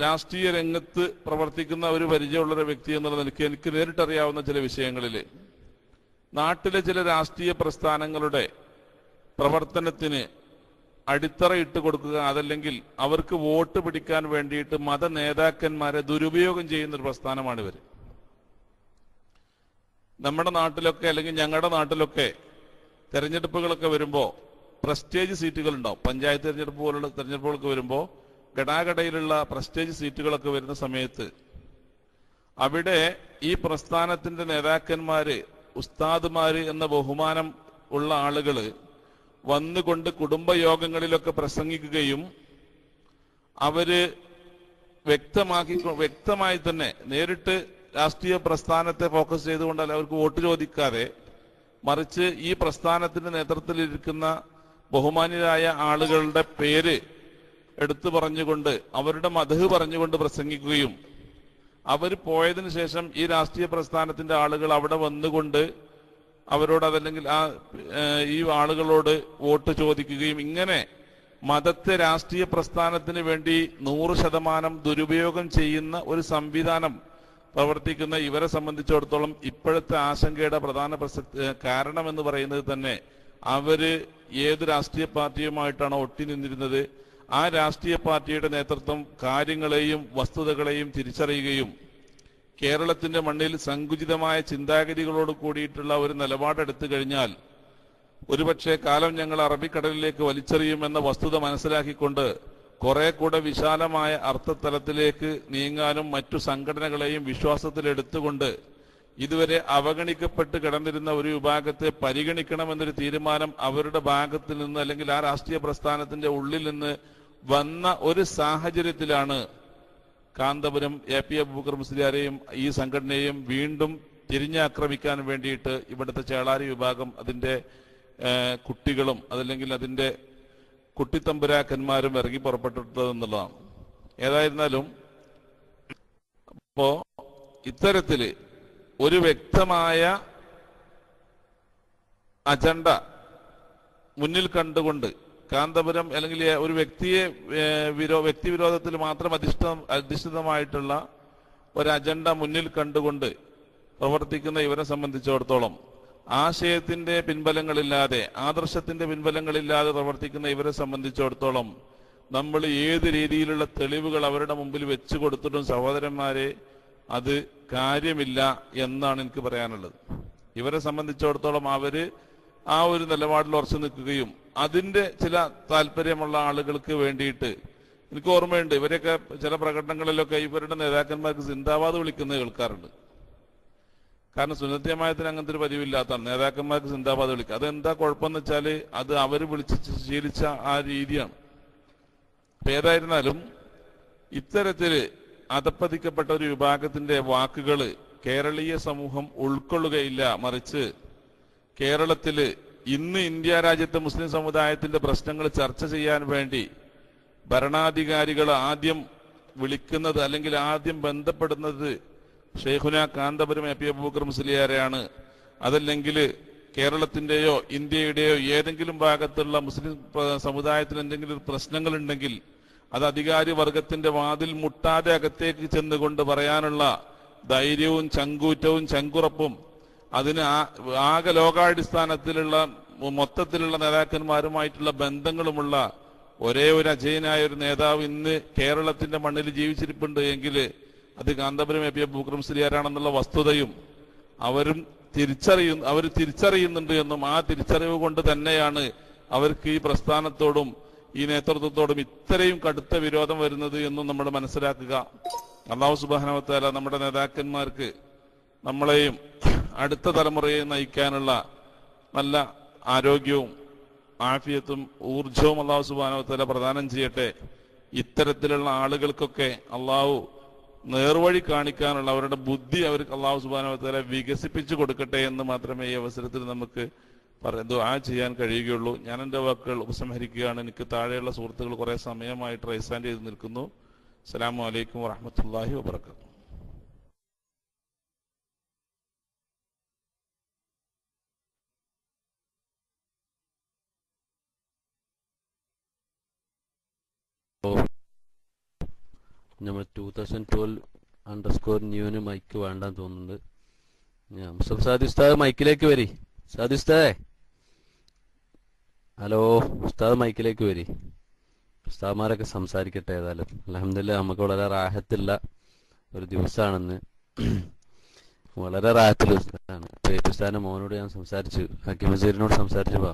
രാഷ്ട്രീയ രംഗത്ത് പ്രവർത്തിക്കുന്ന ഒരു പരിചയമുള്ള ഒരു വ്യക്തി എന്നുള്ള നിലയ്ക്ക് എനിക്ക് നേരിട്ടറിയാവുന്ന ചില വിഷയങ്ങളിൽ നാട്ടിലെ ചില രാഷ്ട്രീയ പ്രസ്ഥാനങ്ങളുടെ പ്രവർത്തനത്തിന് അടിത്തറ ഇട്ട് കൊടുക്കുക അതല്ലെങ്കിൽ അവർക്ക് വോട്ട് പിടിക്കാൻ വേണ്ടിയിട്ട് മത നേതാക്കന്മാരെ ദുരുപയോഗം ചെയ്യുന്ന ഒരു പ്രസ്ഥാനമാണ് ഇവർ നമ്മുടെ നാട്ടിലൊക്കെ അല്ലെങ്കിൽ ഞങ്ങളുടെ നാട്ടിലൊക്കെ തെരഞ്ഞെടുപ്പുകളൊക്കെ വരുമ്പോൾ പ്രസ്റ്റേജ് സീറ്റുകൾ ഉണ്ടാവും പഞ്ചായത്ത് തെരഞ്ഞെടുപ്പ് പോലുള്ള തെരഞ്ഞെടുപ്പുകളൊക്കെ വരുമ്പോൾ ഗടാഗടയിലുള്ള പ്രസ്റ്റേജ് സീറ്റുകളൊക്കെ വരുന്ന സമയത്ത് അവിടെ ഈ പ്രസ്ഥാനത്തിന്റെ നേതാക്കന്മാര് ഉസ്താദുമാര് എന്ന ബഹുമാനം ഉള്ള ആളുകൾ വന്നുകൊണ്ട് കുടുംബയോഗങ്ങളിലൊക്കെ പ്രസംഗിക്കുകയും അവർ വ്യക്തമാക്കി വ്യക്തമായി തന്നെ നേരിട്ട് രാഷ്ട്രീയ പ്രസ്ഥാനത്തെ ഫോക്കസ് ചെയ്തുകൊണ്ടല്ല അവർക്ക് വോട്ട് ചോദിക്കാതെ മറിച്ച് ഈ പ്രസ്ഥാനത്തിന്റെ നേതൃത്വത്തിലിരിക്കുന്ന ബഹുമാന്യരായ ആളുകളുടെ പേര് എടുത്തു പറഞ്ഞുകൊണ്ട് അവരുടെ മധു പറഞ്ഞുകൊണ്ട് പ്രസംഗിക്കുകയും അവർ പോയതിനു ശേഷം ഈ രാഷ്ട്രീയ പ്രസ്ഥാനത്തിന്റെ ആളുകൾ അവിടെ വന്നുകൊണ്ട് അവരോട് അതല്ലെങ്കിൽ ആ ഈ ആളുകളോട് വോട്ട് ചോദിക്കുകയും ഇങ്ങനെ മതത്തെ രാഷ്ട്രീയ പ്രസ്ഥാനത്തിന് വേണ്ടി നൂറ് ശതമാനം ദുരുപയോഗം ചെയ്യുന്ന ഒരു സംവിധാനം പ്രവർത്തിക്കുന്ന ഇവരെ സംബന്ധിച്ചിടത്തോളം ഇപ്പോഴത്തെ ആശങ്കയുടെ പ്രധാന പ്രസക്തി കാരണം എന്ന് പറയുന്നത് തന്നെ അവർ ഏത് രാഷ്ട്രീയ പാർട്ടിയുമായിട്ടാണ് ഒട്ടി നിന്നിരുന്നത് ആ രാഷ്ട്രീയ പാർട്ടിയുടെ നേതൃത്വം കാര്യങ്ങളെയും വസ്തുതകളെയും തിരിച്ചറിയുകയും കേരളത്തിന്റെ മണ്ണിൽ സങ്കുചിതമായ ചിന്താഗതികളോട് കൂടിയിട്ടുള്ള ഒരു നിലപാടെടുത്തു കഴിഞ്ഞാൽ ഒരുപക്ഷെ കാലം ഞങ്ങൾ അറബിക്കടലിലേക്ക് വലിച്ചെറിയുമെന്ന വസ്തുത മനസ്സിലാക്കിക്കൊണ്ട് കുറെ കൂടെ വിശാലമായ അർത്ഥതലത്തിലേക്ക് നീങ്ങാനും മറ്റു സംഘടനകളെയും വിശ്വാസത്തിലെടുത്തുകൊണ്ട് ഇതുവരെ അവഗണിക്കപ്പെട്ട് കിടന്നിരുന്ന ഒരു വിഭാഗത്തെ പരിഗണിക്കണമെന്നൊരു തീരുമാനം അവരുടെ ഭാഗത്തിൽ നിന്ന് അല്ലെങ്കിൽ ആ രാഷ്ട്രീയ പ്രസ്ഥാനത്തിന്റെ ഉള്ളിൽ നിന്ന് വന്ന ഒരു സാഹചര്യത്തിലാണ് കാന്തപുരം എ പി അബൂബക്കർ മുസ്ലിയാരെയും ഈ സംഘടനയെയും വീണ്ടും തിരിഞ്ഞാക്രമിക്കാൻ വേണ്ടിയിട്ട് ഇവിടുത്തെ ചേളാരി വിഭാഗം അതിന്റെ കുട്ടികളും അതല്ലെങ്കിൽ അതിന്റെ കുട്ടിത്തമ്പുരാക്കന്മാരും ഇറങ്ങി പുറപ്പെട്ടിട്ടുള്ളത് എന്നുള്ളതാണ്. ഏതായിരുന്നാലും അപ്പോ ഇത്തരത്തിൽ ഒരു വ്യക്തമായ അജണ്ട മുന്നിൽ കണ്ടുകൊണ്ട് കാന്തപുരം അല്ലെങ്കിൽ ഒരു വ്യക്തിയെ വിരോ വ്യക്തി വിരോധത്തിൽ മാത്രം അധിഷ്ഠ അധിഷ്ഠിതമായിട്ടുള്ള ഒരു അജണ്ട മുന്നിൽ കണ്ടുകൊണ്ട് പ്രവർത്തിക്കുന്ന ഇവരെ സംബന്ധിച്ചിടത്തോളം ആശയത്തിന്റെ പിൻബലങ്ങളില്ലാതെ ആദർശത്തിന്റെ പിൻബലങ്ങളില്ലാതെ പ്രവർത്തിക്കുന്ന ഇവരെ സംബന്ധിച്ചിടത്തോളം നമ്മൾ ഏത് രീതിയിലുള്ള തെളിവുകൾ അവരുടെ മുമ്പിൽ വെച്ചു കൊടുത്തിട്ടും സഹോദരന്മാരെ അത് കാര്യമില്ല എന്നാണ് എനിക്ക് പറയാനുള്ളത്. ഇവരെ സംബന്ധിച്ചിടത്തോളം അവർ ആ ഒരു നിലപാടിൽ ഉറച്ചു നിൽക്കുകയും അതിന്റെ ചില താല്പര്യമുള്ള ആളുകൾക്ക് വേണ്ടിയിട്ട് എനിക്ക് ഓർമ്മയുണ്ട് ഇവരെയൊക്കെ ചില പ്രകടനങ്ങളിലൊക്കെ ഇവരുടെ നേതാക്കന്മാർക്ക് സിന്ദാബാദ് വിളിക്കുന്നത് കേൾക്കാറുണ്ട്. കാരണം സുന്നത്യമായത്തിന് അങ്ങനത്തെ ഒരു പതിവില്ലാത്തതാണ്. നേതാക്കന്മാർക്ക് സിന്ദാബാദ് വിളിക്കുക അതെന്താ കുഴപ്പമെന്ന് വെച്ചാൽ അത് അവർ വിളിച്ച് ശീലിച്ച ആ രീതിയാണ്. ഏതായിരുന്നാലും ഇത്തരത്തിൽ അധപ്പതിക്കപ്പെട്ട ഒരു വിഭാഗത്തിന്റെ വാക്കുകൾ കേരളീയ സമൂഹം ഉൾക്കൊള്ളുകയില്ല മറിച്ച് കേരളത്തിൽ ഇന്ന് ഇന്ത്യ രാജ്യത്തെ മുസ്ലിം സമുദായത്തിന്റെ പ്രശ്നങ്ങൾ ചർച്ച ചെയ്യാൻ വേണ്ടി ഭരണാധികാരികൾ ആദ്യം വിളിക്കുന്നത് അല്ലെങ്കിൽ ആദ്യം ബന്ധപ്പെടുന്നത് ഷെയ്ഖുന കാന്തപുരം എ പി അബൂബക്കർ മുസ്ലിയാരെയാണ്. അതല്ലെങ്കിൽ കേരളത്തിന്റെയോ ഇന്ത്യയുടെയോ ഏതെങ്കിലും ഭാഗത്തുള്ള മുസ്ലിം സമുദായത്തിന് എന്തെങ്കിലും പ്രശ്നങ്ങളുണ്ടെങ്കിൽ അത് അധികാരി വർഗത്തിന്റെ വാതിൽ മുട്ടാതെ അകത്തേക്ക് ചെന്നുകൊണ്ട് പറയാനുള്ള ധൈര്യവും ചങ്കൂറ്റവും ചങ്കുറപ്പും അതിന് ആകെ ലോകാടിസ്ഥാനത്തിലുള്ള മൊത്തത്തിലുള്ള നേതാക്കന്മാരുമായിട്ടുള്ള ബന്ധങ്ങളുമുള്ള ഒരേ ഒരു അജയനായ ഒരു നേതാവ് ഇന്ന് കേരളത്തിന്റെ മണ്ണിൽ ജീവിച്ചിരിപ്പുണ്ട് എങ്കിൽ അത് കാന്തപുരം എ പി എ ബുക്രം ശ്രീയാരാണെന്നുള്ള വസ്തുതയും അവരും തിരിച്ചറിയു അവർ തിരിച്ചറിയുന്നുണ്ട് എന്നും ആ തിരിച്ചറിവ് കൊണ്ട് തന്നെയാണ് അവർക്ക് ഈ പ്രസ്ഥാനത്തോടും ഈ നേതൃത്വത്തോടും ഇത്രയും കടുത്ത വിരോധം വരുന്നത് എന്നും നമ്മൾ മനസ്സിലാക്കുക. അള്ളാഹു സുബാനവത്താല നമ്മുടെ നേതാക്കന്മാർക്ക് നമ്മളെയും അടുത്ത തലമുറയെ നയിക്കാനുള്ള നല്ല ആരോഗ്യവും ആഫിയത്തും ഊർജവും അള്ളാഹു സുബാനോത്തല പ്രദാനം ചെയ്യട്ടെ. ഇത്തരത്തിലുള്ള ആളുകൾക്കൊക്കെ അള്ളാഹു നേർവഴി കാണിക്കാനുള്ള അവരുടെ ബുദ്ധി അവർക്ക് അള്ളാഹു സുബാനോത്തല വികസിപ്പിച്ചു കൊടുക്കട്ടെ എന്ന് മാത്രമേ ഈ അവസരത്തിൽ നമുക്ക് പറ ആ ചെയ്യാൻ കഴിയുകയുള്ളൂ. ഞാൻ എന്റെ വാക്കുകൾ ഉപസംഹരിക്കുകയാണ്. എനിക്ക് താഴെയുള്ള സുഹൃത്തുക്കൾ കുറേ സമയമായിട്ട് റൈസാൻഡ് ചെയ്ത് നിൽക്കുന്നു. അസ്സാം വലൈക്കും വാഹമത്തല്ലാഹി വബർക്കാത്തു നമ്മൾ two thousand twelve under score ന്യൂന് mic വേണ്ടെന്ന് തോന്നുന്നുണ്ട്. ഞാൻ മുസ്തഫ സാദി ഉസ്താദ് മൈക്കിലേക്ക് വരി. സാദി ഉസ്താദേ ഹലോ ഉസ്താദ് മൈക്കിലേക്ക് വരി. ഉസ്താദ്മാരൊക്കെ സംസാരിക്കട്ടെ ഏതായാലും. അലഹമില്ല നമുക്ക് വളരെ റാഹത്തില്ല ഒരു ദിവസമാണെന്ന് വളരെ റാഹത്തിൽ ഉസ്താദാണ് ഉസ്താദിന്റെ മോനോട് ഞാൻ സംസാരിച്ചു. ഹക്കീം മസീറിനോട് സംസാരിച്ചപ്പോ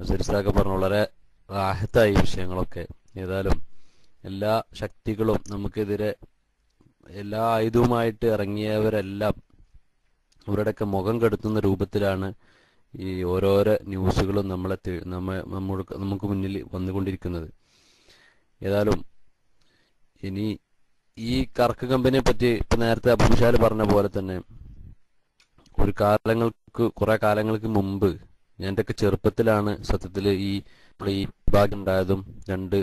മസീർ ഉസ്താദൊക്കെ പറഞ്ഞു വളരെ റാഹത്തായി വിഷയങ്ങളൊക്കെ. ഏതായാലും എല്ലാ ശക്തികളും നമുക്കെതിരെ എല്ലാ ആയുധവുമായിട്ട് ഇറങ്ങിയവരെല്ലാം അവരുടെയൊക്കെ മുഖം കെടുത്തുന്ന രൂപത്തിലാണ് ഈ ഓരോരോ ന്യൂസുകളും നമ്മളെ നമ്മ നമ്മുടെ നമുക്ക് മുന്നിൽ വന്നുകൊണ്ടിരിക്കുന്നത്. ഏതായാലും ഇനി ഈ കറക്ക് കമ്പനിയെ പറ്റി ഇപ്പൊ നേരത്തെ അഭിഷാൽ പറഞ്ഞ പോലെ തന്നെ ഒരു കാലങ്ങൾക്ക് കുറെ കാലങ്ങൾക്ക് മുമ്പ് എന്റെയൊക്കെ ചെറുപ്പത്തിലാണ് സത്യത്തിൽ ഈ ഈ ഭാഗ്യം ഉണ്ടായതും രണ്ട്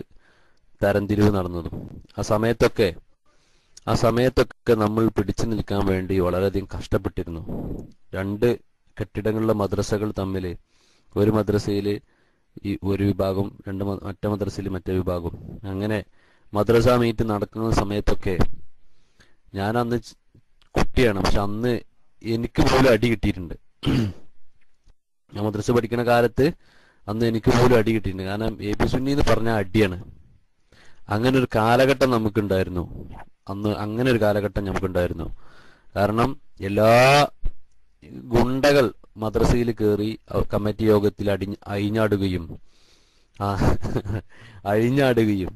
തരംതിരിവ് നടന്നതും. ആ സമയത്തൊക്കെ ആ സമയത്തൊക്കെ നമ്മൾ പിടിച്ചു നിൽക്കാൻ വേണ്ടി വളരെയധികം കഷ്ടപ്പെട്ടിരുന്നു. രണ്ട് കെട്ടിടങ്ങളിലെ മദ്രസകൾ തമ്മിൽ ഒരു മദ്രസയിൽ ഈ ഒരു വിഭാഗം രണ്ട് മറ്റേ മദ്രസയിൽ മറ്റേ വിഭാഗം. അങ്ങനെ മദ്രസ മീറ്റ് നടക്കുന്ന സമയത്തൊക്കെ ഞാൻ അന്ന് കുട്ടിയാണ്. പക്ഷെ അന്ന് എനിക്ക് പോലും അടി കിട്ടിയിട്ടുണ്ട്. ഞാൻ മദ്രസ പഠിക്കുന്ന കാലത്ത് അന്ന് എനിക്ക് പോലും അടി കിട്ടിയിട്ടുണ്ട്. കാരണം എ പി സുന്നി എന്ന് പറഞ്ഞ അടിയാണ്. അങ്ങനെ ഒരു കാലഘട്ടം നമുക്കുണ്ടായിരുന്നു. അന്ന് അങ്ങനെ ഒരു കാലഘട്ടം നമുക്കുണ്ടായിരുന്നു. കാരണം എല്ലാ ഗുണ്ടകൾ മദ്രസയിൽ കയറി കമ്മിറ്റി യോഗത്തിൽ അടി അഴിഞ്ഞാടുകയും അഴിഞ്ഞാടുകയും.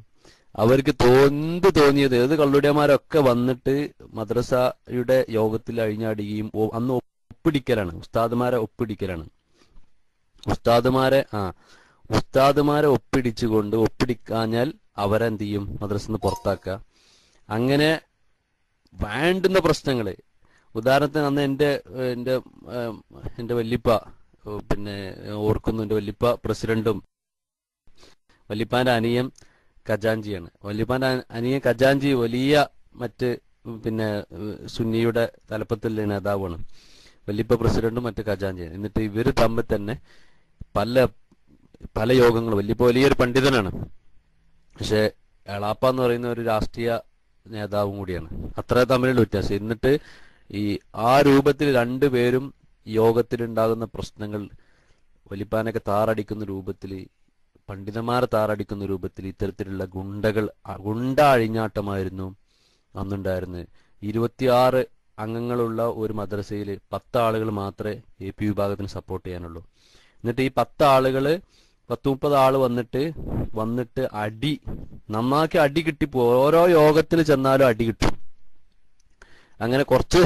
അവർക്ക് തോന്ത് തോന്നിയത് ഏത് കള്ളുടിയന്മാരൊക്കെ വന്നിട്ട് മദ്രസയുടെ യോഗത്തിൽ അഴിഞ്ഞാടുകയും അന്ന് ഒപ്പിടിക്കലാണ്. ഉസ്താദുമാരെ ഒപ്പിടിക്കലാണ്. ഉസ്താദുമാരെ ആ ഉസ്താദുമാരെ ഒപ്പിടിച്ചുകൊണ്ട് ഒപ്പിടിക്കാഞ്ഞാൽ അവരെന്ത് ചെയ്യും മദ്രസന്ന് പുറത്താക്കുക. അങ്ങനെ വേണ്ടുന്ന പ്രശ്നങ്ങൾ. ഉദാഹരണത്തിന് അന്ന് എന്റെ എന്റെ എന്റെ വല്യപ്പ പിന്നെ ഓർക്കുന്നു എന്റെ വല്യപ്പ പ്രസിഡന്റും വല്യപ്പാന്റെ അനിയം ഖജാൻജിയാണ്. വല്യപ്പാന്റെ അനിയൻ ഖജാൻജി വലിയ മറ്റ് പിന്നെ സുന്നിയുടെ തലപ്പത്തുള്ള നേതാവാണ്. വല്യപ്പ പ്രസിഡന്റും മറ്റ് ഖജാൻജിയാണ്. എന്നിട്ട് ഇവർ തമ്മിൽ തന്നെ പല പല യോഗങ്ങളും. വല്യപ്പ വലിയൊരു പണ്ഡിതനാണ്. പക്ഷെ എളാപ്പ എന്ന് പറയുന്ന ഒരു രാഷ്ട്രീയ നേതാവും കൂടിയാണ്. അത്ര തമ്മിലുള്ള വ്യത്യാസം. എന്നിട്ട് ഈ ആ രൂപത്തിൽ രണ്ടുപേരും യോഗത്തിലുണ്ടാകുന്ന പ്രശ്നങ്ങൾ വലിപ്പാനൊക്കെ താറടിക്കുന്ന രൂപത്തിൽ പണ്ഡിതന്മാരെ താറടിക്കുന്ന രൂപത്തിൽ ഇത്തരത്തിലുള്ള ഗുണ്ടകൾ ഗുണ്ട അഴിഞ്ഞാട്ടമായിരുന്നു അന്നുണ്ടായിരുന്നത് ഇരുപത്തിയാറ് അംഗങ്ങളുള്ള ഒരു മദ്രസയിൽ പത്ത് ആളുകൾ മാത്രമേ എ പി വിഭാഗത്തിന് സപ്പോർട്ട് ചെയ്യാനുള്ളൂ. എന്നിട്ട് ഈ പത്ത് ആളുകൾ പത്ത് മുപ്പത് ആൾ വന്നിട്ട് വന്നിട്ട് അടി നന്നാക്കി അടി കിട്ടിപ്പോ ഓരോ യോഗത്തിൽ ചെന്നാലും അടി കിട്ടും. അങ്ങനെ കുറച്ച്